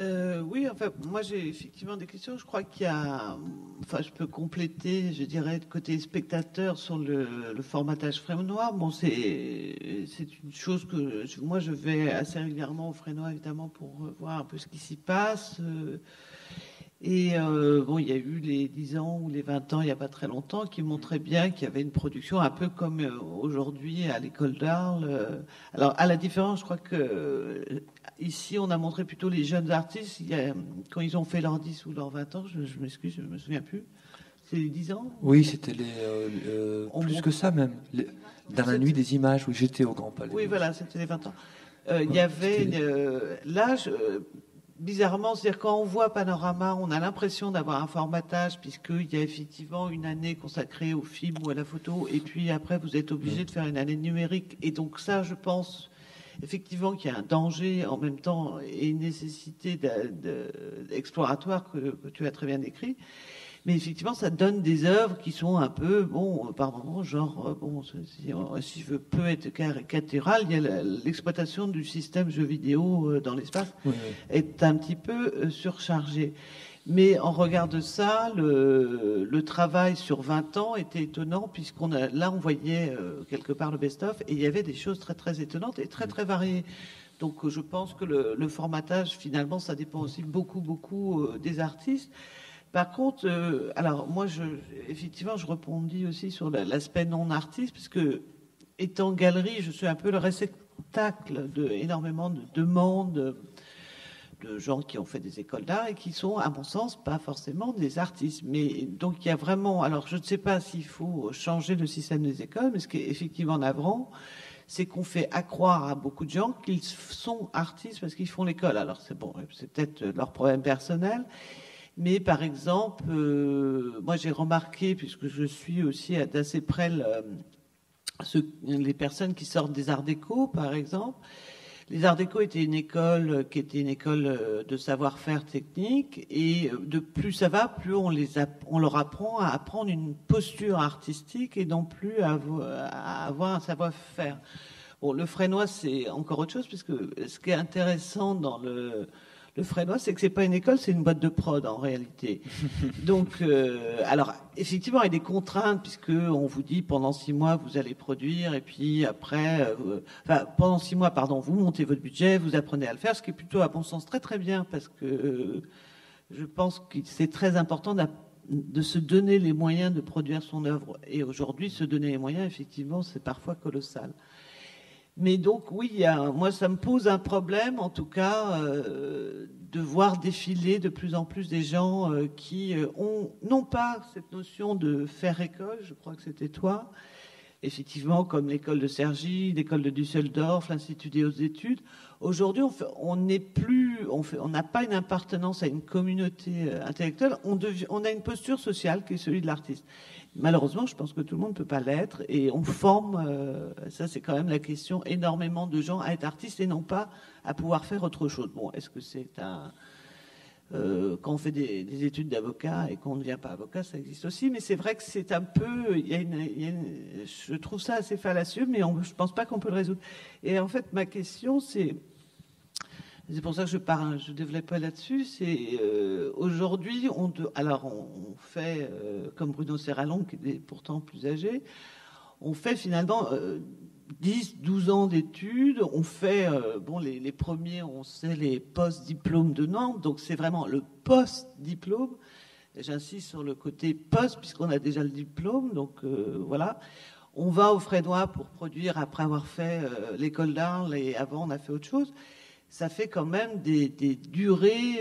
Euh, oui, enfin, moi j'ai effectivement des questions. Je crois qu'il y a, enfin, je peux compléter, je dirais, côté spectateur sur le, formatage frénois. Bon, c'est c'est une chose que moi je vais assez régulièrement au frénois évidemment pour voir un peu ce qui s'y passe. Euh, et euh, bon, il y a eu les 10 ans ou les 20 ans, il n'y a pas très longtemps, qui montraient bien qu'il y avait une production un peu comme euh, aujourd'hui à l'école d'Arles. Euh. Alors, à la différence, je crois que ici, on a montré plutôt les jeunes artistes. Il y a, quand ils ont fait leurs 10 ou leurs 20 ans, je, m'excuse, je ne me souviens plus. C'est les 10 ans? Oui, c'était les. plus que ça même. dans la nuit des images où j'étais au Grand Palais. Oui, voilà, c'était les 20 ans. il y avait. l'âge bizarrement, c'est-à-dire quand on voit Panorama, on a l'impression d'avoir un formatage, puisqu'il y a effectivement une année consacrée au film ou à la photo, et puis après, vous êtes obligé de faire une année numérique. Et donc ça, je pense effectivement qu'il y a un danger en même temps et une nécessité exploratoire que, que tu as très bien décrit. Mais effectivement, ça donne des œuvres qui sont un peu, bon, par moments, genre, euh, bon, si, je peux être caricatural, il y a l'exploitation du système jeu vidéo euh, dans l'espace est un petit peu euh, surchargé. Mais en regard de ça, le, le, travail sur 20 ans était étonnant, puisqu'on a, là, on voyait quelque part le best-of, et il y avait des choses très, très étonnantes et très, très variées. Donc, je pense que le, le formatage, finalement, ça dépend aussi beaucoup, beaucoup des artistes. Par contre, euh, alors moi, effectivement, je répondis aussi sur l'aspect non artiste, puisque étant galerie, je suis un peu le réceptacle de de demandes de gens qui ont fait des écoles d'art et qui sont, à mon sens, pas forcément des artistes. Mais donc il y a vraiment, alors je ne sais pas s'il faut changer le système des écoles, mais ce qui est effectivement navrant, c'est qu'on fait accroire à beaucoup de gens qu'ils sont artistes parce qu'ils font l'école. Alors c'est bon, c'est peut-être leur problème personnel. Mais par exemple, euh, moi j'ai remarqué, puisque je suis aussi d'assez près les personnes qui sortent des arts déco, par exemple, les arts déco étaient une école qui était une école euh, de savoir-faire technique, et euh, de plus ça va, plus on, les on leur apprend à apprendre une posture artistique et non plus à, à avoir un savoir-faire. Bon, le frénois, c'est encore autre chose, puisque ce qui est intéressant dans le le Frénois, c'est que c'est pas une école, c'est une boîte de prod en réalité. [laughs] Donc, euh, alors effectivement, il y a des contraintes puisque on vous dit pendant six mois vous allez produire et puis après, euh, enfin pendant six mois, pardon, vous montez votre budget, vous apprenez à le faire, ce qui est plutôt à bon sens très très bien parce que euh, je pense que c'est très important de se donner les moyens de produire son œuvre. Et aujourd'hui, se donner les moyens, effectivement, c'est parfois colossal. Mais donc oui, moi ça me pose un problème, en tout cas, euh, de voir défiler de plus en plus des gens euh, qui euh, ont non pas cette notion de faire école, je crois que c'était toi, effectivement, comme l'école de Cergy, l'école de Düsseldorf, l'Institut des hautes études. Aujourd'hui, on n'est plus, on n'a pas une appartenance à une communauté intellectuelle. On, on a une posture sociale qui est celui de l'artiste. Malheureusement, je pense que tout le monde ne peut pas l'être et on forme, euh, ça c'est quand même la question, énormément de gens à être artistes et non pas à pouvoir faire autre chose. Bon, est-ce que c'est un, euh, quand on fait des, études d'avocat et qu'on ne devient pas avocat, ça existe aussi. Mais c'est vrai que c'est un peu, je trouve ça assez fallacieux, mais je ne pense pas qu'on peut le résoudre. Et en fait, ma question, c'est, c'est pour ça que je parle, je pas là-dessus. Euh, aujourd'hui, on, alors on, fait euh, comme Bruno Serralon, qui est pourtant plus âgé, on fait finalement 10, 12 ans d'études. On fait, euh, bon, les, premiers, on sait les post-diplômes de Nantes, donc c'est vraiment le post-diplôme. J'insiste sur le côté post, puisqu'on a déjà le diplôme, donc euh, voilà. On va au Frédois pour produire après avoir fait euh, l'école d'art, et avant on a fait autre chose. Ça fait quand même des, durées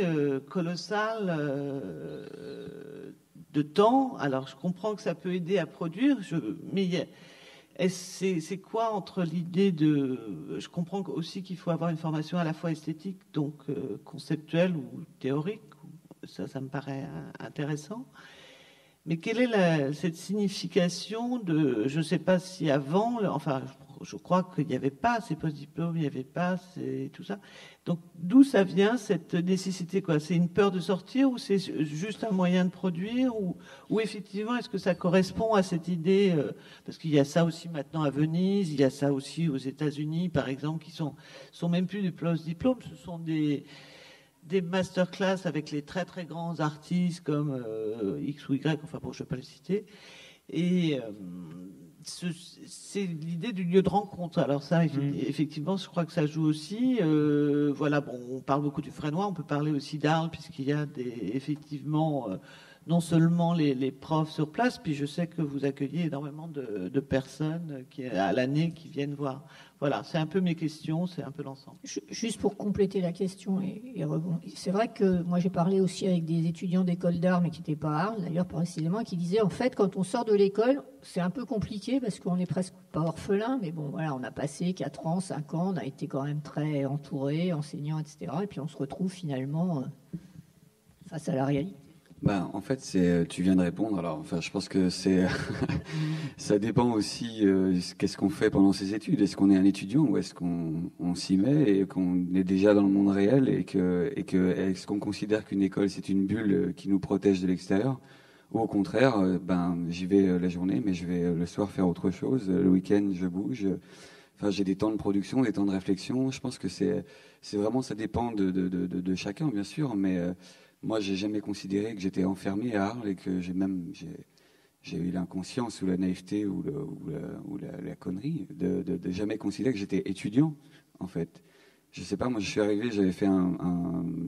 colossales de temps. Alors je comprends que ça peut aider à produire, mais c'est quoi entre l'idée de... Je comprends aussi qu'il faut avoir une formation à la fois esthétique, donc euh, conceptuelle ou théorique. Ça, ça me paraît euh, intéressant. Mais quelle est cette signification de... Je ne sais pas si avant, enfin, je crois qu'il n'y avait pas ces post-diplômes, il n'y avait pas tout ça. Donc d'où ça vient cette nécessité C'est une peur de sortir ou c'est juste un moyen de produire ou, effectivement est-ce que ça correspond à cette idée euh, Parce qu'il y a ça aussi maintenant à Venise, il y a ça aussi aux États-Unis par exemple qui sont sont même plus des post-diplômes, ce sont des des masterclass avec les très très grands artistes comme euh, X ou Y, enfin bon, je ne vais pas les citer. Et euh, c'est l'idée du lieu de rencontre. Alors ça, mm. effectivement, je crois que ça joue aussi. Euh, voilà, bon, on parle beaucoup du Frénois, on peut parler aussi d'Arles, puisqu'il y a des, effectivement euh, non seulement les, profs sur place, puis je sais que vous accueillez énormément de, de personnes qui, à l'année qui viennent voir. Voilà, c'est un peu mes questions, c'est un peu l'ensemble. Juste pour compléter la question c'est vrai que moi j'ai parlé aussi avec des étudiants d'école d'art, mais qui n'étaient pas arts d'ailleurs précisément, qui disaient en fait quand on sort de l'école, c'est un peu compliqué parce qu'on n'est presque pas orphelin, mais bon voilà, on a passé 4 ans, 5 ans, on a été quand même très entouré, enseignant, etc. Et puis on se retrouve finalement euh, face à la réalité. Ben, en fait, c'est, euh, tu viens de répondre. Alors, enfin, je pense que c'est, [laughs] ça dépend aussi. Euh, qu'est-ce qu'on fait pendant ses études Est-ce qu'on est un étudiant ou est-ce qu'on on s'y met et qu'on est déjà dans le monde réel et que, et que est-ce qu'on considère qu'une école c'est une bulle euh, qui nous protège de l'extérieur? Ou au contraire, ben, j'y vais la journée, mais je vais le soir faire autre chose. Le week-end, je bouge. Enfin, j'ai des temps de production, des temps de réflexion. Je pense que c'est, c'est vraiment, ça dépend de, de, de, de chacun, bien sûr, mais moi, j'ai jamais considéré que j'étais enfermé à Arles et que j'ai même j'ai eu l'inconscience ou la naïveté ou, la, connerie de, de, jamais considérer que j'étais étudiant, en fait. Je sais pas, moi, je suis arrivé, j'avais fait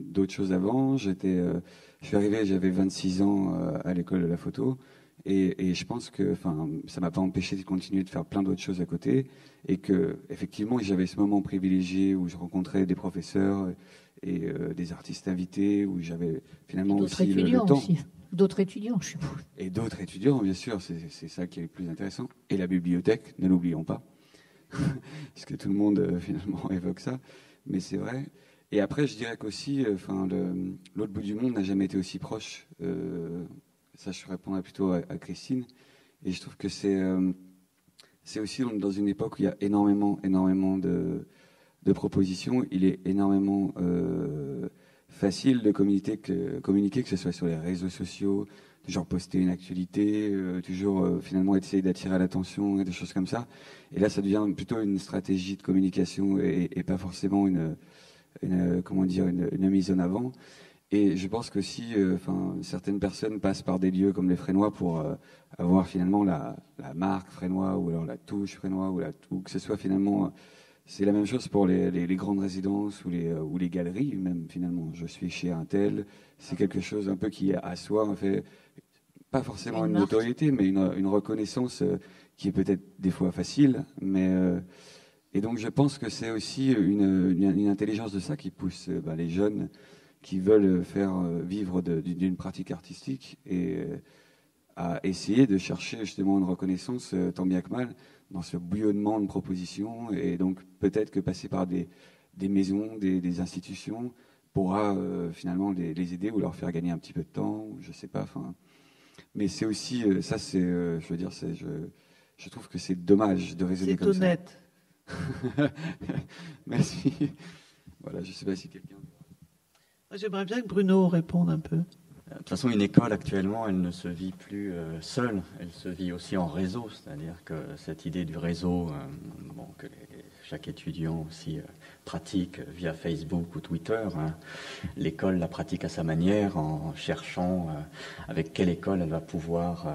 d'autres choses avant. J'étais, euh, je suis arrivé, j'avais 26 ans euh, à l'école de la photo. Et, je pense que, enfin, ça m'a pas empêché de continuer de faire plein d'autres choses à côté, et que, effectivement, j'avais ce moment privilégié où je rencontrais des professeurs euh, des artistes invités où j'avais finalement aussi le, temps. D'autres étudiants, je suppose. Et d'autres étudiants, bien sûr, c'est ça qui est le plus intéressant. Et la bibliothèque, ne l'oublions pas, [laughs] parce que tout le monde euh, finalement [laughs] évoque ça, mais c'est vrai. Et après, je dirais qu'aussi, euh, l'autre bout du monde n'a jamais été aussi proche. ça, je répondrais plutôt à, Christine. Et je trouve que c'est c'est aussi dans une époque où il y a énormément, énormément de de propositions, il est énormément euh, facile de communiquer que, ce soit sur les réseaux sociaux, toujours poster une actualité, euh, toujours euh, finalement essayer d'attirer l'attention et des choses comme ça. Et là, ça devient plutôt une stratégie de communication et, pas forcément une, comment dire, une, mise en avant. Et je pense que si, certaines personnes passent par des lieux comme les Frénois pour avoir finalement la, la, marque Frénois ou alors la touche Frénois ou, la, ou que ce soit finalement c'est la même chose pour les, grandes résidences ou les, euh, ou les galeries, même finalement. Je suis chez un tel, c'est quelque chose un peu qui à soi, en fait, pas forcément une, notoriété, mais une, reconnaissance euh, qui est peut-être des fois facile. Mais, euh, et donc je pense que c'est aussi une, intelligence de ça qui pousse bah, les jeunes qui veulent faire vivre d'une pratique artistique et à essayer de chercher justement une reconnaissance tant bien que mal dans ce bouillonnement de propositions. Et donc peut-être que passer par des, des maisons, des, institutions pourra finalement les, les, aider ou leur faire gagner un petit peu de temps, je sais pas. Enfin, mais c'est aussi, ça c'est, je veux dire, c'est, je, je trouve que c'est dommage de raisonner comme ça. C'est honnête. [laughs] Merci. Voilà, je ne sais pas si quelqu'un. J'aimerais bien que Bruno réponde un peu. De toute façon, une école actuellement, elle ne se vit plus euh, seule, elle se vit aussi en réseau, c'est-à-dire que cette idée du réseau, euh, bon, que chaque étudiant aussi euh, pratique via Facebook ou Twitter, hein, [laughs] l'école la pratique à sa manière en cherchant avec quelle école elle va pouvoir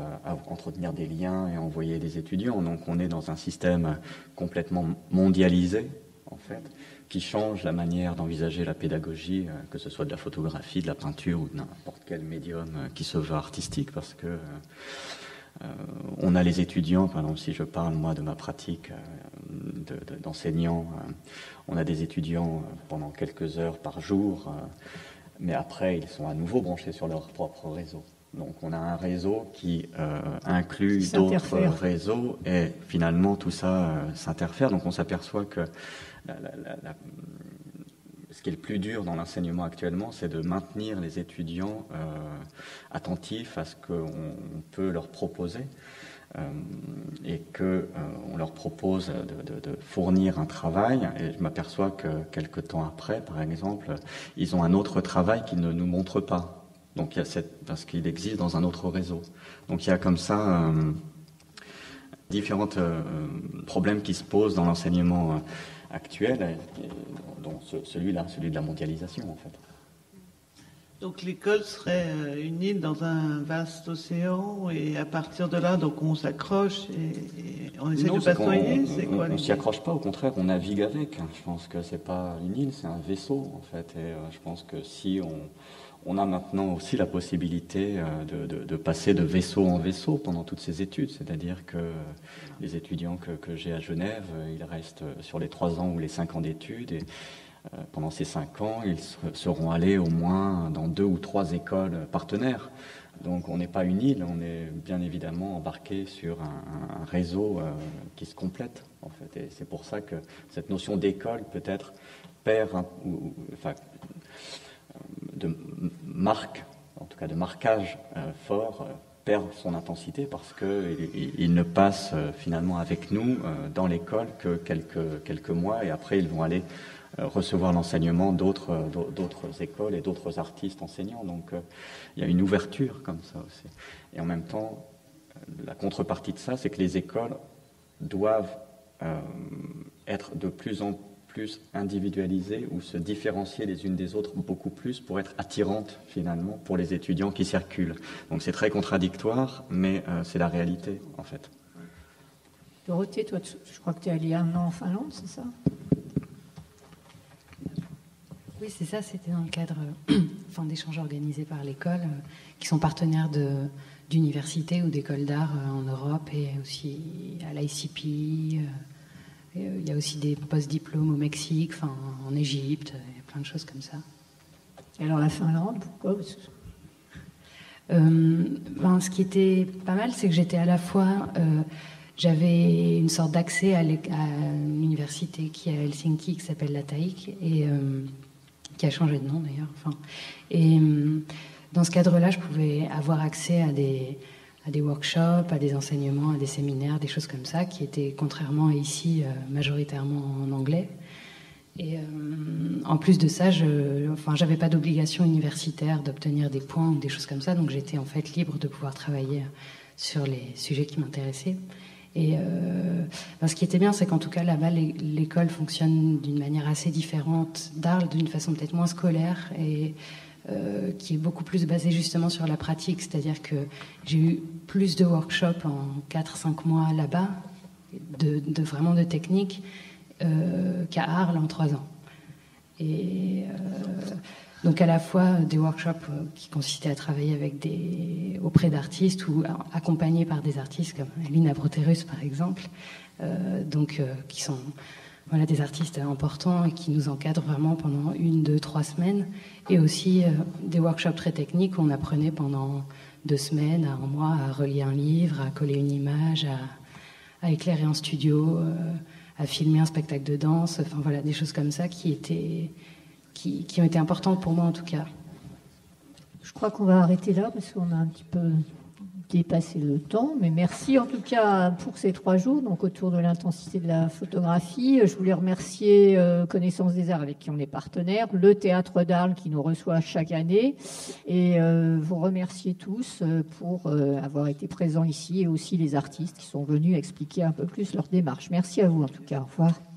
entretenir des liens et envoyer des étudiants. Donc on est dans un système complètement mondialisé, en fait qui change la manière d'envisager la pédagogie, euh, que ce soit de la photographie, de la peinture ou de n'importe quel médium euh, qui se veut artistique, parce que euh, on a les étudiants, par exemple, si je parle moi de ma pratique d'enseignant, on a des étudiants pendant quelques heures par jour, mais après ils sont à nouveau branchés sur leur propre réseau. Donc on a un réseau qui inclut d'autres réseaux et finalement tout ça s'interfère. Donc on s'aperçoit que ce qui est le plus dur dans l'enseignement actuellement, c'est de maintenir les étudiants euh, attentifs à ce qu'on peut leur proposer euh, et qu'on euh, leur propose de, fournir un travail. Et je m'aperçois que quelques temps après, par exemple, ils ont un autre travail qu'ils ne nous montrent pas. Donc il y a parce qu'il existe dans un autre réseau. Donc il y a comme ça différents problèmes qui se posent dans l'enseignement actuel, dont celui-là, celui de la mondialisation en fait. Donc l'école serait euh, une île dans un vaste océan et à partir de là, donc on s'accroche et, on essaie de passoyer. C'est quoi On ne s'y accroche pas, au contraire, on navigue avec. Je pense que c'est pas une île, c'est un vaisseau en fait. Et euh, je pense que si on, on a maintenant aussi la possibilité euh, de, passer de vaisseau en vaisseau pendant toutes ces études, c'est-à-dire que les étudiants que, j'ai à Genève, euh, ils restent sur les trois ans ou les cinq ans d'études et euh, pendant ces cinq ans, ils seront allés au moins dans deux ou trois écoles partenaires. Donc on n'est pas une île, on est bien évidemment embarqué sur un, réseau qui se complète en fait. Et c'est pour ça que cette notion d'école peut-être perd, ou, enfin, de marque, en tout cas de marquage euh, fort, euh, perd son intensité parce qu'il il ne passe euh, finalement avec nous dans l'école que quelques, quelques mois et après ils vont aller recevoir l'enseignement d'autres, d'autres écoles et d'autres artistes enseignants. Donc il y a une ouverture comme ça aussi. Et en même temps, la contrepartie de ça, c'est que les écoles doivent être de plus en plus individualisées ou se différencier les unes des autres beaucoup plus pour être attirantes finalement pour les étudiants qui circulent. Donc c'est très contradictoire, mais euh, c'est la réalité en fait. Dorothée, toi, je crois que tu es allée un an en Finlande, c'est ça? Oui, c'est ça. C'était dans le cadre [coughs] enfin, d'échanges organisés par l'école, euh, qui sont partenaires d'universités ou d'écoles d'art euh, en Europe et aussi à l'ICP. Euh, il y a aussi des post-diplômes au Mexique, enfin, en Égypte, il y a plein de choses comme ça. Et alors la Finlande, pourquoi? Euh, ben, Ce qui était pas mal, c'est que j'étais à la fois... Euh, j'avais une sorte d'accès à une université qui est à Helsinki, qui s'appelle la TAIC, et qui a changé de nom d'ailleurs. Enfin, et dans ce cadre-là, je pouvais avoir accès à des, à des workshops, à des enseignements, à des séminaires, des choses comme ça, qui étaient contrairement à ici euh, majoritairement en anglais. Et euh, en plus de ça, je, enfin, j'avais pas d'obligation universitaire d'obtenir des points ou des choses comme ça, donc j'étais en fait libre de pouvoir travailler sur les sujets qui m'intéressaient. Et euh, ben, ce qui était bien, c'est qu'en tout cas là-bas, l'école fonctionne d'une manière assez différente d'Arles, d'une façon peut-être moins scolaire euh, qui est beaucoup plus basé justement sur la pratique, c'est-à-dire que j'ai eu plus de workshops en 4-5 mois là-bas, de, vraiment de technique, euh, qu'à Arles en 3 ans. Et euh, donc à la fois des workshops qui consistaient à travailler avec des, auprès d'artistes ou accompagnés par des artistes comme Lina Broterus par exemple, donc qui sont voilà, des artistes importants qui nous encadrent vraiment pendant une, deux, trois semaines. Et aussi euh, des workshops très techniques où on apprenait pendant deux semaines un mois à relier un livre, à coller une image, à, éclairer en studio, à filmer un spectacle de danse, enfin voilà, des choses comme ça qui étaient qui, qui ont été importantes pour moi en tout cas. Je crois qu'on va arrêter là parce qu'on a un petit peu dépasser le temps. Mais merci en tout cas pour ces trois jours, donc autour de l'intensité de la photographie. Je voulais remercier euh, Connaissance des Arts avec qui on est partenaire, le Théâtre d'Arles qui nous reçoit chaque année, et euh, vous remercier tous euh, pour avoir été présents ici et aussi les artistes qui sont venus expliquer un peu plus leur démarche. Merci à vous en tout cas. Au revoir.